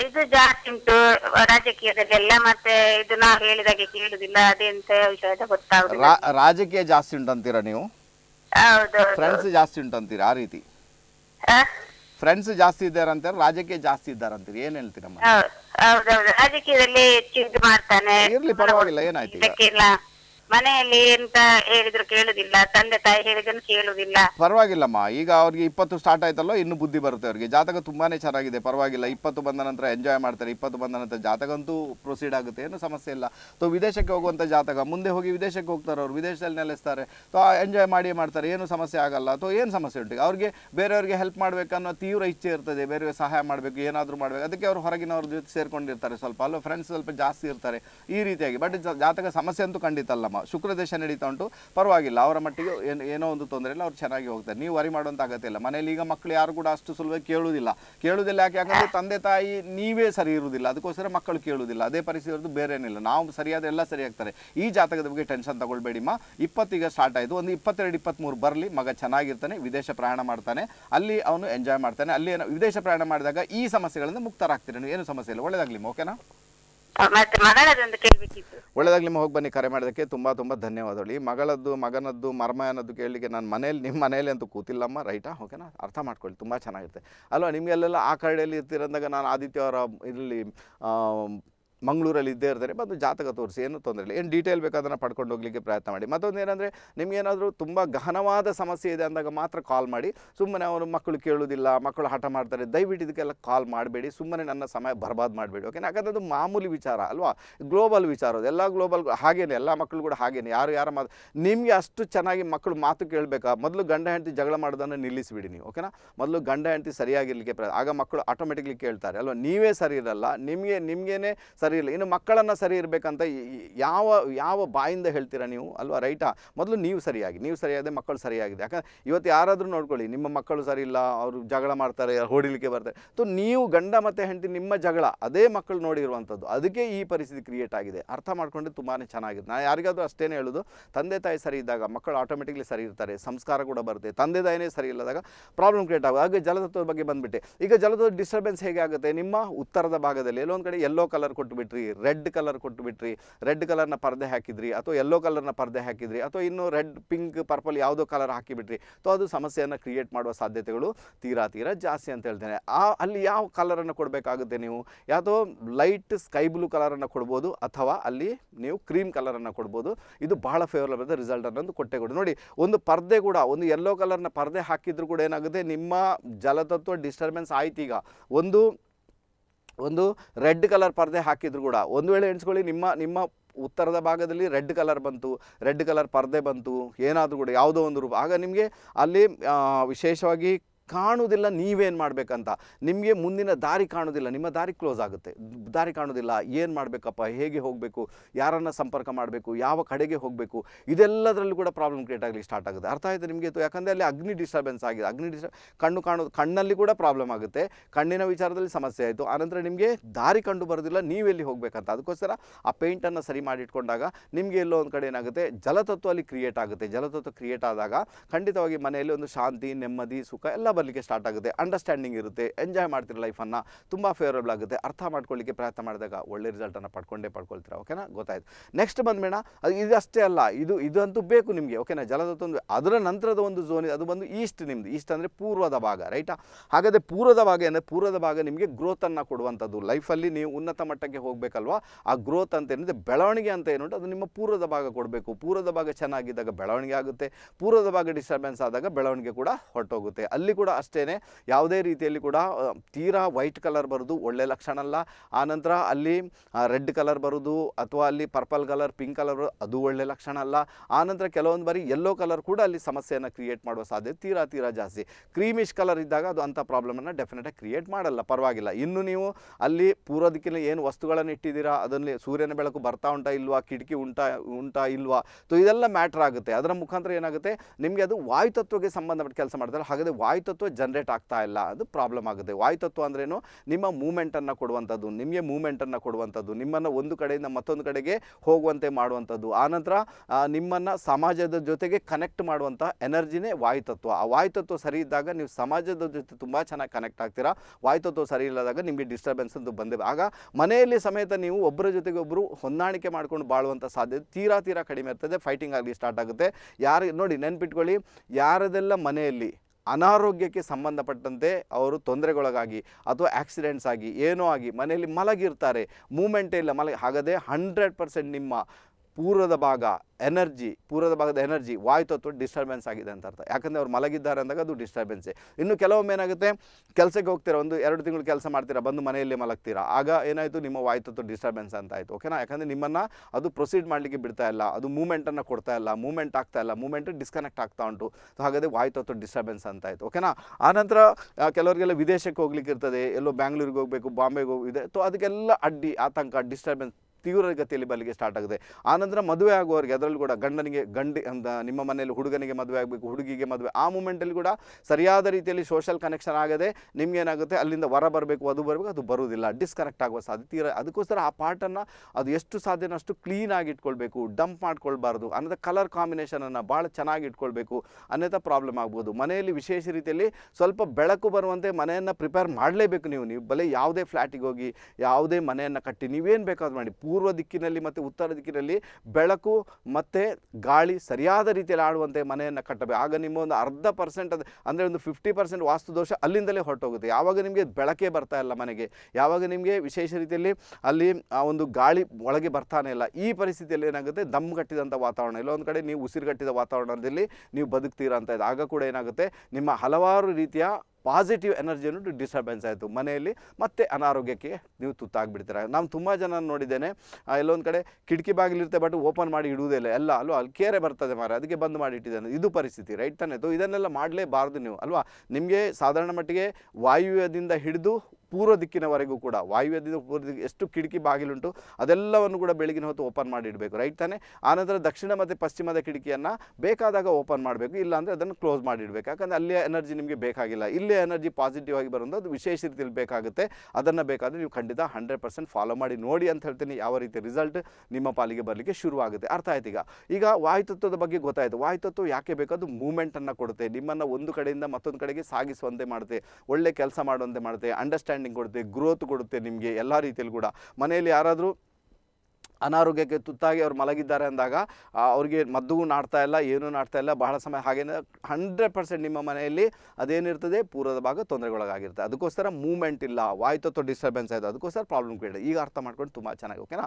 ಇದು ಜಾಸ್ತಿ ಉಂಟು ರಾಜಕೀಯದಲ್ಲೆಲ್ಲ ಮತ್ತೆ ಇದು ನಾವು ಹೇಳಿದಾಗೆ ಕೇಳುದಿಲ್ಲ ಅದೆಂತ ವಿಷಯ ಗೊತ್ತಾಗುದಿಲ್ಲ. ರಾಜಕೀಯ ಜಾಸ್ತಿ ಉಂಟಂತೀರಾ ನೀವು? ಫ್ರೆಂಡ್ಸ್ ಜಾಸ್ತಿ ಉಂಟಂತೀರಾ ಆ ರೀತಿ? ಫ್ರೆಂಡ್ಸ್ ಜಾಸ್ತಿ ಇದ್ದಾರೆ ಅಂತಾರೆ ರಾಜಕೀಯ ಜಾಸ್ತಿ ಇದ್ದಾರಂತೀರಿ ಏನ್ ಹೇಳ್ತೀರಮ್ಮ ಹೌದೌದು ರಾಜಕೀಯದಲ್ಲಿ ಚಿಂತೆ ಮಾಡ್ತಾನೆ. ಇರ್ಲಿ, ಪರವಾಗಿಲ್ಲ, ಏನಾಯ್ತು ಈಗ? ಇದಕ್ಕೆಲ್ಲ ಮನೆಯಲ್ಲಿ ಎಂತ ಹೇಳಿದ್ರು ಕೇಳುದಿಲ್ಲ, ತಂದೆ ತಾಯಿ ಹೇಳಿದನ್ನು ಕೇಳುದಿಲ್ಲ ಪರವಾಗಿಲ್ಲಮ್ಮ, ಈಗ ಅವ್ರಿಗೆ ಇಪ್ಪತ್ತು ಸ್ಟಾರ್ಟ್ ಆಯ್ತಲ್ಲೋ, ಇನ್ನು ಬುದ್ಧಿ ಬರುತ್ತೆ ಅವ್ರಿಗೆ. ಜಾತಕ ತುಂಬಾನೇ ಚೆನ್ನಾಗಿದೆ, ಪರವಾಗಿಲ್ಲ. ಇಪ್ಪತ್ತು ಬಂದ ನಂತರ ಎಂಜಾಯ್ ಮಾಡ್ತಾರೆ, ಇಪ್ಪತ್ತು ಬಂದ ನಂತರ ಜಾತಕ ಅಂತೂ ಪ್ರೊಸೀಡ್ ಆಗುತ್ತೆ, ಏನು ಸಮಸ್ಯೆ ಇಲ್ಲ. ಸೊ ವಿದೇಶಕ್ಕೆ ಹೋಗುವಂತ ಜಾತಕ, ಮುಂದೆ ಹೋಗಿ ವಿದೇಶಕ್ಕೆ ಹೋಗ್ತಾರೆ ಅವ್ರು, ವಿದೇಶದಲ್ಲಿ ನೆಲೆಸ್ತಾರೆ ಸೊ ಎಂಜಾಯ್ ಮಾಡಿ ಮಾಡ್ತಾರೆ, ಏನು ಸಮಸ್ಯೆ ಆಗಲ್ಲ ಅಥವಾ ಏನು ಸಮಸ್ಯೆ ಉಂಟು? ಅವ್ರಿಗೆ ಬೇರೆಯವ್ರಿಗೆ ಹೆಲ್ಪ್ ಮಾಡಬೇಕನ್ನೋ ತೀವ್ರ ಇಚ್ಛೆ ಇರ್ತದೆ, ಬೇರೆಯವ್ರಿಗೆ ಸಹಾಯ ಮಾಡಬೇಕು, ಏನಾದರೂ ಮಾಡಬೇಕು, ಅದಕ್ಕೆ ಅವರು ಹೊರಗಿನವ್ರ ಜೊತೆ ಸೇರ್ಕೊಂಡಿರ್ತಾರೆ ಸ್ವಲ್ಪ. ಅಲ್ಲೋ ಫ್ರೆಂಡ್ಸ್ ಸ್ವಲ್ಪ ಜಾಸ್ತಿ ಇರ್ತಾರೆ, ಈ ರೀತಿಯಾಗಿ. ಬಟ್ ಜಾತಕ ಸಮಸ್ಯೆ ಅಂತೂ ಖಂಡಿತ ಅಲ್ಲಮ್ಮ. ಶುಕ್ರ ದೇಶ ನಡೀತಾ ಉಂಟು. ಪರವಾಗಿಲ್ಲ ಅವರ ಮಟ್ಟಿಗೆ ಏನು ಏನೋ ಒಂದು ತೊಂದರೆ ಇಲ್ಲ ಅವ್ರು ಚೆನ್ನಾಗಿ ಹೋಗ್ತಾರೆ. ನೀವು ವರಿ ಮಾಡುವಂಥ ಅಗತ್ಯ ಇಲ್ಲ. ಮನೇಲಿ ಈಗ ಮಕ್ಕಳು ಯಾರು ಕೂಡ ಅಷ್ಟು ಸುಲಭ ಕೇಳುವುದಿಲ್ಲ. ಕೇಳುವುದಿಲ್ಲ ಯಾಕೆ? ಯಾಕಂದರೆ ತಂದೆ ತಾಯಿ ನೀವೇ ಸರಿ ಇರುವುದಿಲ್ಲ. ಅದಕ್ಕೋಸ್ಕರ ಮಕ್ಕಳು ಕೇಳುವುದಿಲ್ಲ. ಅದೇ ಪರಿಸ್ಥಿತಿ ಬೇರೆ ಏನಿಲ್ಲ. ನಾವು ಸರಿಯಾದ ಎಲ್ಲ ಸರಿ ಆಗ್ತಾರೆ ಈ ಜಾತಕದ ಬಗ್ಗೆ ಟೆನ್ಷನ್ ತಗೊಳ್ಬೇಡಿಮ್ಮ. ಇಪ್ಪತ್ತೀಗ ಸ್ಟಾರ್ಟ್ ಆಯಿತು. ಒಂದು ಇಪ್ಪತ್ತೆರಡು ಇಪ್ಪತ್ತ್ಮೂರು ಬರಲಿ. ಮಗ ಚೆನ್ನಾಗಿರ್ತಾನೆ ವಿದೇಶ ಪ್ರಯಾಣ ಮಾಡ್ತಾನೆ. ಅಲ್ಲಿ ಅವನು ಎಂಜಾಯ್ ಮಾಡ್ತಾನೆ. ಅಲ್ಲಿ ಏನೋ ವಿದೇಶ ಪ್ರಯಾಣ ಮಾಡಿದಾಗ ಈ ಸಮಸ್ಯೆಗಳಿಂದ ಮುಕ್ತರಾಗ್ತೀರಿ ನೀವು ಏನು ಸಮಸ್ಯೆ ಇಲ್ಲ. ಒಳ್ಳೆಯದಾಗಲಿ ಓಕೆನಾ ಮತ್ತೆ ಮಗಳದೊಂದು ಒಳ್ಳೆದಾಗ್ಲಿ ಹೋಗಿ ಬನ್ನಿ ಕರೆ ಮಾಡೋದಕ್ಕೆ ತುಂಬಾ ತುಂಬಾ ಧನ್ಯವಾದಗಳು. ಈ ಮಗಳದ್ದು, ಮಗನದ್ದು ಮರ್ಮ ಅನ್ನೋದು ಕೇಳಲಿಕ್ಕೆ ನಾನು ಮನೇಲಿ ನಿಮ್ಮ ಮನೇಲಿ ಅಂತೂ ಕೂತಿಲ್ಲಮ್ಮ, ರೈಟಾ? ಓಕೆನಾ ಅರ್ಥ ಮಾಡ್ಕೊಳ್ಳಿ, ತುಂಬ ಚೆನ್ನಾಗಿರುತ್ತೆ. ಅಲ್ವಾ, ನಿಮಗೆಲ್ಲೆಲ್ಲ ಆ ಕಡೆಯಲ್ಲಿ ಇರ್ತಿರಂದಾಗ ನಾನು ಆದಿತ್ಯ ಅವರ ಇದರಲ್ಲಿ ಮಂಗಳೂರಲ್ಲಿ ಇದ್ದೇ ಇರ್ತಾರೆ, ಬಂದು ಜಾತಕ ತೋರಿಸಿ, ಏನು ತೊಂದರೆ ಇಲ್ಲ. ಏನು ಡೀಟೇಲ್ ಬೇಕಾದ್ರೆ ಪಡ್ಕೊಂಡು ಹೋಗ್ಲಿಕ್ಕೆ ಪ್ರಯತ್ನ ಮಾಡಿ. ಮತ್ತೊಂದು ಏನಂದರೆ ನಿಮಗೇನಾದರೂ ತುಂಬ ಗಹನವಾದ ಸಮಸ್ಯೆ ಇದೆ ಅಂದಾಗ ಮಾತ್ರ ಕಾಲ್ ಮಾಡಿ. ಸುಮ್ಮನೆ ಅವರು ಮಕ್ಕಳು ಕೇಳೋದಿಲ್ಲ ಮಕ್ಕಳು ಹಠ ಮಾಡ್ತಾರೆ, ದಯವಿಟ್ಟು ಇದಕ್ಕೆಲ್ಲ ಕಾಲ್ ಮಾಡಬೇಡಿ. ಸುಮ್ಮನೆ ನನ್ನ ಸಮಯ ಬರ್ಬಾದ್ ಮಾಡಬೇಡಿ ಓಕೆ ಯಾಕಂದರೆ ಅದು ಮಾಮೂಲಿ ವಿಚಾರ ಅಲ್ವಾ? ಗ್ಲೋಬಲ್ ವಿಚಾರ ಎಲ್ಲ ಗ್ಲೋಬಲ್ ಹಾಗೇನೆ, ಎಲ್ಲ ಮಕ್ಕಳು ಕೂಡ ಹಾಗೇನೆ. ಯಾರು ಯಾರ ಮಾತು, ನಿಮಗೆ ಅಷ್ಟು ಚೆನ್ನಾಗಿ ಮಕ್ಕಳು ಮಾತು ಕೇಳಬೇಕಾ? ಮೊದಲು ಗಂಡ ಹೆಂಡತಿ ಜಗಳ ಮಾಡೋದನ್ನು ನಿಲ್ಲಿಸಿಬಿಡಿ ನೀವು ಓಕೆನಾ ಮೊದಲು ಗಂಡ ಹೆಂಡತಿ ಸರಿಯಾಗಿರಲಿಕ್ಕೆ ಪ್ರಯತ್ನ. ಆಗ ಮಕ್ಕಳು ಆಟೋಮೆಟಿಕ್ಲಿ ಕೇಳ್ತಾರೆ, ಅಲ್ವಾ? ನೀವೇ ಸರಿ ಇರಲ್ಲ, ನಿಮಗೆ, ನಿಮಗೇನೆ ಸರಿ ಇಲ್ಲ. ಇನ್ನು ಮಕ್ಕಳನ್ನು ಸರಿ ಇರಬೇಕಂತ ಯಾವ ಯಾವ ಬಾಯಿಂದ ಹೇಳ್ತೀರಾ ನೀವು? ಅಲ್ವಾ, ರೈಟಾ? ಮೊದಲು ನೀವು ಸರಿಯಾಗಿ, ನೀವು ಸರಿಯಾದ ಮಕ್ಕಳು ಸರಿಯಾಗಿದೆ. ಯಾಕಂದ್ರೆ ಇವತ್ತು ಯಾರಾದರೂ ನೋಡ್ಕೊಳ್ಳಿ, ನಿಮ್ಮ ಮಕ್ಕಳು ಸರಿ ಇಲ್ಲ, ಅವರು ಜಗಳ ಮಾಡ್ತಾರೆ ಹೊಡಿಲಿಕ್ಕೆ ಬರ್ತಾರೆ. ಸೊ ನೀವು ಗಂಡ ಮತ್ತು ಹೆಂಡತಿ ನಿಮ್ಮ ಜಗಳ, ಅದೇ ಮಕ್ಕಳು ನೋಡಿರುವಂಥದ್ದು. ಅದಕ್ಕೆ ಈ ಪರಿಸ್ಥಿತಿ ಕ್ರಿಯೇಟ್ ಆಗಿದೆ. ಅರ್ಥ ಮಾಡ್ಕೊಂಡ್ರೆ ತುಂಬಾ ಚೆನ್ನಾಗಿದೆ ನಾನು ಯಾರಿಗಾದರೂ ಅಷ್ಟೇ ಹೇಳೋದು, ತಂದೆ, ತಾಯಿ ಸರಿ ಇದ್ದಾಗ ಮಕ್ಕಳು ಆಟೋಮೆಟಿಕ್ಲಿ ಸರಿ ಇರ್ತಾರೆ. ಸಂಸ್ಕಾರ ಕೂಡ ಬರುತ್ತೆ. ತಂದೆ, ತಾಯಿನೇ ಸರಿ ಇಲ್ಲದಾಗ ಪ್ರಾಬ್ಲಮ್ ಕ್ರಿಯೇಟ್ ಆಗುತ್ತೆ. ಹಾಗೆ ಜಲತತ್ವದ ಬಗ್ಗೆ ಬಂದುಬಿಟ್ಟೆ. ಈಗ ಜಲತತ್ವ ಡಿಸ್ಟರ್ಬೆನ್ಸ್ ಹೇಗೆ ಆಗುತ್ತೆ? ನಿಮ್ಮ ಉತ್ತರದ ಭಾಗದಲ್ಲಿ ಎಲ್ಲೊಂದು ಕಡೆ ಯೆಲ್ಲೋ ಕಲರ್ ಕೊಟ್ಟುಬಿಟ್ರಿ, ರೆಡ್ ಕಲರ್ ಕೊಟ್ಟುಬಿಟ್ರಿ, ರೆಡ್ ಕಲರ್ನ ಪರ್ದೆ ಹಾಕಿದ್ರಿ ಅಥವಾ ಯೆಲ್ಲೋ ಕಲರ್ನ ಪರ್ದೆ ಹಾಕಿದ್ರಿ ಅಥವಾ ಇನ್ನು ರೆಡ್, ಪಿಂಕ್, ಪರ್ಪಲ್ ಯಾವುದೋ ಕಲರ್ ಹಾಕಿಬಿಟ್ರಿ. ಸೊ ಅದು ಸಮಸ್ಯೆಯನ್ನು ಕ್ರಿಯೇಟ್ ಮಾಡುವ ಸಾಧ್ಯತೆಗಳು ತೀರಾ ತೀರಾ ಜಾಸ್ತಿ ಅಂತ ಹೇಳ್ತೇನೆ. ಆ, ಅಲ್ಲಿ ಯಾವ ಕಲರನ್ನು ಕೊಡಬೇಕಾಗುತ್ತೆ ನೀವು? ಯಾವುದೋ ಲೈಟ್ ಸ್ಕೈ ಬ್ಲೂ ಕಲರನ್ನು ಕೊಡ್ಬೋದು ಅಥವಾ ಅಲ್ಲಿ ನೀವು ಕ್ರೀಮ್ ಕಲರನ್ನು ಕೊಡ್ಬೋದು. ಇದು ಬಹಳ ಫೇವರಬಲ್ ರಿಸಲ್ಟ್ ಅನ್ನೋದು ಕೊಟ್ಟೆ ಕೊಡಿ ನೋಡಿ, ಒಂದು ಪರ್ದೆ ಕೂಡ, ಒಂದು ಯೆಲ್ಲೋ ಕಲರ್ನ ಪರದೆ ಹಾಕಿದ್ರು ಕೂಡ ಏನಾಗುತ್ತೆ? ನಿಮ್ಮ ಜಲತತ್ವ ಡಿಸ್ಟರ್ಬೆನ್ಸ್ ಆಯ್ತು ಈಗ ಒಂದು ಒಂದು ರೆಡ್ ಕಲರ್ ಪರದೆ ಹಾಕಿದ್ರು ಕೂಡ. ಒಂದು ವೇಳೆ ಎಣಿಸ್ಕೊಳ್ಳಿ, ನಿಮ್ಮ ನಿಮ್ಮ ಉತ್ತರದ ಭಾಗದಲ್ಲಿ ರೆಡ್ ಕಲರ್ ಬಂತು, ರೆಡ್ ಕಲರ್ ಪರದೆ ಬಂತು, ಏನಾದರೂ ಕೂಡ ಯಾವುದೋ ಒಂದು ರೂಪ. ಆಗ ನಿಮಗೆ ಅಲ್ಲಿ ವಿಶೇಷವಾಗಿ ಕಾಣುವುದಿಲ್ಲ, ನೀವೇನು ಮಾಡಬೇಕಂತ. ನಿಮಗೆ ಮುಂದಿನ ದಾರಿ ಕಾಣೋದಿಲ್ಲ ನಿಮ್ಮ ದಾರಿ ಕ್ಲೋಸ್ ಆಗುತ್ತೆ. ದಾರಿ ಕಾಣೋದಿಲ್ಲ ಏನು ಮಾಡಬೇಕಪ್ಪ, ಹೇಗೆ ಹೋಗಬೇಕು, ಯಾರನ್ನು ಸಂಪರ್ಕ ಮಾಡಬೇಕು, ಯಾವ ಕಡೆಗೆ ಹೋಗಬೇಕು, ಇದೆಲ್ಲದರಲ್ಲೂ ಕೂಡ ಪ್ರಾಬ್ಲಮ್ ಕ್ರಿಯೇಟ್ ಆಗಲಿ ಸ್ಟಾರ್ಟ್ ಆಗುತ್ತೆ. ಅರ್ಥ ಆಯಿತು ನಿಮಗೆ? ಯಾಕಂದರೆ ಅಲ್ಲಿ ಅಗ್ನಿ ಡಿಸ್ಟರ್ಬೆನ್ಸ್ ಆಗಿದೆ. ಅಗ್ನಿ ಡಿಸ್ಟರ್ ಕಣ್ಣು ಕಾಣೋದು ಕಣ್ಣಲ್ಲಿ ಕೂಡ ಪ್ರಾಬ್ಲಮ್ ಆಗುತ್ತೆ. ಕಣ್ಣಿನ ವಿಚಾರದಲ್ಲಿ ಸಮಸ್ಯೆ ಆಯಿತು. ಆನಂತರ ನಿಮಗೆ ದಾರಿ ಕಂಡು ಬರೋದಿಲ್ಲ ನೀವೆಲ್ಲಿ ಹೋಗಬೇಕಂತ. ಅದಕ್ಕೋಸ್ಕರ ಆ ಪೇಂಟನ್ನು ಸರಿ ಮಾಡಿಟ್ಕೊಂಡಾಗ ನಿಮಗೆ ಎಲ್ಲೋ ಒಂದು ಕಡೆ ಏನಾಗುತ್ತೆ, ಜಲತತ್ವ ಅಲ್ಲಿ ಕ್ರಿಯೇಟ್ ಆಗುತ್ತೆ. ಜಲತತ್ವ ಕ್ರಿಯೇಟ್ ಆದಾಗ ಖಂಡಿತವಾಗಿ ಮನೆಯಲ್ಲಿ ಒಂದು ಶಾಂತಿ, ನೆಮ್ಮದಿ, ಸುಖ ಎಲ್ಲ ಬರಲಿಕ್ಕೆ ಸ್ಟಾರ್ಟ್ ಆಗುತ್ತೆ. ಅಂಡರ್ಸ್ಟ್ಯಾಂಡಿಂಗ್ ಇರುತ್ತೆ. ಎಂಜಾಯ್ ಮಾಡ್ತೀರ ಲೈಫನ್ನು ತುಂಬ ಫೇವರಬಲ್ ಆಗುತ್ತೆ. ಅರ್ಥ ಮಾಡ್ಕೊಳ್ಳಿಕ್ಕೆ ಪ್ರಯತ್ನ ಮಾಡಿದಾಗ ಒಳ್ಳೆ ರಿಸಲ್ಟನ್ನು ಪಡ್ಕೊಂಡೇ ಪಡ್ಕೊಳ್ತೀರಾ? ಓಕೆನಾ ಗೊತ್ತಾಯ್ತು. ನೆಕ್ಸ್ಟ್ ಬಂದ್ಬೇಡ ಅದು ಇದು ಅಷ್ಟೇ ಅಲ್ಲ. ಇದು, ಇದಂತೂ ಬೇಕು ನಿಮಗೆ. ಓಕೆನಾ ಜಲದ ಒಂದು ಅದರ ನಂತರದ ಒಂದು ಝೋನ್ ಅದು ಬಂದು ಈಸ್ಟ್ ನಿಮ್ಮದು ಈಸ್ಟ್ ಅಂದರೆ ಪೂರ್ವದ ಭಾಗ ರೈಟಾ ಹಾಗಾದರೆ ಪೂರ್ವದ ಭಾಗ ಅಂದರೆ ಪೂರ್ವದ ಭಾಗ ನಿಮಗೆ ಗ್ರೋತನ್ನು ಕೊಡುವಂಥದ್ದು. ಲೈಫಲ್ಲಿ ನೀವು ಉನ್ನತ ಮಟ್ಟಕ್ಕೆ ಹೋಗಬೇಕಲ್ವಾ? ಆ ಗ್ರೋತ್ ಅಂತ ಏನಿದೆ, ಬೆಳವಣಿಗೆ ಅಂತ ಏನುಂಟು, ಅದು ನಿಮ್ಮ ಪೂರ್ವದ ಭಾಗ ಕೊಡಬೇಕು. ಪೂರ್ವದ ಭಾಗ ಚೆನ್ನಾಗಿದ್ದಾಗ ಬೆಳವಣಿಗೆ ಆಗುತ್ತೆ. ಪೂರ್ವದ ಭಾಗ ಡಿಸ್ಟರ್ಬೆನ್ಸ್ ಆದಾಗ ಬೆಳವಣಿಗೆ ಕೂಡ ಹೊರಟೋಗುತ್ತೆ. ಅಲ್ಲಿ ಕೂಡ ಅಷ್ಟೇ ಯಾವುದೇ ರೀತಿಯಲ್ಲಿ ಕೂಡ ತೀರಾ ವೈಟ್ ಕಲರ್ ಬರೋದು ಒಳ್ಳೆ ಲಕ್ಷಣ ಅಲ್ಲ. ಆನಂತರ ಅಲ್ಲಿ ರೆಡ್ ಕಲರ್ ಬರೋದು ಅಥವಾ ಅಲ್ಲಿ ಪರ್ಪಲ್ ಕಲರ್, ಪಿಂಕ್ ಕಲರ್ ಅದು ಒಳ್ಳೆ ಲಕ್ಷಣ ಅಲ್ಲ. ಆನಂತರ ಕೆಲವೊಂದು ಬಾರಿ ಯೆಲ್ಲೋ ಕಲರ್ ಕೂಡ ಅಲ್ಲಿ ಸಮಸ್ಯೆಯನ್ನು ಕ್ರಿಯೇಟ್ ಮಾಡುವ ಸಾಧ್ಯತೆ ತೀರಾ ತೀರಾ ಜಾಸ್ತಿ. ಕ್ರೀಮಿಶ್ ಕಲರ್ ಇದ್ದಾಗ ಅದು ಅಂಥ ಪ್ರಾಬ್ಲಮನ್ನು ಡೆಫಿನೆಟಾಗಿ ಕ್ರಿಯೇಟ್ ಮಾಡಲ್ಲ. ಪರವಾಗಿಲ್ಲ. ಇನ್ನು ನೀವು ಅಲ್ಲಿ ಪೂರ್ವ ಏನು ವಸ್ತುಗಳನ್ನು ಇಟ್ಟಿದ್ದೀರಾ ಅದರಲ್ಲಿ ಸೂರ್ಯನ ಬೆಳಕು ಬರ್ತಾ ಉಂಟಾ ಇಲ್ವಾ, ಕಿಟಕಿ ಉಂಟಾ ಉಂಟಾ ಇಲ್ವಾ, ಸೊ ಇದೆಲ್ಲ ಮ್ಯಾಟ್ರ್ ಆಗುತ್ತೆ. ಅದರ ಮುಖಾಂತರ ಏನಾಗುತ್ತೆ? ನಿಮಗೆ ಅದು ವಾಯುತತ್ವಕ್ಕೆ ಸಂಬಂಧಪಟ್ಟ ಕೆಲಸ ಮಾಡ್ತಾರೆ. ಹಾಗಾದರೆ ವಾಯುತತ್ವ ಜನ್ರೇಟ್ ಆಗ್ತಾ ಇಲ್ಲ, ಅದು ಪ್ರಾಬ್ಲಮ್ ಆಗುತ್ತೆ. ವಾಯುತತ್ವ ಅಂದ್ರೇನು? ನಿಮ್ಮ ಮೂಮೆಂಟನ್ನು ಕೊಡುವಂಥದ್ದು, ನಿಮಗೆ ಮೂಮೆಂಟನ್ನು ಕೊಡುವಂಥದ್ದು, ನಿಮ್ಮನ್ನು ಒಂದು ಕಡೆಯಿಂದ ಮತ್ತೊಂದು ಕಡೆಗೆ ಹೋಗುವಂತೆ ಮಾಡುವಂಥದ್ದು. ಆನಂತರ ನಿಮ್ಮನ್ನು ಸಮಾಜದ ಜೊತೆಗೆ ಕನೆಕ್ಟ್ ಮಾಡುವಂಥ ಎನರ್ಜಿನೇ ವಾಯುತತ್ವ. ಆ ವಾಯುತತ್ವ ಸರಿ ಇದ್ದಾಗ ನೀವು ಸಮಾಜದ ಜೊತೆ ತುಂಬ ಚೆನ್ನಾಗಿ ಕನೆಕ್ಟ್ ಆಗ್ತೀರಾ. ವಾಯುತತ್ವ ಸರಿ ಇಲ್ಲದಾಗ ನಿಮಗೆ ಡಿಸ್ಟರ್ಬೆನ್ಸ್ ಅಂತ ಬಂದಿದೆ ಆಗ ಮನೆಯಲ್ಲಿ ಸಮೇತ ನೀವು ಒಬ್ಬರ ಜೊತೆಗೆ ಒಬ್ಬರು ಹೊಂದಾಣಿಕೆ ಮಾಡ್ಕೊಂಡು ಬಾಳುವಂಥ ಸಾಧ್ಯತೆ ತೀರಾ ತೀರಾ ಕಡಿಮೆ ಇರ್ತದೆ. ಫೈಟಿಂಗ್ ಆಗಲಿ ಸ್ಟಾರ್ಟ್ ಆಗುತ್ತೆ. ಯಾರು, ನೋಡಿ ನೆನ್ಪಿಟ್ಕೊಳ್ಳಿ, ಯಾರದೆಲ್ಲ ಮನೆಯಲ್ಲಿ ಅನಾರೋಗ್ಯಕ್ಕೆ ಸಂಬಂಧಪಟ್ಟಂತೆ ಅವರು ತೊಂದರೆಗೊಳಗಾಗಿ ಅಥವಾ ಆಕ್ಸಿಡೆಂಟ್ಸ್ ಆಗಿ, ಏನೋ ಆಗಿ ಮನೆಯಲ್ಲಿ ಮಲಗಿರ್ತಾರೆ. ಮೂಮೆಂಟೇ ಇಲ್ಲ, ಮಲಗಿ, ಹಾಗಾದರೆ ಹಂಡ್ರೆಡ್ ಪರ್ಸೆಂಟ್ ನಿಮ್ಮ ಪೂರ್ವದ ಭಾಗ ಎನರ್ಜಿ, ಪೂರ್ವದ ಭಾಗದ ಎನರ್ಜಿ ವಾಯುತತ್ವ ಡಿಸ್ಟರ್ಬೆನ್ಸ್ ಆಗಿದೆ ಅಂತ ಅರ್ಥ. ಯಾಕಂದರೆ ಅವ್ರು ಮಲಗಿದ್ದಾರೆ ಅಂದಾಗ ಅದು ಡಿಸ್ಟರ್ಬೆನ್ಸೇ. ಇನ್ನು ಕೆಲವೊಮ್ಮೆ ಏನಾಗುತ್ತೆ, ಕೆಲಸಕ್ಕೆ ಹೋಗ್ತೀರಾ, ಒಂದು ಎರಡು ತಿಂಗಳು ಕೆಲಸ ಮಾಡ್ತೀರಾ, ಬಂದು ಮನೆಯಲ್ಲಿ ಮಲಗ್ತೀರಾ, ಆಗ ಏನಾಯಿತು, ನಿಮ್ಮ ವಾಯುತತ್ವ ಡಿಸ್ಟರ್ಬೆನ್ಸ್ ಅಂತ ಆಯಿತು ಓಕೆನಾ ಯಾಕಂದರೆ ನಿಮ್ಮನ್ನು ಅದು ಪ್ರೊಸೀಡ್ ಮಾಡಲಿಕ್ಕೆ ಬಿಡ್ತಾ ಇಲ್ಲ, ಅದು ಮೂಮೆಂಟನ್ನು ಕೊಡ್ತಾ ಇಲ್ಲ, ಮೂಮೆಂಟ್ ಆಗ್ತಾ ಇಲ್ಲ, ಮೂಮೆಂಟ್ ಡಿಸ್ಕನೆಕ್ಟ್ ಆಗ್ತಾ ಉಂಟು. ಸೊ ಹಾಗಾದರೆ ವಾಯುತತ್ವ ಡಿಸ್ಟರ್ಬೆನ್ಸ್ ಅಂತ ಆಯಿತು ಓಕೆನಾ ಆನಂತರ ನಂತರ ಕೆಲವರಿಗೆಲ್ಲ ವಿದೇಶಕ್ಕೆ ಹೋಗ್ಲಿಕ್ಕೆ ಇರ್ತದೆ, ಎಲ್ಲೋ ಬ್ಯಾಂಗ್ಳೂರಿಗೆ ಹೋಗಬೇಕು, ಬಾಂಬೆಗೆ ಹೋಗಿದೆ ಸೊ ಅದಕ್ಕೆಲ್ಲ ಅಡ್ಡಿ, ಆತಂಕ, ಡಿಸ್ಟರ್ಬೆನ್ಸ್ ತೀವ್ರಗತಿಯಲ್ಲಿ ಬರಲಿಕ್ಕೆ ಸ್ಟಾರ್ಟ್ ಆಗುತ್ತೆ ಆನಂತರ ಮದುವೆ ಆಗುವವರಿಗೆ ಅದರಲ್ಲೂ ಕೂಡ ಗಂಡನಿಗೆ, ಗಂಡಿ ಅಂತ ನಿಮ್ಮ ಮನೆಯಲ್ಲಿ ಹುಡುಗನಿಗೆ ಮದುವೆ ಆಗಬೇಕು, ಹುಡುಗಿಗೆ ಮದುವೆ, ಆ ಮೂಮೆಂಟಲ್ಲಿ ಕೂಡ ಸರಿಯಾದ ರೀತಿಯಲ್ಲಿ ಸೋಷಲ್ ಕನೆಕ್ಷನ್ ಆಗದೆ ನಿಮ್ಗೇನಾಗುತ್ತೆ ಅಲ್ಲಿಂದ ಹೊರ ಬರಬೇಕು ಅದು ಬರಬೇಕು, ಅದು ಬರುವುದಿಲ್ಲ. ಡಿಸ್ಕನೆಕ್ಟ್ ಆಗುವ ಸಾಧ್ಯತೆ ತೀರ ಅದಕ್ಕೋಸ್ಕರ ಆ ಪಾರ್ಟನ್ನು ಅದು ಎಷ್ಟು ಸಾಧ್ಯನೋ ಅಷ್ಟು ಕ್ಲೀನಾಗಿ ಇಟ್ಕೊಳ್ಬೇಕು ಡಂಪ್ ಮಾಡ್ಕೊಳ್ಬಾರ್ದು ಅನ್ನೋದು ಕಲರ್ ಕಾಂಬಿನೇಷನನ್ನು ಭಾಳ ಚೆನ್ನಾಗಿ ಇಟ್ಕೊಳ್ಬೇಕು ಅನ್ನೋದ ಪ್ರಾಬ್ಲಮ್ ಆಗ್ಬೋದು. ಮನೆಯಲ್ಲಿ ವಿಶೇಷ ರೀತಿಯಲ್ಲಿ ಸ್ವಲ್ಪ ಬೆಳಕು ಬರುವಂತೆ ಮನೆಯನ್ನು ಪ್ರಿಪೇರ್ ಮಾಡಲೇಬೇಕು ನೀವು. ನೀವು ಬಲೆ ಯಾವುದೇ ಫ್ಲ್ಯಾಟಿಗೆ ಹೋಗಿ ಯಾವುದೇ ಮನೆಯನ್ನು ಕಟ್ಟಿ ನೀವೇನು ಬೇಕಾದ್ರೂ ಮಾಡಿ. ಪೂರ್ವ ದಿಕ್ಕಿನಲ್ಲಿ ಮತ್ತು ಉತ್ತರ ದಿಕ್ಕಿನಲ್ಲಿ ಬೆಳಕು ಮತ್ತು ಗಾಳಿ ಸರಿಯಾದ ರೀತಿಯಲ್ಲಿ ಆಡುವಂತೆ ಮನೆಯನ್ನು ಕಟ್ಟಬೇಕು. ಆಗ ನಿಮ್ಮ ಒಂದು ಅರ್ಧ ಪರ್ಸೆಂಟ್ ಅದು ಅಂದರೆ ಒಂದು ಫಿಫ್ಟಿ ಪರ್ಸೆಂಟ್ ವಾಸ್ತುದೋಷ ಅಲ್ಲಿಂದಲೇ ಹೊರಟೋಗುತ್ತೆ. ಯಾವಾಗ ನಿಮಗೆ ಬೆಳಕೇ ಬರ್ತಾ ಇಲ್ಲ ಮನೆಗೆ, ಯಾವಾಗ ನಿಮಗೆ ವಿಶೇಷ ರೀತಿಯಲ್ಲಿ ಅಲ್ಲಿ ಆ ಒಂದು ಗಾಳಿ ಒಳಗೆ ಬರ್ತಾನೆ ಇಲ್ಲ, ಈ ಪರಿಸ್ಥಿತಿಯಲ್ಲಿ ಏನಾಗುತ್ತೆ? ದಮ್ ಕಟ್ಟಿದಂಥ ವಾತಾವರಣ. ಇಲ್ಲ ಒಂದು ಕಡೆ ನೀವು ಉಸಿರುಗಟ್ಟಿದ ವಾತಾವರಣದಲ್ಲಿ ನೀವು ಬದುಕ್ತೀರಾ ಅಂತ ಇದೆ. ಆಗ ಕೂಡ ಏನಾಗುತ್ತೆ? ನಿಮ್ಮ ಹಲವಾರು ರೀತಿಯ ಪಾಸಿಟಿವ್ ಎನರ್ಜಿಯನ್ನು ಡಿಸ್ಟರ್ಬೆನ್ಸ್ ಆಯಿತು. ಮನೆಯಲ್ಲಿ ಮತ್ತೆ ಅನಾರೋಗ್ಯಕ್ಕೆ ನೀವು ತುತ್ತಾಗ್ಬಿಡ್ತೀರ. ನಾನು ತುಂಬ ಜನ ನೋಡಿದ್ದೇನೆ ಎಲ್ಲೊಂದು ಕಡೆ ಕಿಟಕಿ ಬಾಗಿಲಿರುತ್ತೆ ಬಟ್ ಓಪನ್ ಮಾಡಿ ಇಡುವುದಿಲ್ಲ ಎಲ್ಲ ಅಲ್ಲೂ ಅಲ್ಲಿ ಕೇರೆ ಬರ್ತದೆ ಮಾರ ಅದಕ್ಕೆ ಬಂದ್ ಮಾಡಿ ಇಟ್ಟಿದ್ದಾನೆ ಇದು ಪರಿಸ್ಥಿತಿ ರೈಟ್ ತಾನೆ? ಇದನ್ನೆಲ್ಲ ಮಾಡಲೇಬಾರ್ದು ನೀವು, ಅಲ್ವಾ? ನಿಮಗೆ ಸಾಧಾರಣ ಮಟ್ಟಿಗೆ ವಾಯುವ್ಯದಿಂದ ಹಿಡಿದು ಪೂರ್ವ ದಿಕ್ಕಿನವರೆಗೂ ಕೂಡ, ವಾಯುವ್ಯದಿಂದ ಪೂರ್ವ ಎಷ್ಟು ಕಿಟಕಿ ಬಾಗಿಲುಂಟು, ಅದೆಲ್ಲವನ್ನು ಕೂಡ ಬೆಳಗಿನ ಹೊತ್ತು ಓಪನ್ ಮಾಡಿ ಇಡಬೇಕು ರೈಟ್ ತಾನೆ? ಆನಂತರ ದಕ್ಷಿಣ ಮತ್ತು ಪಶ್ಚಿಮದ ಕಿಟಕಿಯನ್ನು ಬೇಕಾದಾಗ ಓಪನ್ ಮಾಡಬೇಕು, ಇಲ್ಲಾಂದರೆ ಅದನ್ನು ಕ್ಲೋಸ್ ಮಾಡಿಡಬೇಕು, ಯಾಕಂದರೆ ಅಲ್ಲಿಯ ಎನರ್ಜಿ ನಿಮಗೆ ಬೇಕಾಗಿಲ್ಲ. ಇಲ್ಲೇ ಎನರ್ಜಿ ಪಾಸಿಟಿವ್ ಆಗಿ ಬರೋದು ಅದು ವಿಶೇಷ ರೀತಿಯಲ್ಲಿ ಬೇಕಾಗುತ್ತೆ. ಅದನ್ನು ಬೇಕಾದರೆ ನೀವು ಖಂಡಿತ ಹಂಡ್ರೆಡ್ ಪರ್ಸೆಂಟ್ ಫಾಲೋ ಮಾಡಿ, ನೋಡಿ ಅಂತ ಹೇಳ್ತೀನಿ ಯಾವ ರೀತಿ ರಿಸಲ್ಟ್ ನಿಮ್ಮ ಪಾಲಿಗೆ ಬರಲಿಕ್ಕೆ ಶುರುವಾಗುತ್ತೆ. ಅರ್ಥ ಆಯ್ತು ಈಗ? ಈಗ ವಾಯುತತ್ವದ ಬಗ್ಗೆ ಗೊತ್ತಾಯಿತು. ವಾಯುತತ್ವ ಯಾಕೆ ಬೇಕು? ಅದು ಮೂಮೆಂಟನ್ನು ಕೊಡುತ್ತೆ. ನಿಮ್ಮನ್ನು ಒಂದು ಕಡೆಯಿಂದ ಮತ್ತೊಂದು ಕಡೆಗೆ ಸಾಗಿಸುವಂತೆ ಮಾಡುತ್ತೆ. ಒಳ್ಳೆ ಕೆಲಸ ಮಾಡುವಂತೆ ಮಾಡುತ್ತೆ. ಅಂಡರ್ಸ್ಟ್ಯಾಂಡಿಂಗ್ ಕೊಡುತ್ತೆ ಗ್ರೋತ್ ಕೊಡುತ್ತೆ ನಿಮಗೆ ಎಲ್ಲ ರೀತಿಯಲ್ಲಿ ಕೂಡ. ಮನೆಯಲ್ಲಿ ಯಾರಾದರೂ ಅನಾರೋಗ್ಯಕ್ಕೆ ತುತ್ತಾಗಿ ಅವ್ರು ಮಲಗಿದ್ದಾರೆ ಅಂದಾಗ ಅವ್ರಿಗೆ ಮದ್ದುಗೂ ನಾಡ್ತಾ ಇಲ್ಲ, ಏನೂ ನಾಡ್ತಾ ಇಲ್ಲ, ಬಹಳ ಸಮಯ ಹಾಗೇನೆ ಹಂಡ್ರೆಡ್ ಪರ್ಸೆಂಟ್ ನಿಮ್ಮ ಮನೆಯಲ್ಲಿ ಅದೇನಿರ್ತದೆ, ಪೂರ್ವದ ಭಾಗ ತೊಂದರೆಗೊಳಗಾಗಿರುತ್ತೆ. ಅದಕ್ಕೋಸ್ಕರ ಮೂಮೆಂಟ್ ಇಲ್ಲ ವಾಯುತತ್ವ ಡಿಸ್ಟರ್ಬೆನ್ಸ್ ಆಯಿತು, ಅದಕ್ಕೋಸ್ಕರ ಪ್ರಾಬ್ಲಮ್ ಕ್ರಿಯೇಟ್ ಈಗ ಅರ್ಥ ಮಾಡ್ಕೊಂಡು ತುಂಬ ಚೆನ್ನಾಗಿ ಓಕೆನಾ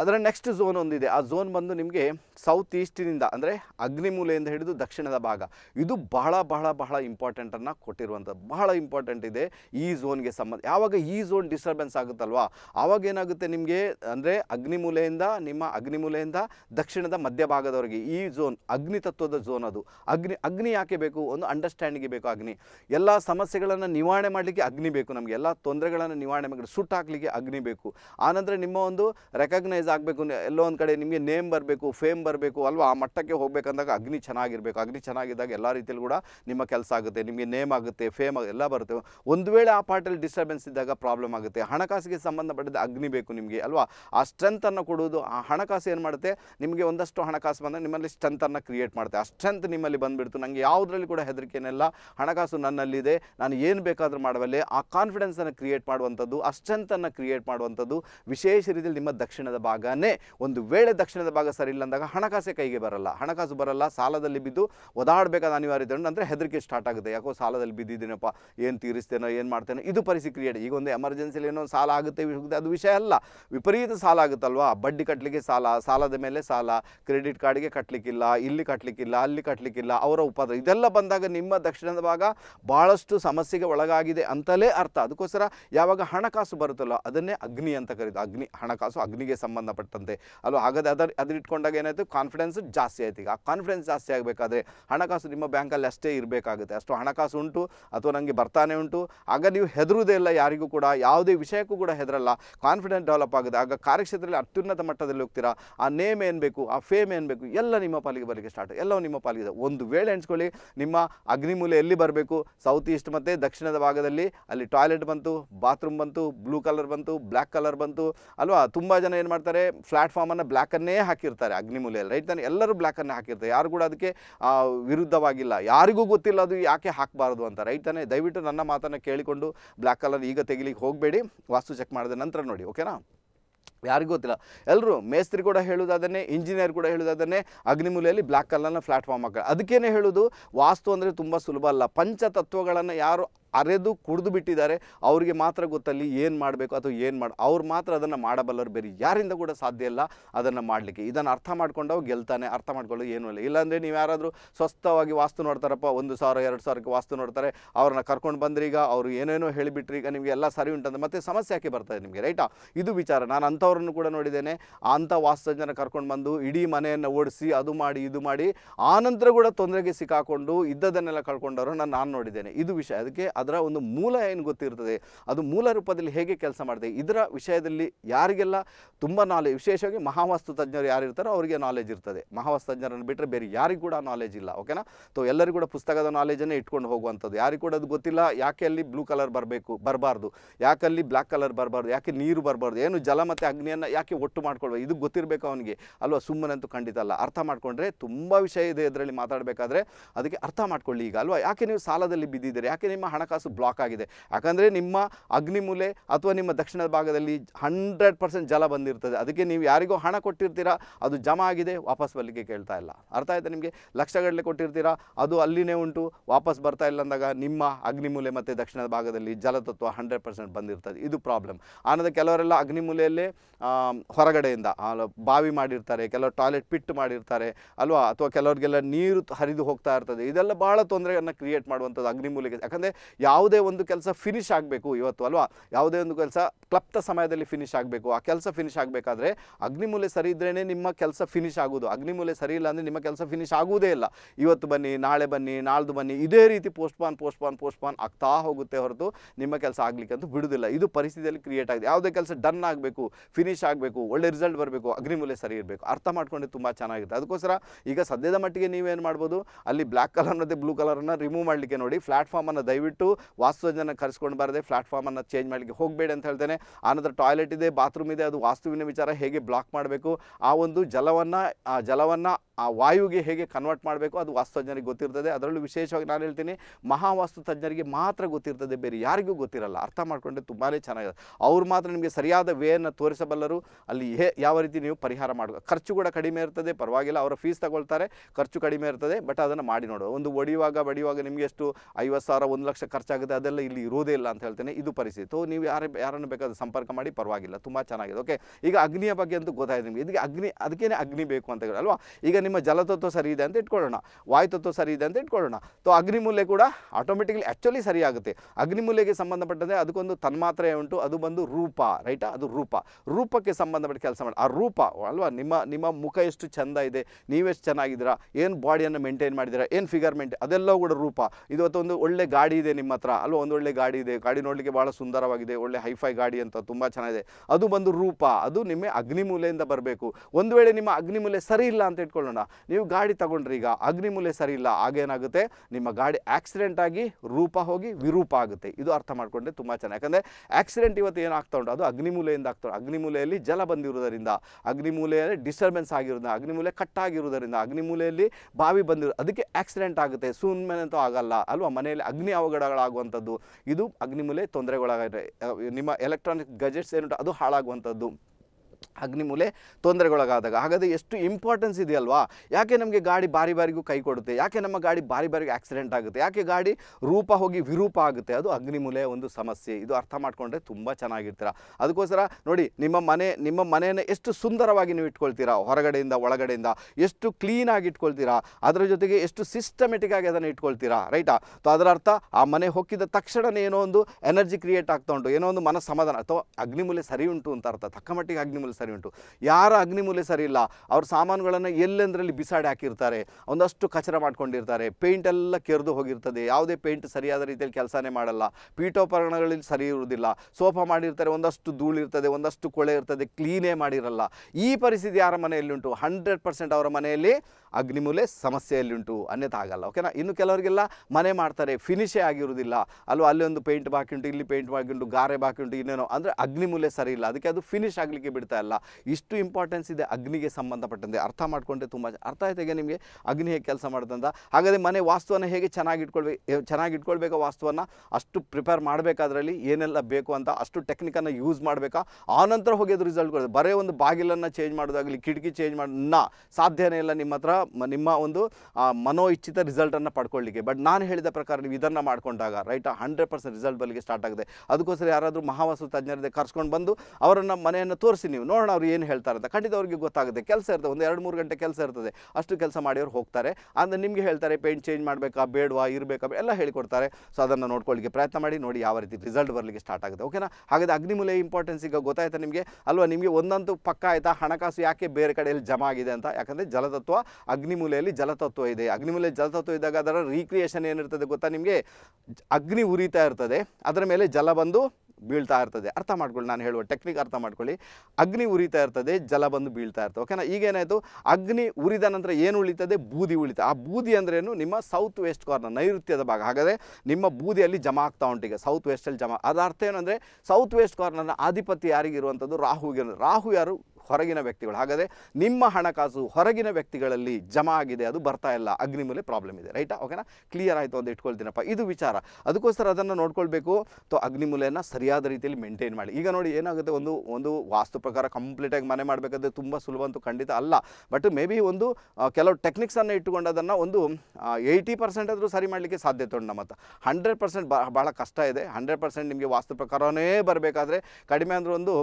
ಅದರ ನೆಕ್ಸ್ಟ್ ಝೋನ್ ಒಂದಿದೆ. ಆ ಝೋನ್ ಬಂದು ನಿಮಗೆ ಸೌತ್ ಈಸ್ಟಿನಿಂದ ಅಂದರೆ ಅಗ್ನಿಮೂಲೆಯಿಂದ ಹಿಡಿದು ದಕ್ಷಿಣದ ಭಾಗ. ಇದು ಬಹಳ ಬಹಳ ಬಹಳ ಇಂಪಾರ್ಟೆಂಟನ್ನು ಕೊಟ್ಟಿರುವಂಥದ್ದು. ಬಹಳ ಇಂಪಾರ್ಟೆಂಟ್ ಇದೆ ಈ ಝೋನ್ಗೆ ಸಂಬಂಧ. ಯಾವಾಗ ಈ ಝೋನ್ ಡಿಸ್ಟರ್ಬೆನ್ಸ್ ಆಗುತ್ತಲ್ವಾ? ಆವಾಗ ಏನಾಗುತ್ತೆ ನಿಮಗೆ? ಅಂದರೆ ಅಗ್ನಿಮೂಲೆಯಿಂದ ನಿಮ್ಮ ಅಗ್ನಿಮೂಲೆಯಿಂದ ದಕ್ಷಿಣದ ಮಧ್ಯಭಾಗದವರೆಗೆ ಈ ಝೋನ್ ಅಗ್ನಿ ತತ್ವದ ಝೋನ್ ಅದು. ಅಗ್ನಿ ಅಗ್ನಿ ಯಾಕೆ ಬೇಕು? ಒಂದು ಅಂಡರ್ಸ್ಟ್ಯಾಂಡಿಂಗ್ಗೆ ಬೇಕು ಅಗ್ನಿ. ಎಲ್ಲ ಸಮಸ್ಯೆಗಳನ್ನು ನಿವಾರಣೆ ಮಾಡಲಿಕ್ಕೆ ಅಗ್ನಿ ಬೇಕು ನಮಗೆ. ಎಲ್ಲ ತೊಂದರೆಗಳನ್ನು ನಿವಾರಣೆ ಮಾಡಿ ಸುಟ್ಟಾಕಲಿಕ್ಕೆ ಅಗ್ನಿ ಬೇಕು. ಆನಂತರ ನಿಮ್ಮ ಒಂದು ರೆಕಗ್ನೈಸ್ ಆಗಬೇಕು ಎಲ್ಲೋ ಒಂದು ಕಡೆ ನಿಮಗೆ ನೇಮ್ ಬರಬೇಕು ಫೇಮ್ ಬರಬೇಕು, ಅಲ್ವಾ? ಆ ಮಟ್ಟಕ್ಕೆ ಹೋಗಬೇಕಂದಾಗ ಅಗ್ನಿ ಚೆನ್ನಾಗಿರಬೇಕು. ಅಗ್ನಿ ಚೆನ್ನಾಗಿದ್ದಾಗ ಎಲ್ಲ ರೀತಿಯಲ್ಲಿ ಕೂಡ ನಿಮ್ಮ ಕೆಲಸ ಆಗುತ್ತೆ, ನಿಮಗೆ ನೇಮ್ ಆಗುತ್ತೆ ಫೇಮ್ ಎಲ್ಲ ಬರುತ್ತೆ. ಒಂದು ವೇಳೆ ಆ ಪಾರ್ಟಲ್ಲಿ ಡಿಸ್ಟರ್ಬೆನ್ಸ್ ಇದ್ದಾಗ ಪ್ರಾಬ್ಲಮ್ ಆಗುತ್ತೆ. ಹಣಕಾಸಿಗೆ ಸಂಬಂಧಪಟ್ಟಿದ್ದ ಅಗ್ನಿ ಬೇಕು ನಿಮಗೆ, ಅಲ್ವಾ? ಆ ಸ್ಟ್ರೆಂತನ್ನು ಕೊಡುವುದು, ಆ ಹಣಕಾಸು ಏನು ಮಾಡುತ್ತೆ? ನಿಮಗೆ ಒಂದಷ್ಟು ಹಣಕಾಸು ಬಂದರೆ ನಿಮ್ಮಲ್ಲಿ ಸ್ಟ್ರೆಂತನ್ನು ಕ್ರಿಯೇಟ್ ಮಾಡುತ್ತೆ. ಆ ಸ್ಟ್ರೆಂತ್ ನಿಮ್ಮಲ್ಲಿ ಬಂದುಬಿಡ್ತು. ನನಗೆ ಯಾವುದರಲ್ಲಿ ಕೂಡ ಹೆದರಿಕೆನೆಲ್ಲ ಹಣಕಾಸು ನನ್ನಲ್ಲಿದೆ. ನಾನು ಏನು ಬೇಕಾದರೂ ಮಾಡಬಲ್ಲೆ. ಆ ಕಾನ್ಫಿಡೆನ್ಸನ್ನು ಕ್ರಿಯೇಟ್ ಮಾಡುವಂಥದ್ದು, ಆ ಸ್ಟ್ರೆಂತನ್ನು ಕ್ರಿಯೇಟ್ ಮಾಡುವಂಥದ್ದು, ವಿಶೇಷ ರೀತಿಯಲ್ಲಿ ನಿಮ್ಮ ದಕ್ಷಿಣದ ಭಾಗನೇ ಒಂದು ವೇಳೆ ದಕ್ಷಿಣದ ಭಾಗ ಸರಿ ಇಲ್ಲ ಅಂದಾಗ ಹಣಕಾಸೆ ಕೈಗೆ ಬರಲ್ಲ. ಹಣಕಾಸು ಬರಲ್ಲ, ಸಾಲದಲ್ಲಿ ಬಿದ್ದು ಒದಾಡಬೇಕಾದ ಅನಿವಾರ್ಯತೆ ಅಂದರೆ ಹೆದರಿಕೆ ಸ್ಟಾರ್ಟ್ ಆಗುತ್ತೆ. ಯಾಕೋ ಸಾಲದಲ್ಲಿ ಬಿದ್ದಿದ್ದೀನಪ್ಪ, ಏನು ತೀರಿಸ್ತೇನೋ, ಏನು ಮಾಡ್ತೇನೋ, ಇದು ಪರಿಸ್ಥಿತಿ ಕ್ರಿಯೇಟ್ ಈಗ ಒಂದು ಎಮರ್ಜೆನ್ಸಿಲಿ ಏನೋ ಸಾಲ ಆಗುತ್ತೆ ಅದು ವಿಷಯ ಅಲ್ಲ. ವಿಪರೀತ ಸಾಲ ಆಗುತ್ತಲ್ವಾ? ಬಡ್ಡಿ ಕಟ್ಟಲಿಕ್ಕೆ ಸಾಲ, ಸಾಲದ ಮೇಲೆ ಸಾಲ ಕ್ರೆಡಿಟ್ ಕಾರ್ಡ್ಗೆ ಕಟ್ಟಲಿಕ್ಕಿಲ್ಲ ಇಲ್ಲಿ ಕಟ್ಟಲಿಕ್ಕಿಲ್ಲ ಅಲ್ಲಿ ಕಟ್ಟಲಿಕ್ಕಿಲ್ಲ ಅವರ ಉಪದ್ರ ಇದೆಲ್ಲ ಬಂದಾಗ ನಿಮ್ಮ ದಕ್ಷಿಣದ ಭಾಗ ಭಾಳಷ್ಟು ಸಮಸ್ಯೆಗೆ ಒಳಗಾಗಿದೆ ಅಂತಲೇ ಅರ್ಥ. ಅದಕ್ಕೋಸ್ಕರ ಯಾವಾಗ ಹಣಕಾಸು ಬರುತ್ತಲ್ಲ, ಅದನ್ನೇ ಅಗ್ನಿ ಅಂತ ಕರೀತಾರೆ. ಅಗ್ನಿ ಹಣಕಾಸು ಅಗ್ನಿಗೆ ಸಂಬಂಧಪಟ್ಟಂತೆ. ಅಲ್ವಾ ಹಾಗಾದ್ರೆ ಅದರ ಅದನ್ನ ಇಟ್ಕೊಂಡಾಗ ಏನಾಯ್ತು? ಕಾನ್ಫಿಡೆನ್ಸ್ ಜಾಸ್ತಿ ಆಯ್ತು ಈಗ. ಆ ಕಾನ್ಫಿಡೆನ್ಸ್ ಜಾಸ್ತಿ ಆಗಬೇಕಾದ್ರೆ ಹಣಕಾಸು ನಿಮ್ಮ ಬ್ಯಾಂಕಲ್ಲಿ ಅಷ್ಟೇ ಇರಬೇಕಾಗುತ್ತೆ. ಅಷ್ಟು ಹಣಕಾಸು ಉಂಟು ಅಥವಾ ನನಗೆ ಬರ್ತಾನೆ ಉಂಟು. ಆಗ ನೀವು ಹೆದರುವುದೇ ಇಲ್ಲ ಯಾರಿಗೂ ಕೂಡ. ಯಾವುದೇ ವಿಷಯಕ್ಕೂ ಕೂಡ ಹೆದರಲ್ಲ. ಕಾನ್ಫಿಡೆಂಟ್ ಡೆವಲಪ್ ಆಗುತ್ತೆ. ಆಗ ಕಾರ್ಯಕ್ಷೇತ್ರದಲ್ಲಿ ಅತ್ಯುನ್ನತ ಮಟ್ಟದಲ್ಲಿ ಹೋಗ್ತೀರಾ? ಆ ನೇಮ್ ಏನು ಬೇಕು? ಆ ಫೇಮ್ ಏನು ಬೇಕು? ಎಲ್ಲ ನಿಮ್ಮ ಪಾಲಿಗೆ ಬರಲಿಕ್ಕೆ ಸ್ಟಾರ್ಟ್ ಎಲ್ಲವೂ ನಿಮ್ಮ ಪಾಲಿಗೆ ಒಂದು ವೇಳೆ ಎಣಿಸ್ಕೊಳ್ಳಿ, ನಿಮ್ಮ ಅಗ್ನಿಮೂಲೆ ಎಲ್ಲಿ ಬರಬೇಕು? ಸೌತ್ ಈಸ್ಟ್ ಮತ್ತು ದಕ್ಷಿಣದ ಭಾಗದಲ್ಲಿ ಅಲ್ಲಿ ಟಾಯ್ಲೆಟ್ ಬಂತು ಬಾತ್ರೂಮ್ ಬಂತು ಬ್ಲೂ ಕಲರ್ ಬಂತು ಬ್ಲ್ಯಾಕ್ ಕಲರ್ ಬಂತು. ಅಲ್ವಾ? ತುಂಬ ಜನ ಏನು ಮಾಡ್ತಾರೆ? ಪ್ಲ್ಯಾಟ್ಫಾರ್ಮನ್ನು ಬ್ಲ್ಯಾಕನ್ನೇ ಹಾಕಿರ್ತಾರೆ ಅಗ್ನಿಮೂಲೆಯಲ್ಲಿ ರೈಟ್ ನಾನು ಎಲ್ಲರೂ ಬ್ಲ್ಯಾಕನ್ನೇ ಹಾಕಿರ್ತಾರೆ. ಯಾರು ಕೂಡ ಅದಕ್ಕೆ ವಿರುದ್ಧವಾಗಿಲ್ಲ. ಯಾರಿಗೂ ಗೊತ್ತಿಲ್ಲ ಅದು ಯಾಕೆ ಹಾಕಬಾರ್ದು ಅಂತ ರೈಟ್ ನಾನೇ ದಯವಿಟ್ಟು ನನ್ನ ಮಾತನ್ನು ಕೇಳಿಕೊಂಡು ಬ್ಲ್ಯಾಕ್ ಕಲರ್ ಈಗ ತೆಗಿಲಿಕ್ಕೆ ಹೋಗಬೇಡಿ. ವಾಸ್ತು ಚೆಕ್ ಮಾಡಿದ ನಂತರ ನೋಡಿ ಓಕೆನಾ ಯಾರಿಗೂ ಗೊತ್ತಿಲ್ಲ. ಎಲ್ಲರೂ ಮೇಸ್ತ್ರಿ ಕೂಡ ಹೇಳೋದಾದನ್ನೇ ಇಂಜಿನಿಯರ್ ಕೂಡ ಹೇಳೋದಾದನ್ನೇ ಅಗ್ನಿಮೂಲೆಯಲ್ಲಿ ಬ್ಲ್ಯಾಕ್ ಕಲರ್ನ ಪ್ಲಾಟ್ಫಾರ್ಮ್ ಹಾಕ ಅದಕ್ಕೇನೆ ಹೇಳೋದು, ವಾಸ್ತು ಅಂದರೆ ತುಂಬ ಸುಲಭ ಅಲ್ಲ. ಪಂಚತತ್ವಗಳನ್ನು ಯಾರು ಅರೆದು ಕುಡಿದು ಬಿಟ್ಟಿದ್ದಾರೆ. ಅವರಿಗೆ ಮಾತ್ರ ಗೊತ್ತಲ್ಲಿ ಏನು ಮಾಡಬೇಕು ಅಥವಾ ಏನು ಮಾಡಿ, ಅವ್ರು ಮಾತ್ರ ಅದನ್ನು ಮಾಡಬಲ್ಲರು ಬೇರೆ ಯಾರಿಂದ ಕೂಡ ಸಾಧ್ಯ ಇಲ್ಲ ಅದನ್ನು ಮಾಡಲಿಕ್ಕೆ. ಇದನ್ನು ಅರ್ಥ ಮಾಡ್ಕೊಂಡವ್ ಗೆಲ್ತಾನೆ. ಅರ್ಥ ಮಾಡ್ಕೊಳ್ಳೋ ಏನೂ ಇಲ್ಲ. ಇಲ್ಲಾಂದರೆ ನೀವು ಯಾರಾದರೂ ಸ್ವಸ್ಥವಾಗಿ ವಾಸ್ತು ನೋಡ್ತಾರಪ್ಪ, ಒಂದು ಸಾವಿರ, ಎರಡು ಸಾವಿರಕ್ಕೆ ವಾಸ್ತು ನೋಡ್ತಾರೆ. ಅವ್ರನ್ನ ಕರ್ಕೊಂಡು ಬಂದ್ರಿ ಈಗ ಅವರು ಏನೇನೋ ಹೇಳಿಬಿಟ್ರಿ, ಈಗ ನಿಮಗೆ ಎಲ್ಲ ಸರಿ ಉಂಟಂತ ಮತ್ತೆ ಸಮಸ್ಯೆ ಯಾಕೆ ಬರ್ತದೆ ನಿಮಗೆ, ರೈಟಾ? ಇದು ವಿಚಾರ. ನಾನು ಅಂಥವ್ರನ್ನು ಕೂಡ ನೋಡಿದ್ದೇನೆ. ಅಂಥ ವಾಸ್ತುಜನ ಕರ್ಕೊಂಡು ಬಂದು ಇಡೀ ಮನೆಯನ್ನು ಓಡಿಸಿ ಅದು ಮಾಡಿ, ಇದು ಮಾಡಿ ಆನಂತರ ಕೂಡ ತೊಂದರೆಗೆ ಸಿಕ್ಕಾಕೊಂಡು ಇದ್ದದನ್ನೆಲ್ಲ ಕಳ್ಕೊಂಡವರು ನಾನು ನಾನು ನೋಡಿದ್ದೇನೆ. ಇದು ವಿಷಯ. ಅದಕ್ಕೆ ಅದರ ಒಂದು ಮೂಲ ಏನು ಗೊತ್ತಿರ್ತದೆ, ಅದು ಮೂಲ ರೂಪದಲ್ಲಿ ಹೇಗೆ ಕೆಲಸ ಮಾಡಿದೆ, ಇದರ ವಿಷಯದಲ್ಲಿ ಯಾರಿಗೆಲ್ಲ ತುಂಬ ನಾಲೆಜ್ ವಿಶೇಷವಾಗಿ ಮಹಾವಾಸ್ತು ತಜ್ಞರು ಯಾರು ಇರ್ತಾರೋ ಅವರಿಗೆ ನಾಲೆಜ್ ಇರ್ತದೆ. ಮಹಾವಾಸ್ತು ತಜ್ಞರನ್ನು ಬಿಟ್ಟರೆ ಬೇರೆ ಯಾರಿಗೂ ಕೂಡ ನಾಲೆಜ್ ಇಲ್ಲ ಓಕೆನಾ ಸೊ ಎಲ್ಲರಿಗೂ ಕೂಡ ಪುಸ್ತಕದ ನಾಲೆಜನ್ನೇ ಇಟ್ಕೊಂಡು ಹೋಗುವಂಥದ್ದು. ಯಾರಿಗೂ ಕೂಡ ಅದು ಗೊತ್ತಿಲ್ಲ, ಯಾಕೆ ಅಲ್ಲಿ ಬ್ಲೂ ಕಲರ್ ಬರಬೇಕು, ಬರಬಾರ್ದು? ಯಾಕೆ ಅಲ್ಲಿ ಬ್ಲ್ಯಾಕ್ ಕಲರ್ ಬರಬಾರ್ದು? ಯಾಕೆ ನೀರು ಬರಬಾರ್ದು? ಏನು ಜಲ ಮತ್ತು ಅಗ್ನಿಯನ್ನು ಯಾಕೆ ಒಟ್ಟು ಮಾಡ್ಕೊಳ್ಬೇಕು? ಇದು ಗೊತ್ತಿರಬೇಕು ಅವನಿಗೆ. ಅಲ್ವಾ? ಸುಮ್ಮನಂತೂ ಖಂಡಿತ ಅಲ್ಲ. ಅರ್ಥ ಮಾಡ್ಕೊಂಡ್ರೆ ತುಂಬ ವಿಷಯ ಇದೆ ಇದರಲ್ಲಿ ಮಾತಾಡಬೇಕಾದ್ರೆ, ಅದಕ್ಕೆ ಅರ್ಥ ಮಾಡ್ಕೊಳ್ಳಿ ಈಗ, ಅಲ್ವಾ? ಯಾಕೆ ನೀವು ಸಾಲದಲ್ಲಿ ಬಿದ್ದಿದ್ದೀರಿ? ಯಾಕೆ ನಿಮ್ಮ ಹಣಕಾಸು ಹಣಕಾಸು ಬ್ಲಾಕ್ ಆಗಿದೆ. ಯಾಕಂದರೆ ನಿಮ್ಮ ಅಗ್ನಿಮೂಲೆ ಅಥವಾ ನಿಮ್ಮ ದಕ್ಷಿಣದ ಭಾಗದಲ್ಲಿ ಹಂಡ್ರೆಡ್ ಪರ್ಸೆಂಟ್ ಜಲ ಬಂದಿರ್ತದೆ. ಅದಕ್ಕೆ ನೀವು ಯಾರಿಗೋ ಹಣ ಕೊಟ್ಟಿರ್ತೀರಾ, ಅದು ಜಮಾ ಆಗಿದೆ, ವಾಪಸ್ ಬರಲಿಕ್ಕೆ ಕೇಳ್ತಾ ಇಲ್ಲ. ಅರ್ಥ ಆಯ್ತಾ ನಿಮಗೆ? ಲಕ್ಷಗಟ್ಟಲೆ ಕೊಟ್ಟಿರ್ತೀರಾ, ಅದು ಅಲ್ಲಿನೇ ಉಂಟು, ವಾಪಸ್ ಬರ್ತಾ ಇಲ್ಲ ಅಂದಾಗ ನಿಮ್ಮ ಅಗ್ನಿಮೂಲೆ ಮತ್ತು ದಕ್ಷಿಣ ಭಾಗದಲ್ಲಿ ಜಲತತ್ವ ಹಂಡ್ರೆಡ್ ಪರ್ಸೆಂಟ್ ಬಂದಿರ್ತದೆ. ಇದು ಪ್ರಾಬ್ಲಮ್. ಆನಂದ ಕೆಲವರೆಲ್ಲ ಅಗ್ನಿಮೂಲೆಯಲ್ಲೇ ಹೊರಗಡೆಯಿಂದ ಬಾವಿ ಮಾಡಿರ್ತಾರೆ, ಕೆಲವರು ಟಾಯ್ಲೆಟ್ ಪಿಟ್ ಮಾಡಿರ್ತಾರೆ, ಅಲ್ವಾ? ಅಥವಾ ಕೆಲವರಿಗೆಲ್ಲ ನೀರು ಹರಿದು ಹೋಗ್ತಾ ಇರ್ತದೆ. ಇದೆಲ್ಲ ಭಾಳ ತೊಂದರೆಯನ್ನು ಕ್ರಿಯೇಟ್ ಮಾಡುವಂಥದ್ದು ಅಗ್ನಿಮೂಲೆಗೆ. ಯಾಕಂದರೆ ಯಾವುದೇ ಒಂದು ಕೆಲಸ ಫಿನಿಶ್ ಆಗಬೇಕು ಇವತ್ತು, ಅಲ್ವಾ? ಯಾವುದೇ ಒಂದು ಕೆಲಸ ಕ್ಲಪ್ತ ಸಮಯದಲ್ಲಿ ಫಿನಿಶ್ ಆಗಬೇಕು. ಆ ಕೆಲಸ ಫಿನಿಶ್ ಆಗಬೇಕಾದ್ರೆ ಅಗ್ನಿಮೂಲೆ ಸರಿ ಇದ್ರೇ ನಿಮ್ಮ ಕೆಲಸ ಫಿನಿಶ್ ಆಗೋದು ಅಗ್ನಿಮೂಲೆ ಸರಿ ಇಲ್ಲ ಅಂದರೆ ನಿಮ್ಮ ಕೆಲಸ ಫಿನಿಶ್ ಆಗುವುದೇ ಇಲ್ಲ. ಇವತ್ತು ಬನ್ನಿ, ನಾಳೆ ಬನ್ನಿ, ನಾಳ್ದು ಬನ್ನಿ, ಇದೇ ರೀತಿ ಪೋಸ್ಟ್ಪಾನ್ ಪೋಸ್ಟ್ಪಾನ್ ಪೋಸ್ಟ್ಪಾನ್ ಆಗ್ತಾ ಹೋಗುತ್ತೆ ಹೊರತು ನಿಮ್ಮ ಕೆಲಸ ಆಗಲಿಕ್ಕೆ ಅಂತೂ ಬಿಡುವುದಿಲ್ಲ. ಇದು ಪರಿಸ್ಥಿತಿಯಲ್ಲಿ ಕ್ರಿಯೇಟ್ ಆಗಿದೆ. ಯಾವುದೇ ಕೆಲಸ ಡನ್ ಆಗಬೇಕು ಫಿನಿಶ್ ಆಗಬೇಕು, ಒಳ್ಳೆ ರಿಸಲ್ಟ್ ಬರಬೇಕು, ಅಗ್ನಿಮೂಲೆ ಸರಿ ಇರಬೇಕು. ಅರ್ಥ ಮಾಡ್ಕೊಂಡು ತುಂಬ ಚೆನ್ನಾಗಿರುತ್ತೆ. ಅದಕ್ಕೋಸ್ಕರ ಈಗ ಸದ್ಯದ ಮಟ್ಟಿಗೆ ನೀವೇನು ಮಾಡ್ಬೋದು? ಅಲ್ಲಿ ಬ್ಲ್ಯಾಕ್ ಕಲರ್ ಮತ್ತು ಬ್ಲೂ ಕಲರನ್ನು ರಿಮೂವ್ ಮಾಡಲಿಕ್ಕೆ ನೋಡಿ ಪ್ಲಾಟ್ಫಾರ್ಮನ್ನು ದಯವಿಟ್ಟು ವಾಸ್ತುಜನ ಕರೆಸ್ಕೊಂಡು ಬರದೆ ಪ್ಲಾಟ್ಫಾರ್ಮನ್ನು ಚೇಂಜ್ ಮಾಡಲಿಕ್ಕೆ ಹೋಗಬೇಡಿ ಅಂತ ಹೇಳ್ತೇನೆ. ಆನಂತರ ಟಾಯ್ಲೆಟ್ ಇದೆ ಬಾತ್ರೂಮ್ ಇದೆ, ಅದು ವಾಸ್ತುವಿನ ವಿಚಾರ ಹೇಗೆ ಬ್ಲಾಕ್ ಮಾಡಬೇಕು? ಆ ಒಂದು ಜಲವನ್ನು, ಆ ಜಲವನ್ನು ಆ ವಾಯುಗೆ ಹೇಗೆ ಕನ್ವರ್ಟ್ ಮಾಡಬೇಕು ಅದು ವಾಸ್ತು ತಜ್ಞರಿಗೆ ಗೊತ್ತಿರ್ತದೆ. ಅದರಲ್ಲೂ ವಿಶೇಷವಾಗಿ ನಾನು ಹೇಳ್ತೀನಿ ಮಹಾವಾಸ್ತು ತಜ್ಞರಿಗೆ ಮಾತ್ರ ಗೊತ್ತಿರ್ತದೆ ಬೇರೆ ಯಾರಿಗೂ ಗೊತ್ತಿರಲ್ಲ. ಅರ್ಥ ಮಾಡಿಕೊಂಡ್ರೆ ತುಂಬಾ ಚೆನ್ನಾಗಿದೆ ಅವ್ರು ಮಾತ್ರ ನಿಮಗೆ ಸರಿಯಾದ ವೇಯನ್ನು ತೋರಿಸಬಲ್ಲರು, ಅಲ್ಲಿ ಹೇ, ಯಾವ ರೀತಿ ನೀವು ಪರಿಹಾರ ಮಾಡಬೇಕು ಖರ್ಚು ಕೂಡ ಕಡಿಮೆ ಇರ್ತದೆ, ಪರವಾಗಿಲ್ಲ, ಅವರ ಫೀಸ್ ತಗೊಳ್ತಾರೆ, ಖರ್ಚು ಕಡಿಮೆ ಇರ್ತದೆ ಬಟ್ ಅದನ್ನು ಮಾಡಿ ನೋಡೋದು ಒಂದು ಒಡಿಯುವಾಗ ಬಡಿಯುವಾಗ ನಿಮಗೆ ಎಷ್ಟು? ಐವತ್ತು ಸಾವಿರ, ಒಂದು ಲಕ್ಷ ಖರ್ಚಾಗುತ್ತೆ, ಅದೆಲ್ಲ ಇಲ್ಲಿ ಇರೋದೇ ಇಲ್ಲ ಅಂತ ಹೇಳ್ತೇನೆ, ಇದು ಪರಿಸ್ಥಿತಿ. ನೀವು ಯಾರು, ಯಾರನ್ನು ಬೇಕಾದ್ರೂ ಸಂಪರ್ಕ ಮಾಡಿ, ಪರವಾಗಿಲ್ಲ, ತುಂಬ ಚೆನ್ನಾಗಿದೆ ಓಕೆ ಈಗ ಅಗ್ನಿಯ ಬಗ್ಗೆ ಅಂತೂ ಗೊತ್ತಾಯಿತು ನಿಮಗೆ. ಇದಕ್ಕೆ ಅಗ್ನಿ, ಅದಕ್ಕೇನೆ ಅಗ್ನಿ ಬೇಕು ಅಂತ ಹೇಳಿ, ಅಲ್ವಾ? ಈಗ ನಿಮ್ಮ ಜಲತತ್ವ ಸರಿ ಇದೆ ಅಂತ ಇಟ್ಕೊಳ್ಳೋಣ ವಾಯುತತ್ವ ಸರಿ ಇದೆ ಅಂತ ಇಟ್ಕೊಳ್ಳೋಣ. ಸೊ ಅಗ್ನಿಮೂಲೆ ಕೂಡ ಆಟೋಮೆಟಿಕ್ಲಿ ಆ್ಯಕ್ಚುಲಿ ಸರಿಯಾಗುತ್ತೆ ಅಗ್ನಿಮೂಲೆಗೆ ಸಂಬಂಧಪಟ್ಟಂತೆ ಅದಕ್ಕೊಂದು ತನ್ಮಾತ್ರೆ ಉಂಟು, ಅದು ಬಂದು ರೂಪ ರೈಟಾ ಅದು ರೂಪ. ರೂಪಕ್ಕೆ ಸಂಬಂಧಪಟ್ಟ ಕೆಲಸ ಮಾಡಿ, ಆ ರೂಪ, ಅಲ್ವಾ? ನಿಮ್ಮ ನಿಮ್ಮ ಮುಖ ಎಷ್ಟು ಚಂದ ಇದೆ ನೀವೆಷ್ಟು ಚೆನ್ನಾಗಿದ್ದೀರಾ, ಏನು ಬಾಡಿಯನ್ನು ಮೇಂಟೈನ್ ಮಾಡಿದ್ದೀರಾ, ಏನು ಫಿಗರ್ ಮೇಂಟೈನ್ ಅದೆಲ್ಲವೂ ಕೂಡ ರೂಪ. ಇವತ್ತು ಒಂದು ಒಳ್ಳೆ ಗಾಡಿ ಇದೆ ನಿಮ್ಮ ಹತ್ರ, ಅಲ್ವಾ? ಒಂದು ಒಳ್ಳೆ ಗಾಡಿ ಇದೆ, ಗಾಡಿ ನೋಡಲಿಕ್ಕೆ ಭಾಳ ಸುಂದರವಾಗಿದೆ, ಒಳ್ಳೆ ಹೈಫೈ ಗಾಡಿ ಅಂತ, ತುಂಬ ಚೆನ್ನಾಗಿದೆ. ಅದು ಬಂದು ರೂಪ, ಅದು ನಿಮ್ಮ ಅಗ್ನಿಮೂಲೆಯಿಂದ ಬರಬೇಕು. ಒಂದು ವೇಳೆ ನಿಮ್ಮ ಅಗ್ನಿಮೂಲೆ ಸರಿ ಇಲ್ಲ ಅಂತ ಇಟ್ಕೊಳ್ಳೋಣ ನೀವು ಗಾಡಿ ತಗೊಂಡ್ರಿ ಈಗ ಅಗ್ನಿಮೂಲೆ ಸರಿ ಇಲ್ಲ, ಆಗೇನಾಗುತ್ತೆ? ನಿಮ್ಮ ಗಾಡಿ ಆಕ್ಸಿಡೆಂಟ್ ಆಗಿ ರೂಪ ಹೋಗಿ ವಿರೂಪ ಆಗುತ್ತೆ. ಇದು ಅರ್ಥ ಮಾಡ್ಕೊಂಡ್ರೆ ತುಂಬ ಚೆನ್ನಾಗಿ. ಯಾಕಂದರೆ ಆಕ್ಸಿಡೆಂಟ್ ಇವತ್ತು ಏನಾಗ್ತಾ ಉಂಟು? ಅದು ಅಗ್ನಿಮೂಲೆಯಿಂದ ಆಗ್ತಾ ಅಗ್ನಿಮೂಲೆಯಲ್ಲಿ ಜಲ ಬಂದಿರುವುದರಿಂದ ಅಗ್ನಿಮೂಲೆಯಲ್ಲಿ ಡಿಸ್ಟರ್ಬೆನ್ಸ್ ಆಗಿರೋದ್ರಿಂದ ಅಗ್ನಿಮೂಲೆ ಕಟ್ಟಾಗಿರುವುದರಿಂದ ಅಗ್ನಿಮೂಲೆಯಲ್ಲಿ ಬಾವಿ ಬಂದಿರೋ, ಅದಕ್ಕೆ ಆಕ್ಸಿಡೆಂಟ್ ಆಗುತ್ತೆ. ಸುಮ್ಮನೆಂತೂ ಆಗಲ್ಲ. ಅಲ್ವಾ? ಮನೆಯಲ್ಲಿ ಅಗ್ನಿ ಅವಘಡಗಳಾಗುವಂಥದ್ದು. ಇದು ಅಗ್ನಿಮೂಲೆ ತೊಂದರೆಗೊಳಗಾಗಿದೆ. ನಿಮ್ಮ ಎಲೆಕ್ಟ್ರಾನಿಕ್ ಗಜೆಟ್ಸ್ ಏನುಂಟು, ಅದು ಹಾಳಾಗುವಂಥದ್ದು. ಅಗ್ನಿಮೂಲೆ ತೊಂದರೆಗೊಳಗಾದಾಗ. ಹಾಗಾದರೆ ಎಷ್ಟು ಇಂಪಾರ್ಟೆನ್ಸ್ ಇದೆಯಲ್ವಾ? ಯಾಕೆ ನಮಗೆ ಗಾಡಿ ಬಾರಿ ಬಾರಿಗೂ ಕೈ ಕೊಡುತ್ತೆ? ಯಾಕೆ ನಮ್ಮ ಗಾಡಿ ಬಾರಿ ಬಾರಿಗೆ ಆಕ್ಸಿಡೆಂಟ್ ಆಗುತ್ತೆ? ಯಾಕೆ ಗಾಡಿ ರೂಪ ಹೋಗಿ ವಿರೂಪ ಆಗುತ್ತೆ? ಅದು ಅಗ್ನಿಮೂಲೆ ಒಂದು ಸಮಸ್ಯೆ. ಇದು ಅರ್ಥ ಮಾಡಿಕೊಂಡ್ರೆ ತುಂಬ ಚೆನ್ನಾಗಿರ್ತೀರ. ಅದಕ್ಕೋಸ್ಕರ ನೋಡಿ, ನಿಮ್ಮ ಮನೆ, ನಿಮ್ಮ ಮನೆಯನ್ನು ಎಷ್ಟು ಸುಂದರವಾಗಿ ನೀವು ಇಟ್ಕೊಳ್ತೀರಾ? ಹೊರಗಡೆಯಿಂದ, ಒಳಗಡೆಯಿಂದ ಎಷ್ಟು ಕ್ಲೀನಾಗಿ ಇಟ್ಕೊಳ್ತೀರಾ? ಅದರ ಜೊತೆಗೆ ಎಷ್ಟು ಸಿಸ್ಟಮೆಟಿಕ್ ಆಗಿ ಅದನ್ನು ಇಟ್ಕೊಳ್ತೀರಾ? ರೈಟಾ ಸೊ ಅದರ ಅರ್ಥ ಆ ಮನೆ ಹೊಕ್ಕಿದ ತಕ್ಷಣನೇ ಏನೋ ಒಂದು ಎನರ್ಜಿ ಕ್ರಿಯೇಟ್ ಆಗ್ತಾ ಉಂಟು. ಏನೋ ಒಂದು ಮನಸ್ಸಮಾಧಾನ. ಅಥವಾ ಅಗ್ನಿಮೂಲೆ ಸರಿ ಉಂಟು ಅಂತ ಅರ್ಥ. ತಕ್ಕಮಟ್ಟಿಗೆ ಅಗ್ನಿಮೂಲೆ ಉಂಟು. ಯಾರ ಅಗ್ನಿಮೂಲೆ ಸರಿ ಇಲ್ಲ. ಅವ್ರ ಸಾಮಾನುಗಳನ್ನು ಎಲ್ಲೆಂದರಲ್ಲಿ ಬಿಸಾಡಿ ಹಾಕಿರ್ತಾರೆ. ಒಂದಷ್ಟು ಕಚರ ಮಾಡ್ಕೊಂಡಿರ್ತಾರೆ. ಪೇಂಟ್ ಎಲ್ಲ ಕೆರೆದು ಹೋಗಿರ್ತದೆ. ಯಾವುದೇ ಪೇಂಟ್ ಸರಿಯಾದ ರೀತಿಯಲ್ಲಿ ಕೆಲಸನೇ ಮಾಡಲ್ಲ. ಪೀಠೋಪಕರಣಗಳಲ್ಲಿ ಸರಿ ಇರುವುದಿಲ್ಲ. ಸೋಫಾ ಮಾಡಿರ್ತಾರೆ. ಒಂದಷ್ಟು ಧೂಳಿರ್ತದೆ ಒಂದಷ್ಟು ಕೊಳೆ ಇರ್ತದೆ. ಕ್ಲೀನೇ ಮಾಡಿರಲ್ಲ. ಈ ಪರಿಸ್ಥಿತಿ ಯಾರ ಮನೆಯಲ್ಲಿ ಉಂಟು? ಹಂಡ್ರೆಡ್ ಪರ್ಸೆಂಟ್ ಅವರ ಮನೆಯಲ್ಲಿ ಅಗ್ನಿಮೂಲೆ ಸಮಸ್ಯೆಯಲ್ಲಿ ಉಂಟು. ಅನ್ಯथा ಆಗಲ್ಲ. ಓಕೆನಾ? ಇನ್ನು ಕೆಲವರಿಗೆಲ್ಲ ಮನೆ ಮಾಡ್ತಾರೆ. ಫಿನಿಶೇ ಆಗಿರುವುದಿಲ್ಲ. ಅಲ್ವಾ ಅಲ್ಲಿ ಒಂದು ಪೇಂಟ್ ಬಾಕಿ ಉಂಟು, ಇಲ್ಲಿ ಪೇಂಟ್ ಬಾಕಿ ಉಂಟು, ಗಾರೆ ಬಾಕಿ ಉಂಟು, ಇನ್ನೇನೋ. ಅಂದರೆ ಅಗ್ನಿಮೂಲೆ ಸರಿ ಇಲ್ಲ. ಅದಕ್ಕೆ ಅದು ಫಿನಿಶ್ ಆಗಲಿಕ್ಕೆ ಬಿಡ್ತಾ ಇಲ್ಲ. ಇಷ್ಟು ಇಂಪಾರ್ಟೆನ್ಸ್ ಇದೆ ಅಗ್ನಿಗೆ ಸಂಬಂಧಪಟ್ಟಂತೆ. ಅರ್ಥ ಮಾಡಿಕೊಂಡ್ರೆ ತುಂಬ ಅರ್ಥ ಆಯ್ತು ಈಗ ನಿಮಗೆ? ಅಗ್ನಿ ಹೇಗೆ ಕೆಲಸ ಮಾಡೋದಂತ ಹಾಗಾದರೆ ಮನೆ ವಾಸ್ತುವನ್ನು ಹೇಗೆ ಚೆನ್ನಾಗಿ ಇಟ್ಕೊಳ್ಬೇಕು ಚೆನ್ನಾಗಿ ಇಟ್ಕೊಳ್ಬೇಕಾ ವಾಸ್ತುವನ್ನು? ಅಷ್ಟು ಪ್ರಿಪೇರ್ ಮಾಡಬೇಕಾದ್ರಲ್ಲಿ ಏನೆಲ್ಲ ಬೇಕು ಅಂತ, ಅಷ್ಟು ಟೆಕ್ನಿಕನ್ನು ಯೂಸ್ ಮಾಡಬೇಕಾ? ಆನಂತರ ಹೋಗಿ ಅದು ರಿಸಲ್ಟ್ ಕೊಡೋದು ಬರೇ ಒಂದು ಬಾಗಿಲನ್ನು ಚೇಂಜ್ ಮಾಡೋದಾಗಲಿ, ಕಿಟಕಿ ಚೇಂಜ್ ಮಾಡಿ, ನಾ, ಸಾಧ್ಯನೇ ಇಲ್ಲ ನಿಮ್ಮ ಹತ್ರ ನಿಮ್ಮ ಒಂದು ಮನೋ ಇಚ್ಛಿತ ರಿಸಲ್ಟನ್ನು ಪಡ್ಕೊಳ್ಳಿಕ್ಕೆ ಬಟ್ ನಾನು ಹೇಳಿದ ಪ್ರಕಾರ ನೀವು ಇದನ್ನು ಮಾಡ್ಕೊಂಡಾಗ ರೈಟ್ ಹಂಡ್ರೆಡ್ ಪರ್ಸೆಂಟ್ ರಿಸಲ್ಟ್ ಬರಲಿಕ್ಕೆ ಸ್ಟಾರ್ಟ್ ಆಗಿದೆ ಅದಕ್ಕೋಸ್ಕರ ಯಾರಾದರೂ ಮಹಾವಾಸ್ತು ತಜ್ಞರದೇ ಕರ್ಸ್ಕೊಂಡು ಬಂದು ಅವರನ್ನು ಮನೆಯನ್ನು ತೋರಿಸಿ ನೀವು. ನೋಡೋಣ ಅವ್ರು ಏನು ಹೇಳ್ತಾರೆ ಅಂತ ಖಂಡಿತ ಅವ್ರಿಗೆ ಗೊತ್ತಾಗುತ್ತೆ. ಕೆಲಸ ಇರ್ತದೆ, ಒಂದು ಎರಡು ಮೂರು ಗಂಟೆ ಕೆಲಸ ಇರ್ತದೆ. ಅಷ್ಟು ಕೆಲಸ ಮಾಡಿ ಅವ್ರು ಹೋಗ್ತಾರೆ. ಅಂದರೆ ನಿಮಗೆ ಹೇಳ್ತಾರೆ ಪೇಂಟ್ ಚೇಂಜ್ ಮಾಡಬೇಕಾ, ಬೇಡವಾ, ಇರಬೇಕಾ, ಎಲ್ಲ ಹೇಳಿಕೊಡ್ತಾರೆ. ಸೊ ಅದನ್ನು ನೋಡ್ಕೊಳ್ಳಿಕ್ಕೆ ಪ್ರಯತ್ನ ಮಾಡಿ, ನೋಡಿ ಯಾವ ರೀತಿ ರಿಸಲ್ಟ್ ಬರಲಿಕ್ಕೆ ಸ್ಟಾರ್ಟ್ ಆಗುತ್ತೆ. ಓಕೆನಾ ಹಾಗಾದ್ರೆ ಅಗ್ನಿಮೂಲೆ ಇಂಪಾರ್ಟೆನ್ಸ್ ಈಗ ಗೊತ್ತಾಯ್ತಾ ನಿಮಗೆ? ಅಲ್ವಾ? ನಿಮಗೆ ಒಂದಂತೂ ಪಕ್ಕ ಆಯಿತಾ? ಹಣಕಾಸು ಯಾಕೆ ಬೇರೆ ಕಡೆಯಲ್ಲಿ ಜಮಾ ಆಗಿದೆ ಅಂತ? ಯಾಕಂದರೆ ಜಲತತ್ವ, ಅಗ್ನಿಮೂಲೆಯಲ್ಲಿ ಜಲತತ್ವ ಇದೆ. ಅಗ್ನಿಮೂಲೆ ಜಲತತ್ವ ಇದ್ದಾಗ ಅದರ ರೀಕ್ರಿಯೇಷನ್ ಏನಿರ್ತದೆ ಗೊತ್ತಾ ನಿಮಗೆ? ಅಗ್ನಿ ಉರಿತಾ ಇರ್ತದೆ. ಅದರ ಮೇಲೆ ಜಲ ಬಂದು ಬೀಳ್ತಾ ಇರ್ತದೆ. ಅರ್ಥ ಮಾಡ್ಕೊಳ್ಳಿ, ನಾನು ಹೇಳುವ ಟೆಕ್ನಿಕ್ ಅರ್ಥ ಮಾಡ್ಕೊಳ್ಳಿ. ಅಗ್ನಿ ಉರಿತಾ ಇರ್ತದೆ, ಜಲ ಬಂದು ಬೀಳ್ತಾ ಇರ್ತದೆ. ಓಕೆನಾ ಈಗೇನಾಯಿತು ಅಗ್ನಿ ಉರಿದ ನಂತರ ಏನು ಉಳಿತದೆ? ಬೂದಿ ಉಳಿತ. ಆ ಬೂದಿ ಅಂದ್ರೇನು ನಿಮ್ಮ ಸೌತ್ ವೆಸ್ಟ್ ಕಾರ್ನರ್ ನೈಋತ್ಯದ ಭಾಗ. ಹಾಗಾದರೆ ನಿಮ್ಮ ಬೂದಿಯಲ್ಲಿ ಜಮಾ ಆಗ್ತಾ ಉಂಟು ಈಗ. ಸೌತ್ ವೆಸ್ಟಲ್ಲಿ ಜಮಾ. ಅದರ ಅರ್ಥ ಏನಂದರೆ ಸೌತ್ ವೆಸ್ಟ್ ಕಾರ್ನರ್ನ ಆಧಿಪತ್ಯ ಯಾರಿಗಿರುವಂಥದ್ದು ರಾಹುಗೆ. ರಾಹು ಯಾರು? ಹೊರಗಿನ ವ್ಯಕ್ತಿಗಳು. ಹಾಗಾದರೆ ನಿಮ್ಮ ಹಣಕಾಸು ಹೊರಗಿನ ವ್ಯಕ್ತಿಗಳಲ್ಲಿ ಜಮಾ ಆಗಿದೆ, ಅದು ಬರ್ತಾ ಇಲ್ಲ ಅಗ್ನಿಮೂಲೆ ಪ್ರಾಬ್ಲಮ್ ಇದೆ ರೈಟಾ ಓಕೆನಾ ಕ್ಲಿಯರ್ ಆಯಿತು ಅಂತ ಇಟ್ಕೊಳ್ತೀನಪ್ಪ. ಇದು ವಿಚಾರ. ಅದಕ್ಕೋಸ್ಕರ ಅದನ್ನು ನೋಡ್ಕೊಳ್ಬೇಕು. ತೋ ಅಗ್ನಿಮೂಲೆಯನ್ನು ಸರಿಯಾದ ರೀತಿಯಲ್ಲಿ ಮೇಂಟೈನ್ ಮಾಡಿ. ಈಗ ನೋಡಿ ಏನಾಗುತ್ತೆ, ಒಂದು ಒಂದು ವಾಸ್ತು ಪ್ರಕಾರ ಕಂಪ್ಲೀಟಾಗಿ ಮನೆ ಮಾಡಬೇಕಾದ್ರೆ ತುಂಬ ಸುಲಭ ಅಂತೂ ಖಂಡಿತ ಅಲ್ಲ. ಬಟ್ ಮೇ ಬಿ ಒಂದು ಕೆಲವು ಟೆಕ್ನಿಕ್ಸನ್ನು ಇಟ್ಟುಕೊಂಡು ಅದನ್ನು ಒಂದು ಏಯ್ಟಿ ಪರ್ಸೆಂಟ್ ಆದರೂ ಸರಿ ಮಾಡಲಿಕ್ಕೆ ಸಾಧ್ಯತೆ ಉಂಟು ನಮ್ಮ ಹತ್ರ. ಹಂಡ್ರೆಡ್ ಪರ್ಸೆಂಟ್ ಭಾಳ ಕಷ್ಟ ಇದೆ. ಹಂಡ್ರೆಡ್ ಪರ್ಸೆಂಟ್ ನಿಮಗೆ ವಾಸ್ತು ಪ್ರಕಾರವೇ ಬರಬೇಕಾದ್ರೆ ಕಡಿಮೆ ಅಂದರೆ ಒಂದು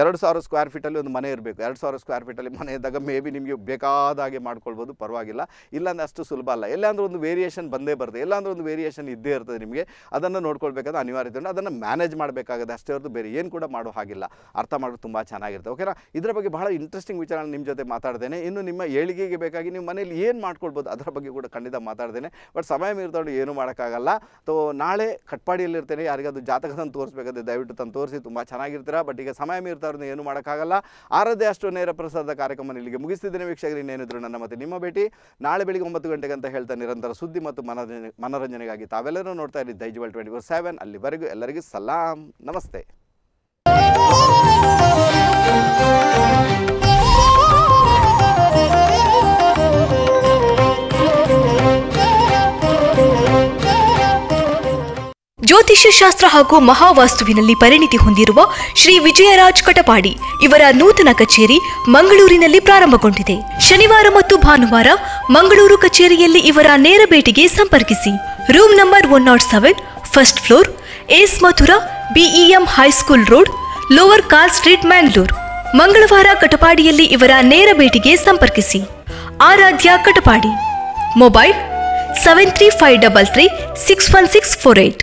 ಎರಡು ಸಾವಿರ ಸ್ಕ್ವೇರ್ ಫೀಟಲ್ಲಿ ಒಂದು ಮನೆ ಇರಬೇಕು. ಎರಡು ಸಾವಿರ ಸ್ಕ್ವೇರ್ ಫೀಟಲ್ಲಿ ಮನೆ ಇದ್ದಾಗ ಮೇ ಬಿ ನಿಮಗೆ ಬೇಕಾದ ಹಾಗೆ ಮಾಡ್ಕೊಳ್ಬೋದು, ಪರವಾಗಿಲ್ಲ. ಇಲ್ಲಾಂದ್ರೆ ಅಷ್ಟು ಸುಲಭ ಅಲ್ಲ. ಎಲ್ಲಾಂದ್ರೂ ಒಂದು ವೇರಿಯೇಷನ್ ಬಂದೇ ಬರ್ತದೆ ಎಲ್ಲಾಂದ್ರೆ ಒಂದು ವೇರಿಯೇಷನ್ ಇದ್ದೇ ಇರ್ತದೆ ನಿಮಗೆ. ಅದನ್ನು ನೋಡ್ಕೊಳ್ಬೇಕಾದ್ರೆ ಅನಿವಾರ್ಯತೆ ಅದನ್ನು ಮ್ಯಾನೇಜ್ ಮಾಡಬೇಕಾಗುತ್ತೆ. ಅಷ್ಟೇ ಹೊರತು ಬೇರೆ ಏನು ಕೂಡ ಮಾಡೋ ಹಾಗಿಲ್ಲ. ಅರ್ಥ ಮಾಡೋದು ತುಂಬ ಚೆನ್ನಾಗಿರುತ್ತೆ. ಓಕೆನಾ ಇದರ ಬಗ್ಗೆ ಬಹಳ ಇಂಟ್ರೆಸ್ಟಿಂಗ್ ವಿಚಾರ ನಿಮ್ಮ ಜೊತೆ ಮಾತಾಡ್ತೇನೆ. ಇನ್ನು ನಿಮ್ಮ ಏಳಿಗೆಗೆ ಬೇಕಾಗಿ ನೀವು ಮನೇಲಿ ಏನು ಮಾಡ್ಕೊಳ್ಬೋದು ಅದರ ಬಗ್ಗೆ ಕೂಡ ಖಂಡಿತ ಮಾತಾಡ್ತೇನೆ. ಬಟ್ ಸಮಯ ಮೀರ್ಕೊಂಡು ಏನು ಮಾಡೋಕ್ಕಾಗಲ್ಲ. ತೋ ನಾಳೆ ಕಟ್ಪಾಡಿಯಲ್ಲಿರ್ತೇನೆ ಯಾರಿಗಾದ್ರು ಜಾತಕ ತಂದು ತೋರಿಸ್ಬೇಕಾದ್ರೆ ದಯವಿಟ್ಟು ತಂದು ತೋರಿಸಿ. ತುಂಬ ಚೆನ್ನಾಗಿರ್ತೀರ? ಬಟ್ ಈಗ ಸಮಯ ಮೀರ್ತಾ ಇರೋದು ಏನು ಮಾಡೋಕ್ಕಾಗಲ್ಲ. ಆರದೇ ಅಷ್ಟು ನೇರ ಪ್ರಸಾದ ಕಾರ್ಯಕ್ರಮ ಇಲ್ಲಿಗೆ ಮುಗಿಸ್ತಿದ್ದೇನೆ. ವೀಕ್ಷಕರು, ಇನ್ನೇನಿದ್ರು ನನ್ನ ಮತ್ತೆ ನಿಮ್ಮ ಭೇಟಿ. ನಾಳೆ ಬೆಳಿಗ್ಗೆ ಒಂಬತ್ತು ಗಂಟೆಗೆ ಅಂತ ಹೇಳ್ತಾ ನಿರಂತರ ಸುದ್ದಿ ಮತ್ತು ಮನರಂಜನೆಗಾಗಿ ಮನೋರಂಜನೆಗಾಗಿ ತಾವೆಲ್ಲರೂ ನೋಡ್ತಾ ಇರಿ ದೈಜ್ವಲ್ ಟ್ವೆಂಟಿ ಫೋರ್ ಸೆವೆನ್. ಅಲ್ಲಿವರೆಗೂ ಎಲ್ಲರಿಗೂ ಸಲಾಂ. ನಮಸ್ತೆ. ಜ್ಯೋತಿಷ್ಯ ಶಾಸ್ತ್ರ ಹಾಗೂ ಮಹಾವಾಸ್ತುವಿನಲ್ಲಿ ಪರಿಣಿತಿ ಹೊಂದಿರುವ ಶ್ರೀ ವಿಜಯರಾಜ್ ಕಟಪಾಡಿ ಇವರ ನೂತನ ಕಚೇರಿ ಮಂಗಳೂರಿನಲ್ಲಿ ಪ್ರಾರಂಭಗೊಂಡಿದೆ. ಶನಿವಾರ ಮತ್ತು ಭಾನುವಾರ ಮಂಗಳೂರು ಕಚೇರಿಯಲ್ಲಿ ಇವರ ನೇರ ಭೇಟಿಗೆ ಸಂಪರ್ಕಿಸಿ. Room number one not seven, first floor, S Mathura, BEM high school road, lower car street Mangalore ಮಂಗಳವಾರ ಕಟಪಾಡಿಯಲ್ಲಿ ಇವರ ನೇರ ಭೇಟಿಗೆ ಸಂಪರ್ಕಿಸಿ. Aaradhya Katapadi. Mobile seven three five double three, six one six four eight.